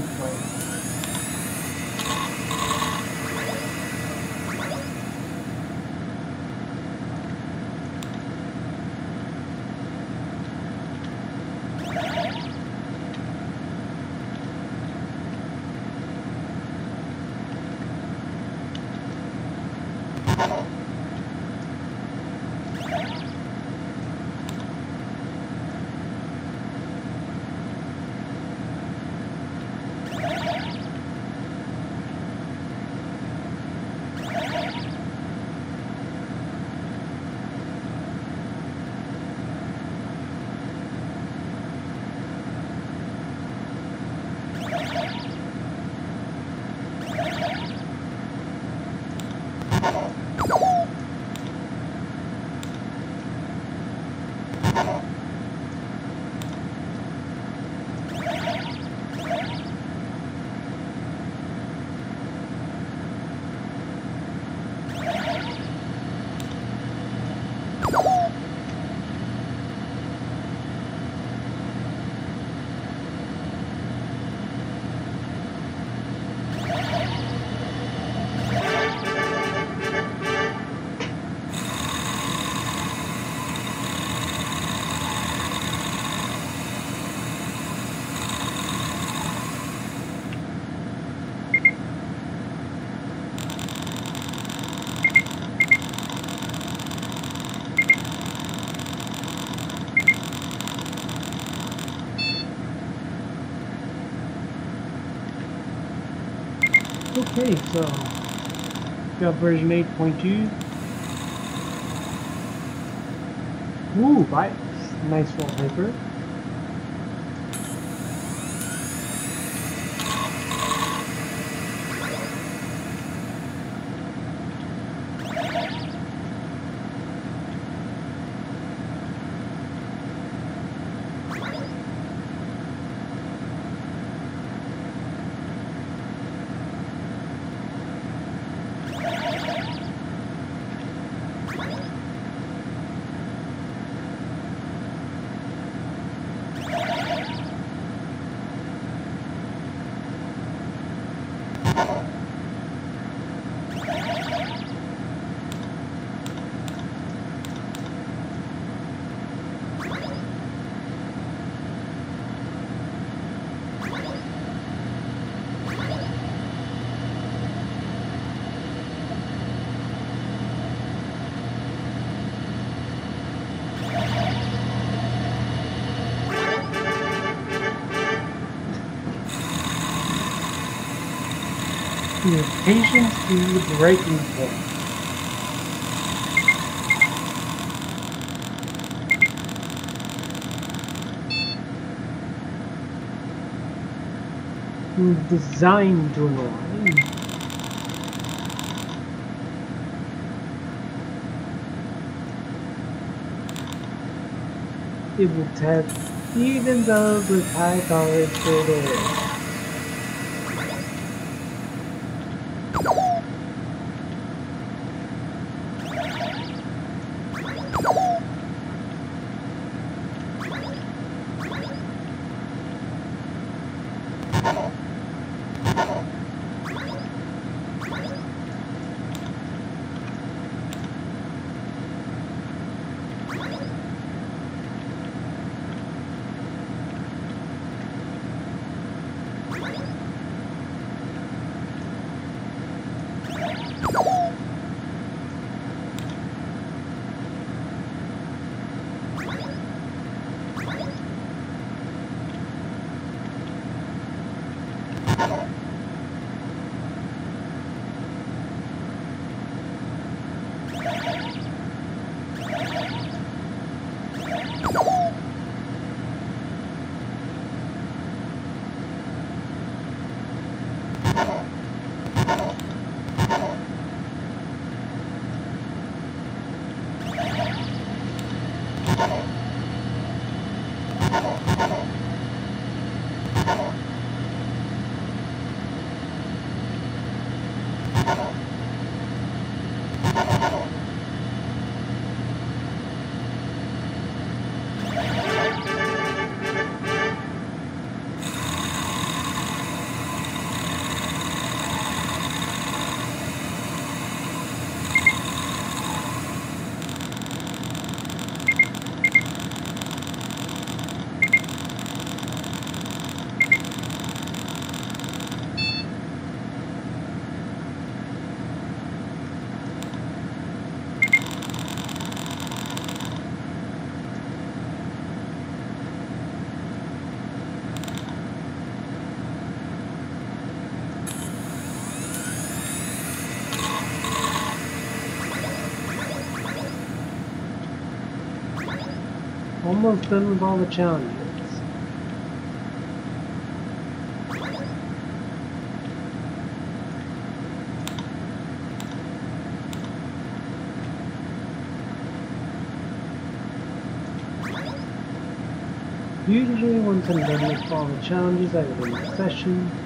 Okay, so got version 8.2. Ooh, bikes. Nice wallpaper. Your patience to the breaking point. Designed to annoy. It will test even those with high for error. Almost done with all the challenges. Usually once I'm done with all the challenges I will end the session.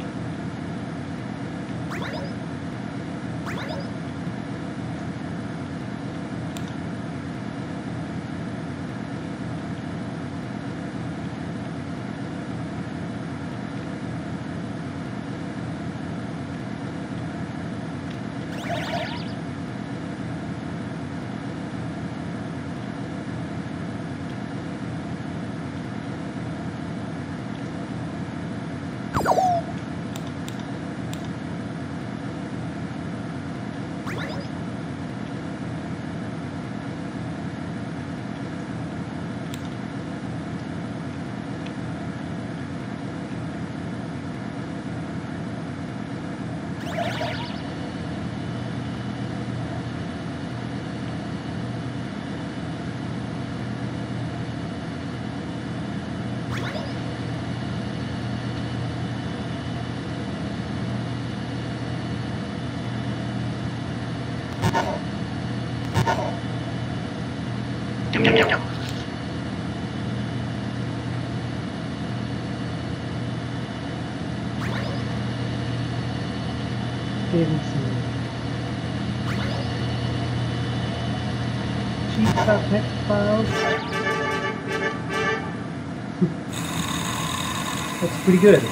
Pretty good.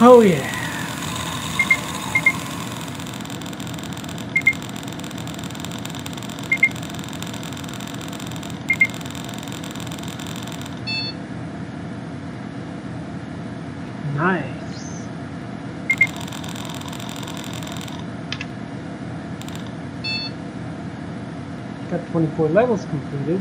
Oh yeah. Nice. Got 24 levels completed.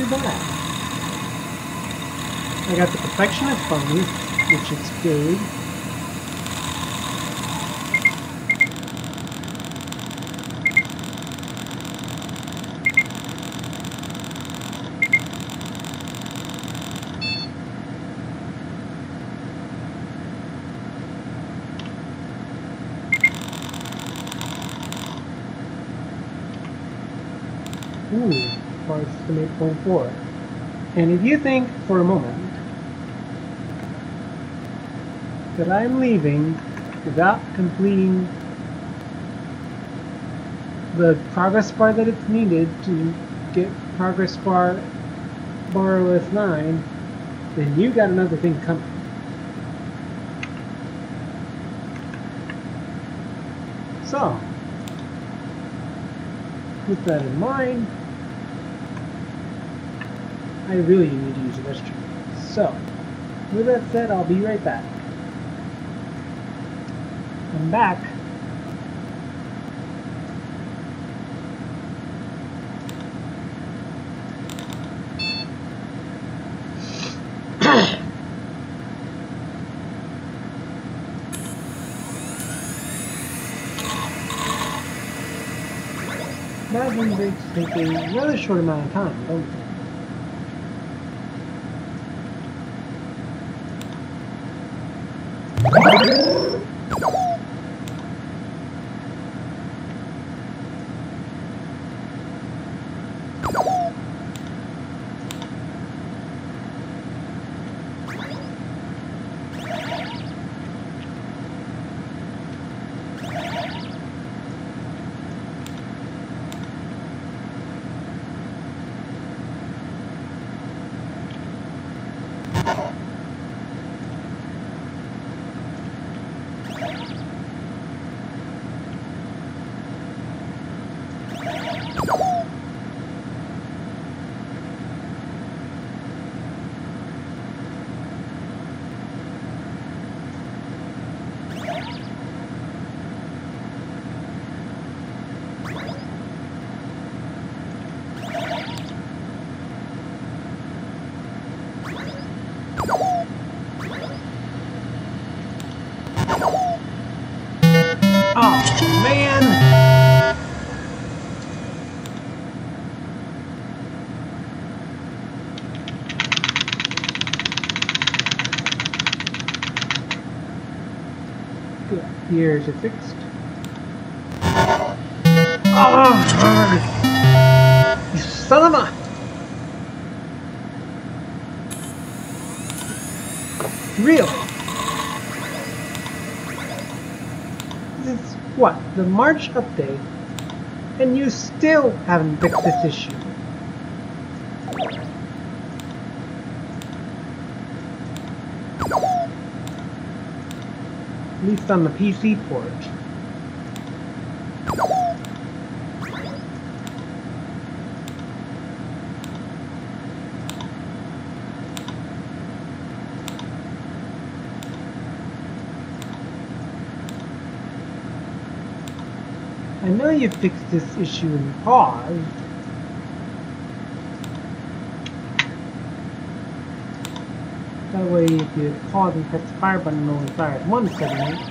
I got the perfectionist bonus, which is good. Ooh, system 8.4. And if you think for a moment that I'm leaving without completing the progress bar that it's needed to get progress bar bar OS 9, then you got another thing coming. So, with that in mind, I really need to use the restroom. So, with that said, I'll be right back. I'm back. Bathroom breaks take a rather short amount of time, Good. Gears are fixed. Oh, you son of a... Really? This is what? The March update? And you still haven't fixed this issue. At on the PC port. I know you fixed this issue in pause. That way if you pause and press the fire button it only fires one segment.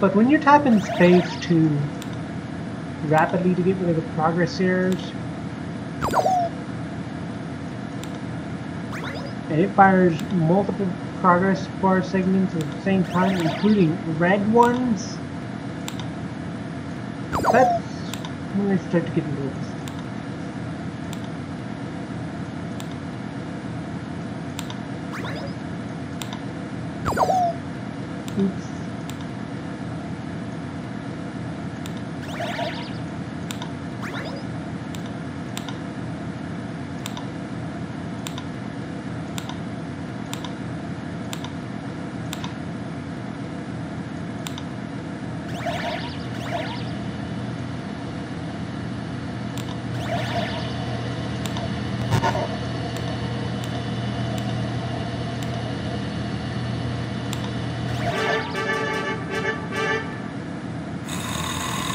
But when you're tapping space to rapidly to get rid of the progress errors, and it fires multiple progress bar segments at the same time, including red ones, that's when I start to get a little Oops.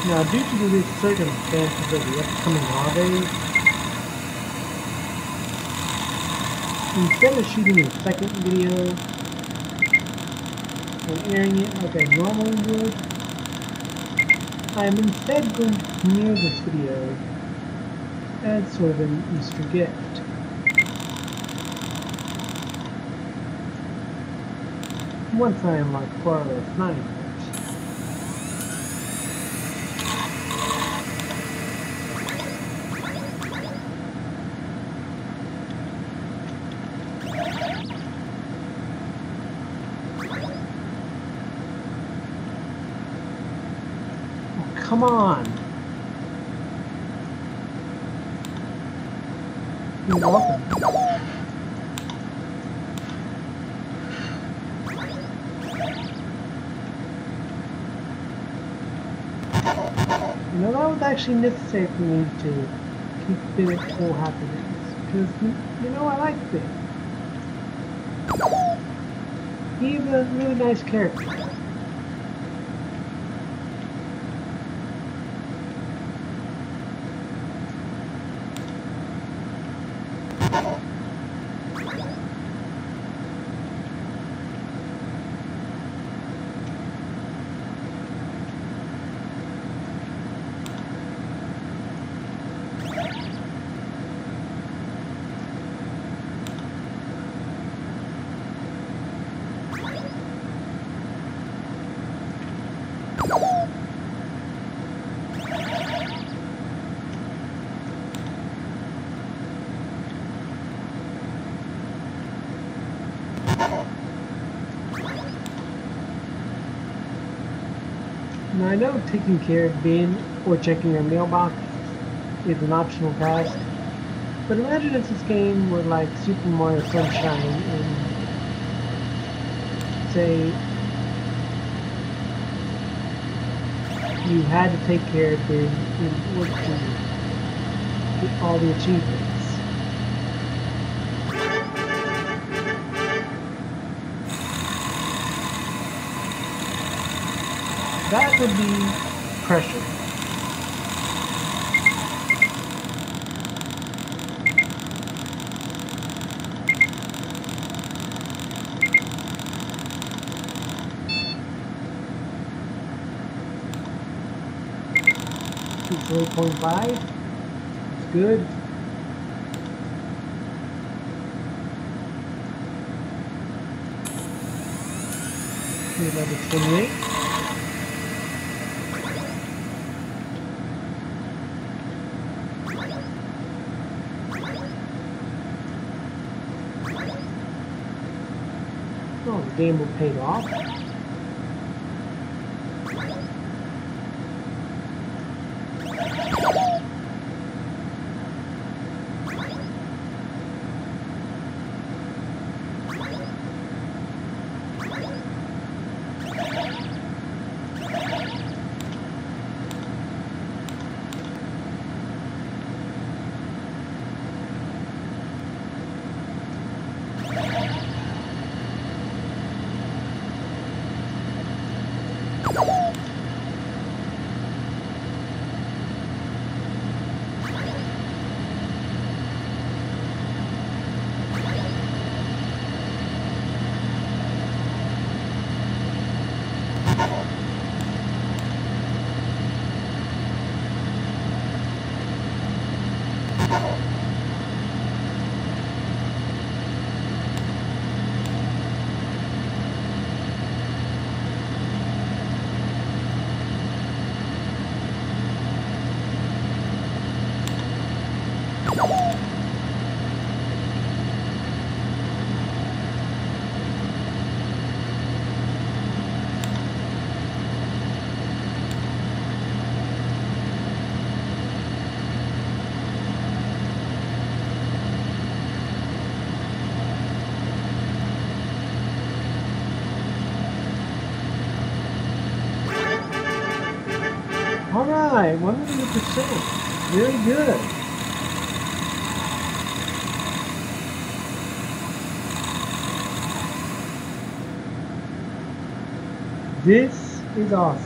Now, due to the circumstances of the upcoming holidays, instead of shooting a second video and airing it like I normally would, I am instead going to premiere this video as sort of an Easter gift. Once I am like far less nine. Come on. You're welcome. You know, that was actually necessary for me to keep Bennett full happiness. Because, you know, I like Ben. He's a really nice character. Know taking care of Ben or checking your mailbox is an optional task, but imagine if this game were like Super Mario Sunshine and say you had to take care of Ben in order to get all the achievements. That would be pressure. Four point five. It's good. Level twenty eight. Game will pay off. All right, 100%. Very good. This is awesome.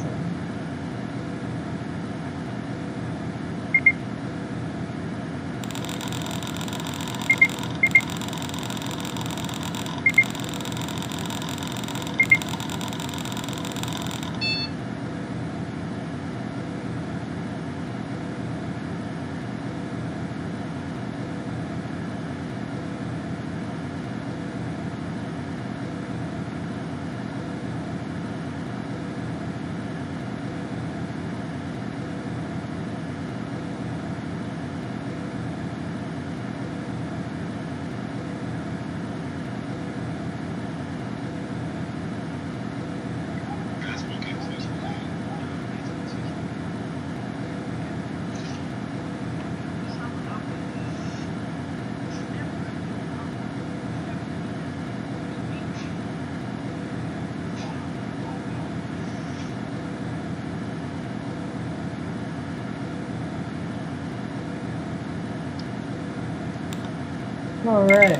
All right.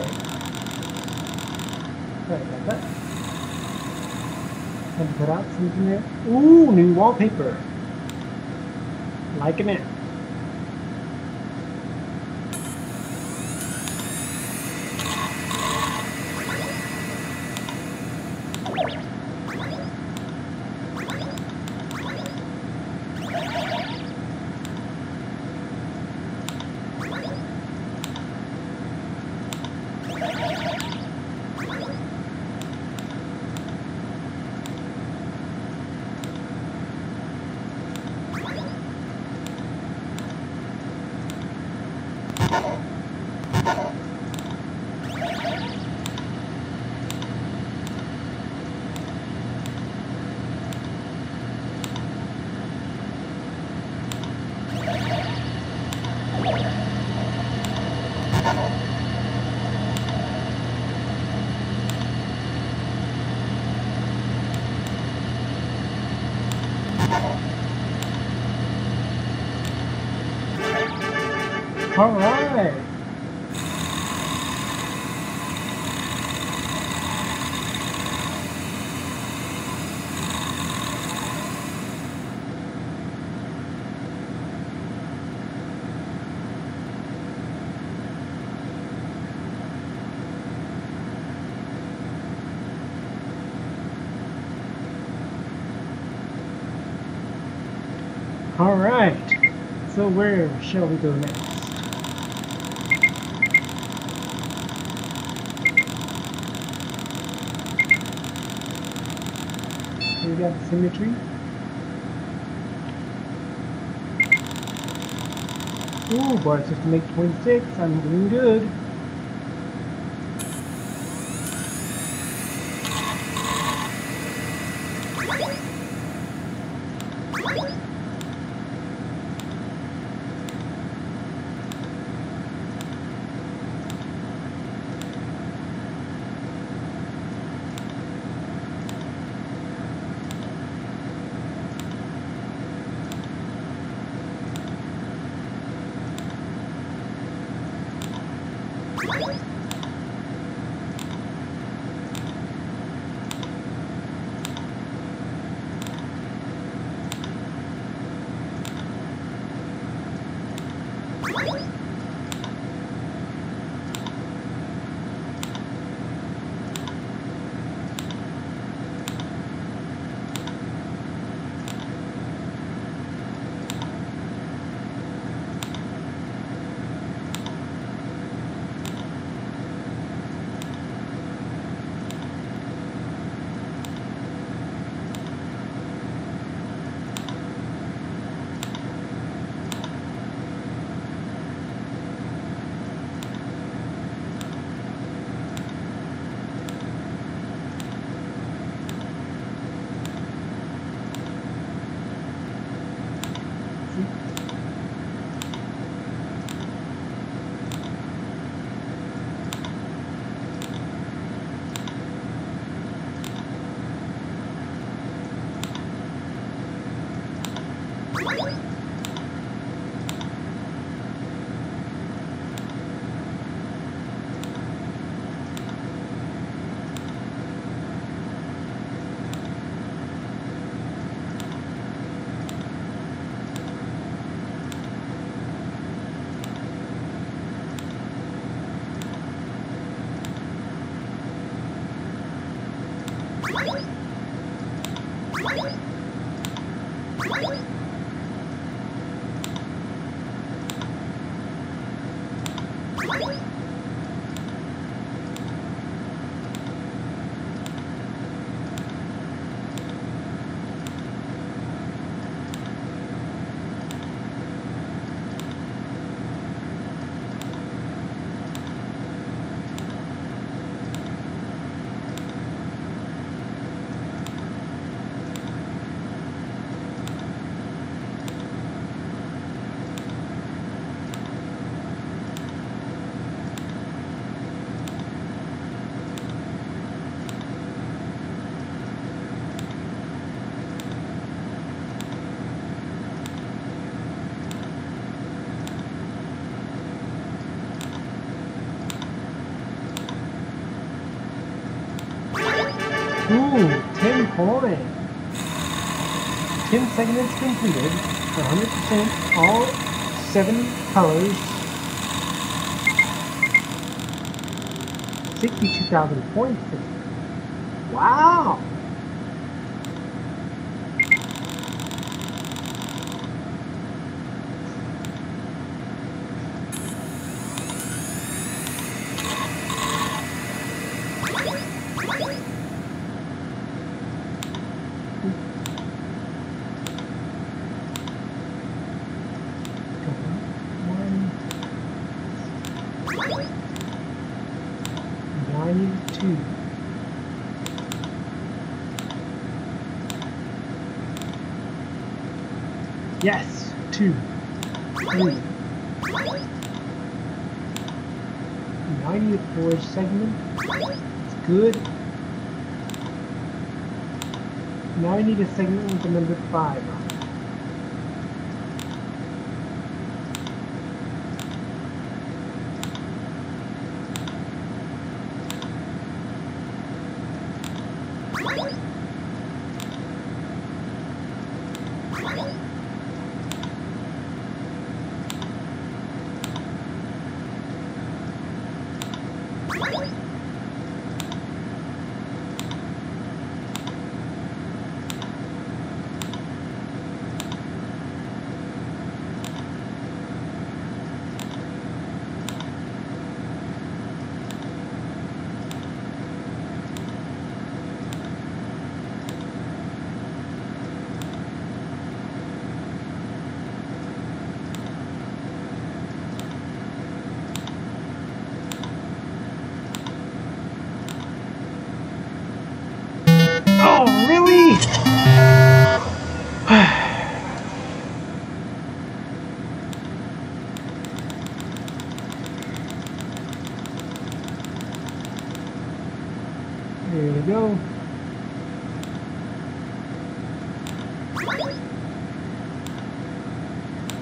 Sorry about that. Ooh, new wallpaper. Liking it. All right. All right. So where shall we go next? We got symmetry. Ooh, bar system make 26. I'm doing good. 10 points. 10 segments completed. 100% all 7 colors. 62,000 points.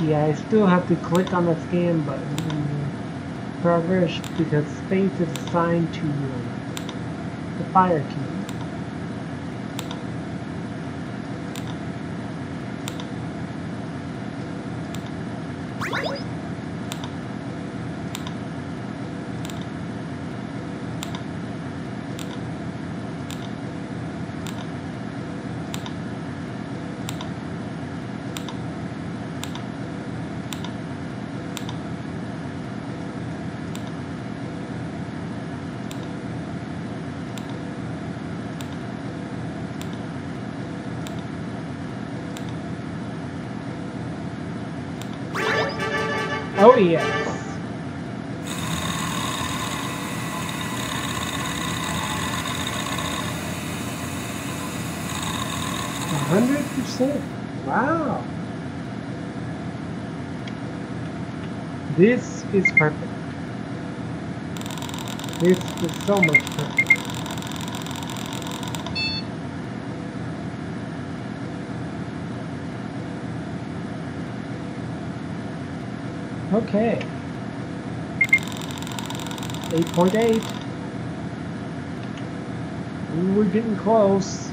Yeah, I still have to click on the scan button in progress because space is assigned to the fire key. Oh yes. A hundred percent. Wow. This is perfect. This is so much perfect. Okay. 8.8. Ooh, We're getting close.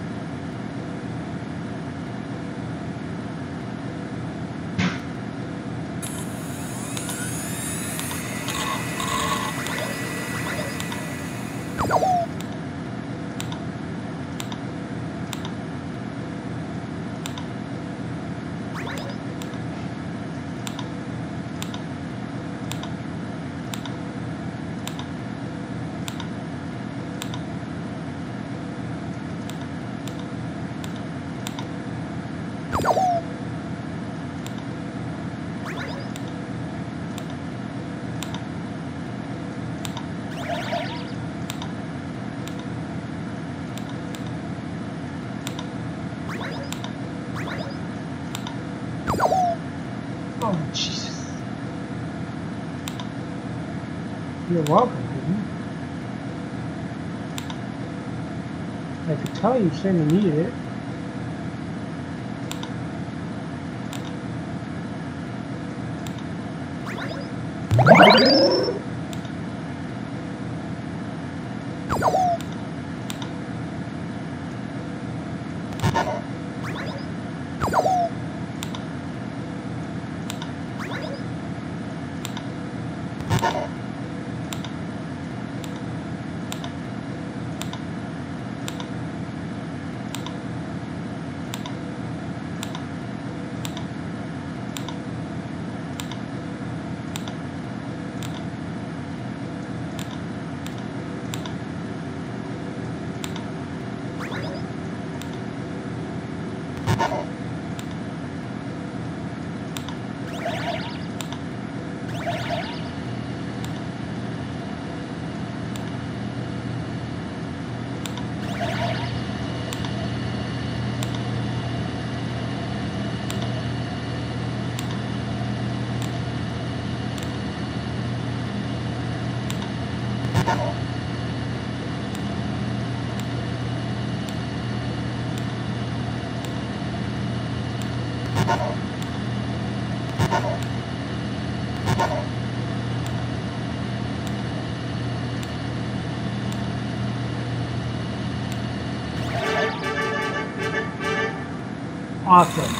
Oh, Jesus. You're welcome, dude. I could tell you certainly needed it. Awesome.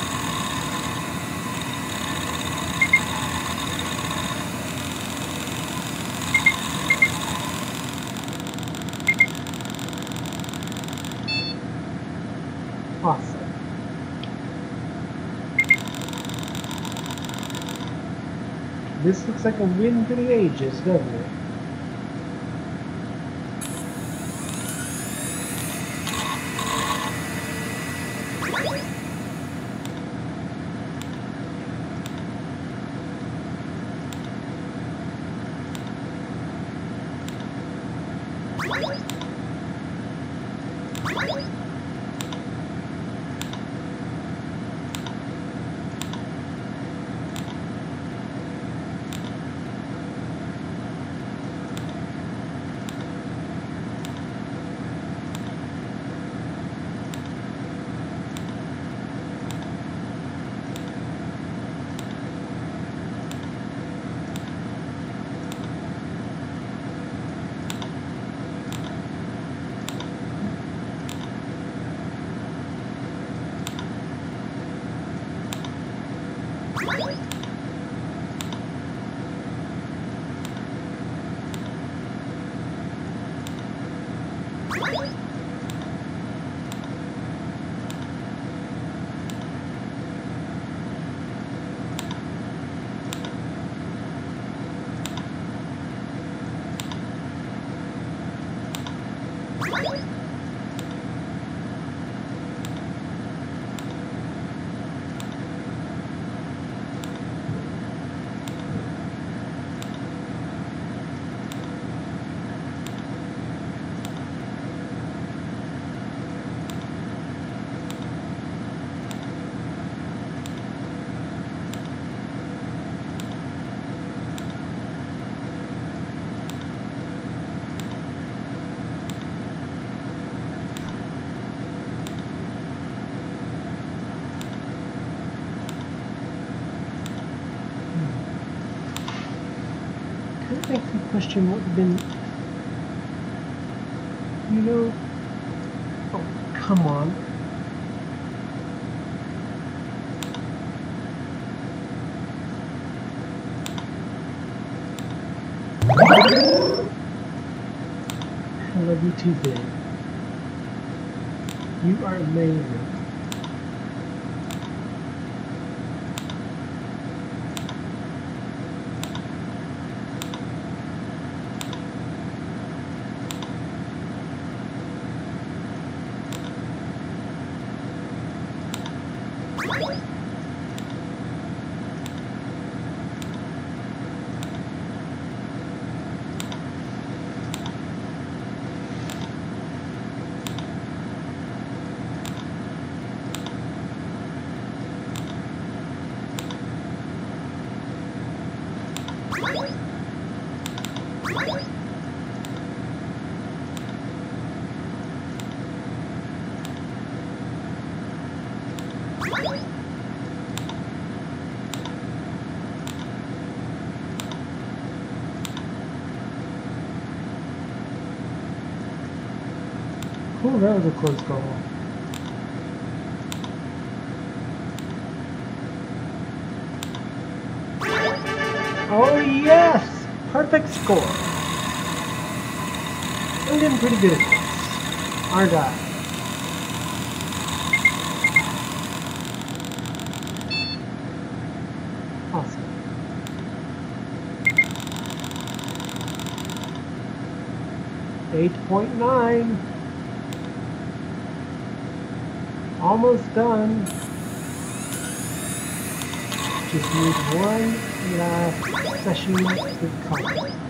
Awesome. This looks like a win for the ages, it? Question what have been. You know. Oh, come on. I love you too, babe. You are amazing. Cool, that was a close call. Oh yes! Perfect score. I'm getting pretty good at this. Aren't I? Awesome. Eight point nine. Almost done. Just need one last session with color.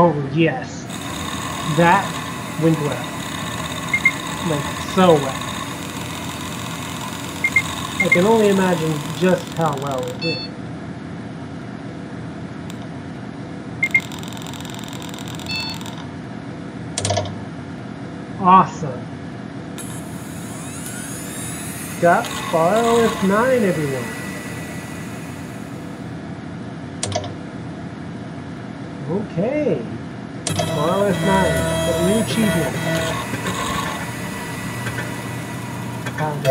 Oh, yes. That went well. Like, so well. I can only imagine just how well it did. Awesome. Got Fireless 9, everyone. Okay. 9. Got a new achievement. Found.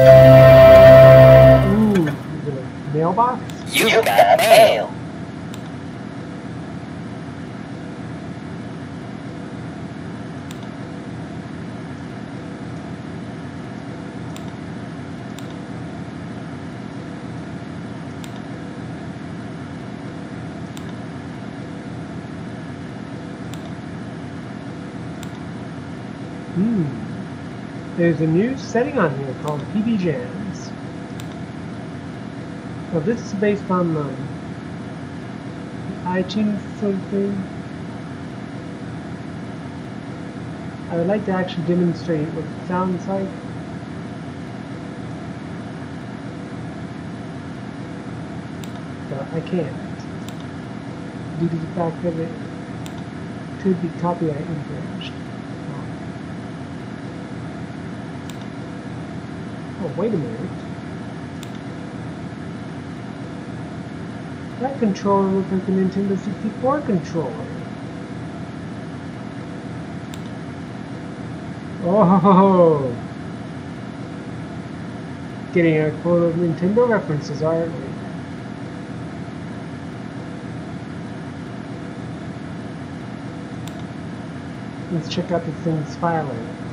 Ooh, mailbox? You got mail. Hmm. There's a new setting on here called PB Jams. Now this is based on um, the iTunes sort of thing. I would like to actually demonstrate what it sounds like. But I can't. Due to the fact that it could be copyright infringed. Oh, wait a minute. That controller looks like a Nintendo 64 controller. Oh! Getting a quote of Nintendo references, aren't we? Let's check out the thing's filing.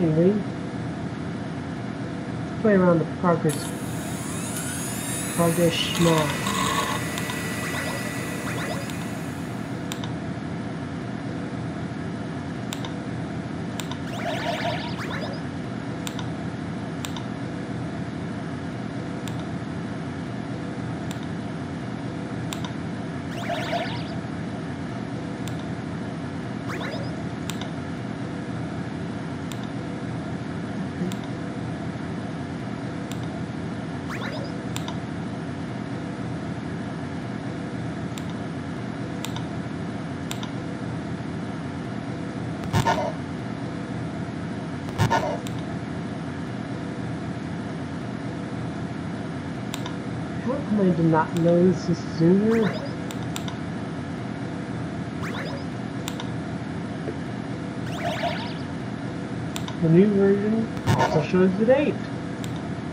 Anyway, let's play around the progress not notice this sooner? The new version also shows the date,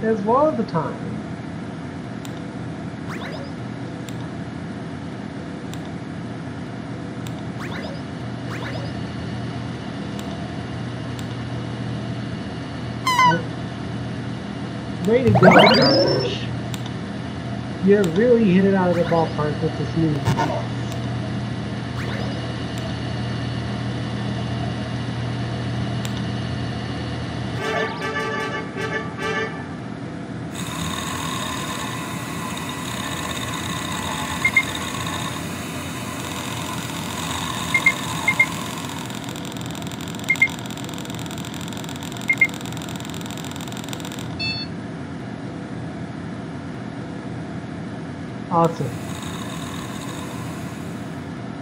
as well as the time. Way to go, Darvish. You really hit it out of the ballpark with this new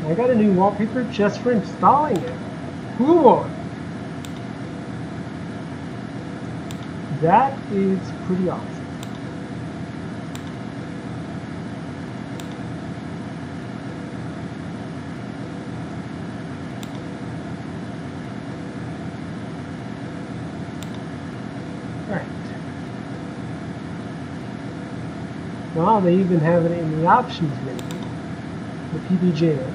I got a new wallpaper just for installing it. Cool. That is pretty awesome. Right. Wow, they even have it in the options menu. The PBJs.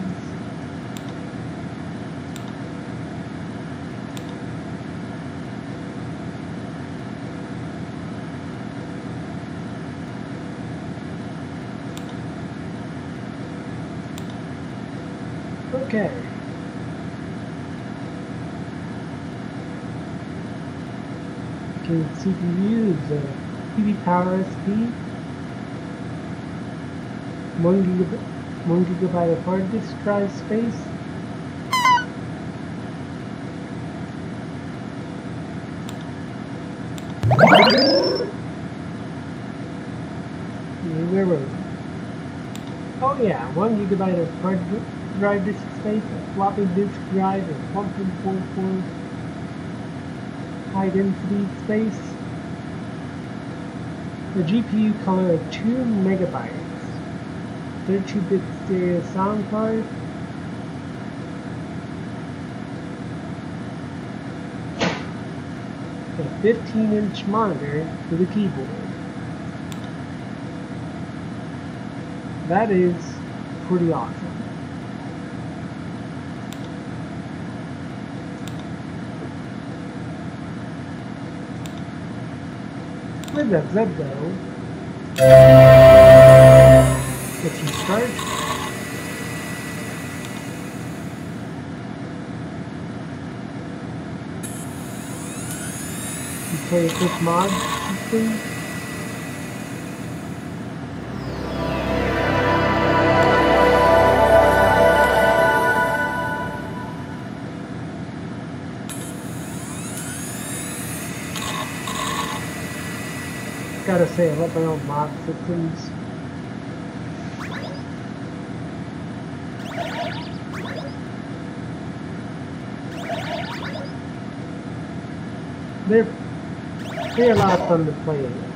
Okay. Okay, CPU is a uh, PV Power SP one gigabyte, one gigabyte of hard disk drive space. Where were we? Oh yeah, one gigabyte of hard drive disk space, a floppy disk drive, and 1.44 high density space. The GPU color of 2 megabytes, 32-bit stereo sound card, a 15-inch monitor for the keyboard. That is pretty awesome. With that said though, you play a quick mod, please. Gotta say, I love my own mod systems. They're they're a lot of fun to play with.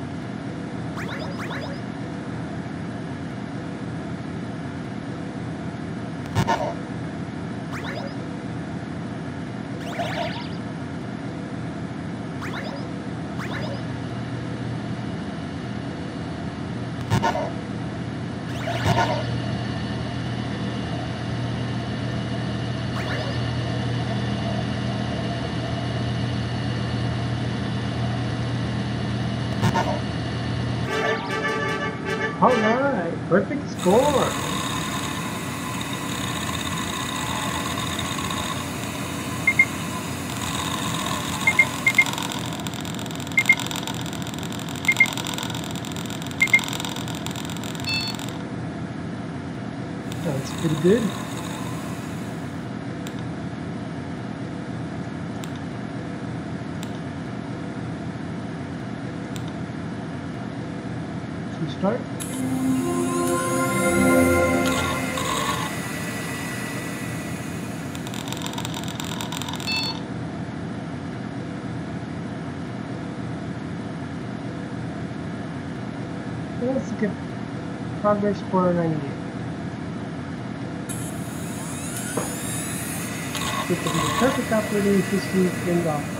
Alright, perfect score. That's pretty good. To start. Let's get progress 498. This will be the perfect operating system to end off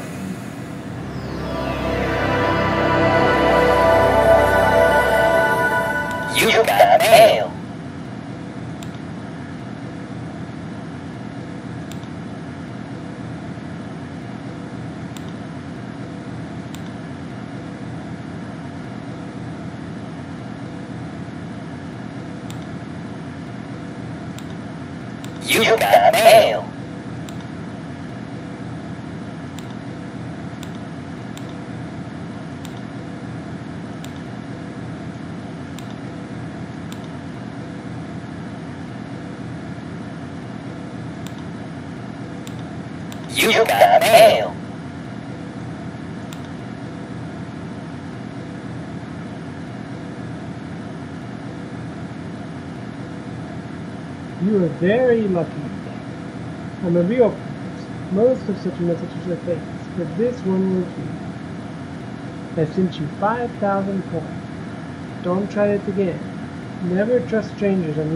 very lucky. I'm a real prince. Most of such messages are fakes, but this one was real. I sent you 5,000 points. Don't try it again. Never trust strangers on the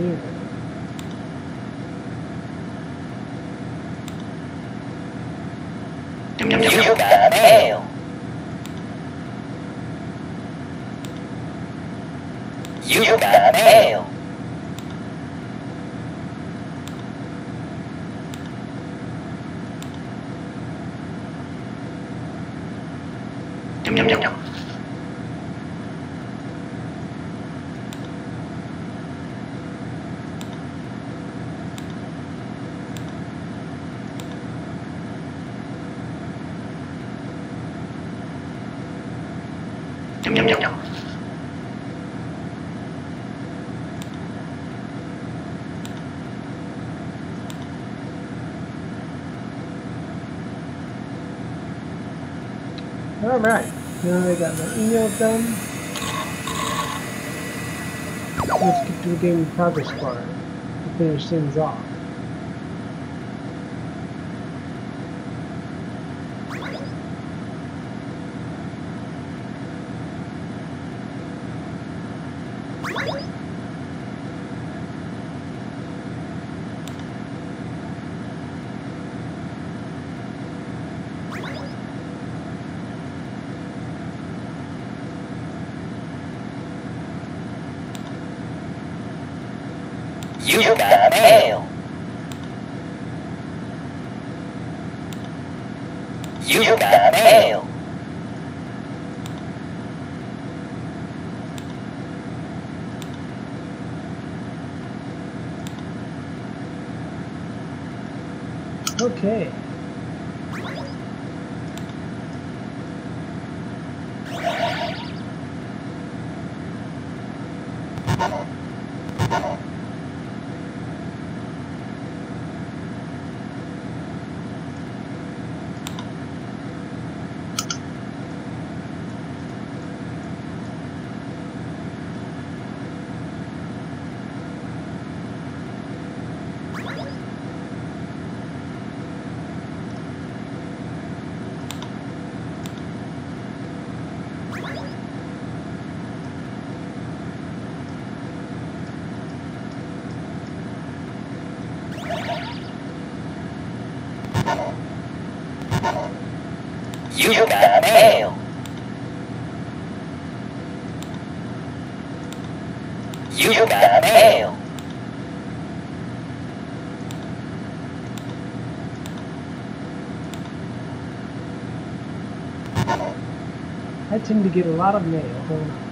internet. You My emails done. Let's get to the game progress bar to finish things off. You got mail. You got mail. Okay. You got mail. You got mail. I tend to get a lot of mail. On.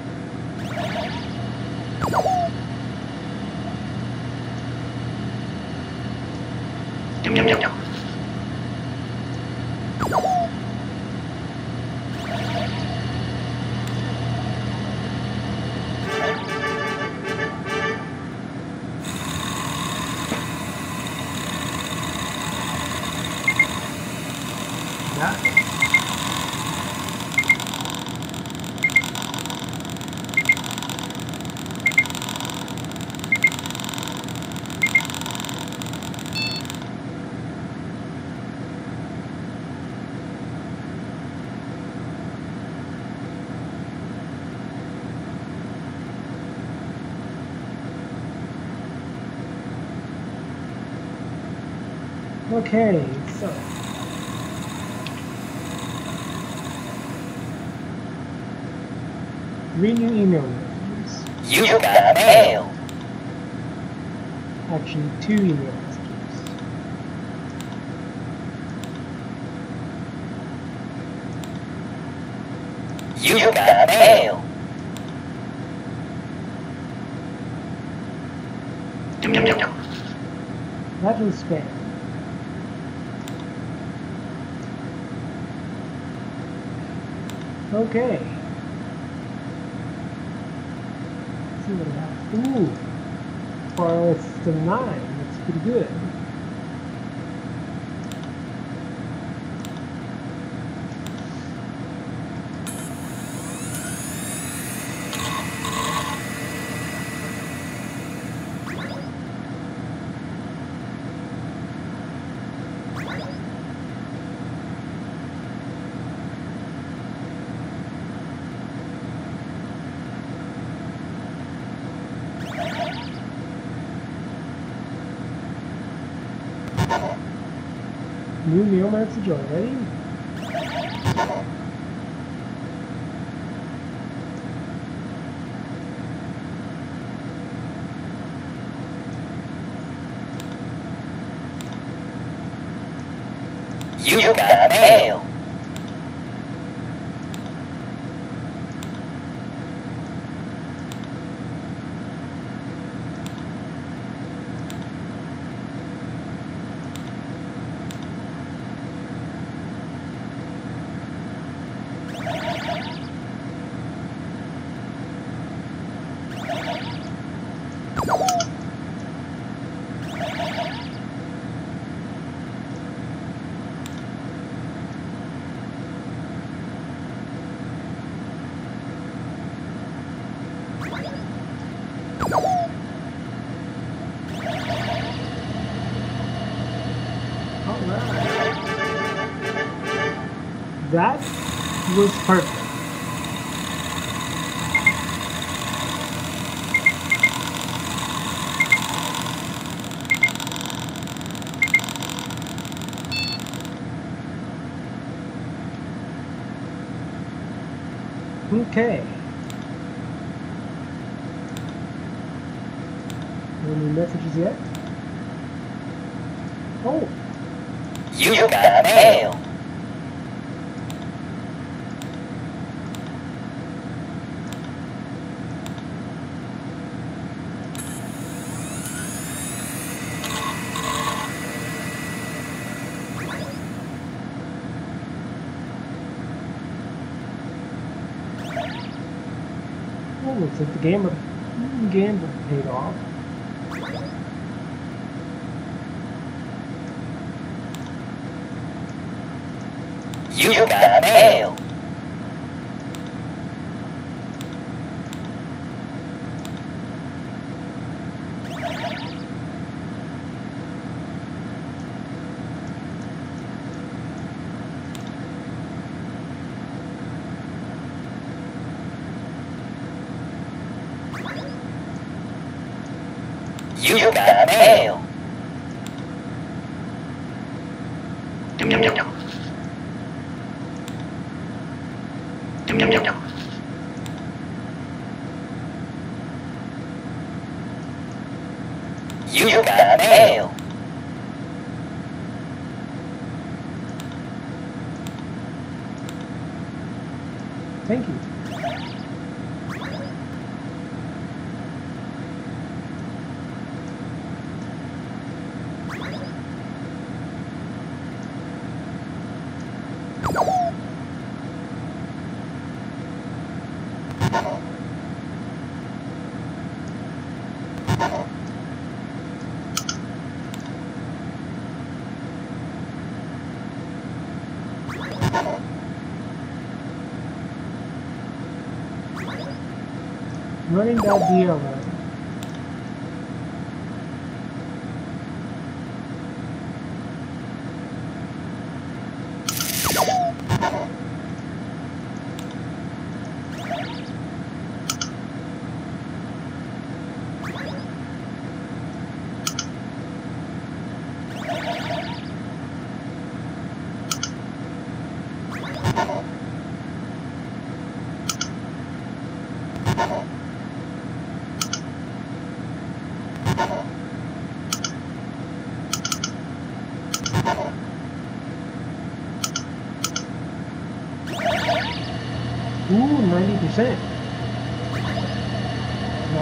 Got it. Okay, so three new email. You got mail. Actually, two email messages. You got mail. That was spam. Okay. see what I have. Ooh. For it's the nine. That's pretty good. New mail message already? You that was perfect. Okay. Any messages yet? Oh, You got mail. well, looks like gamble, Running that deal,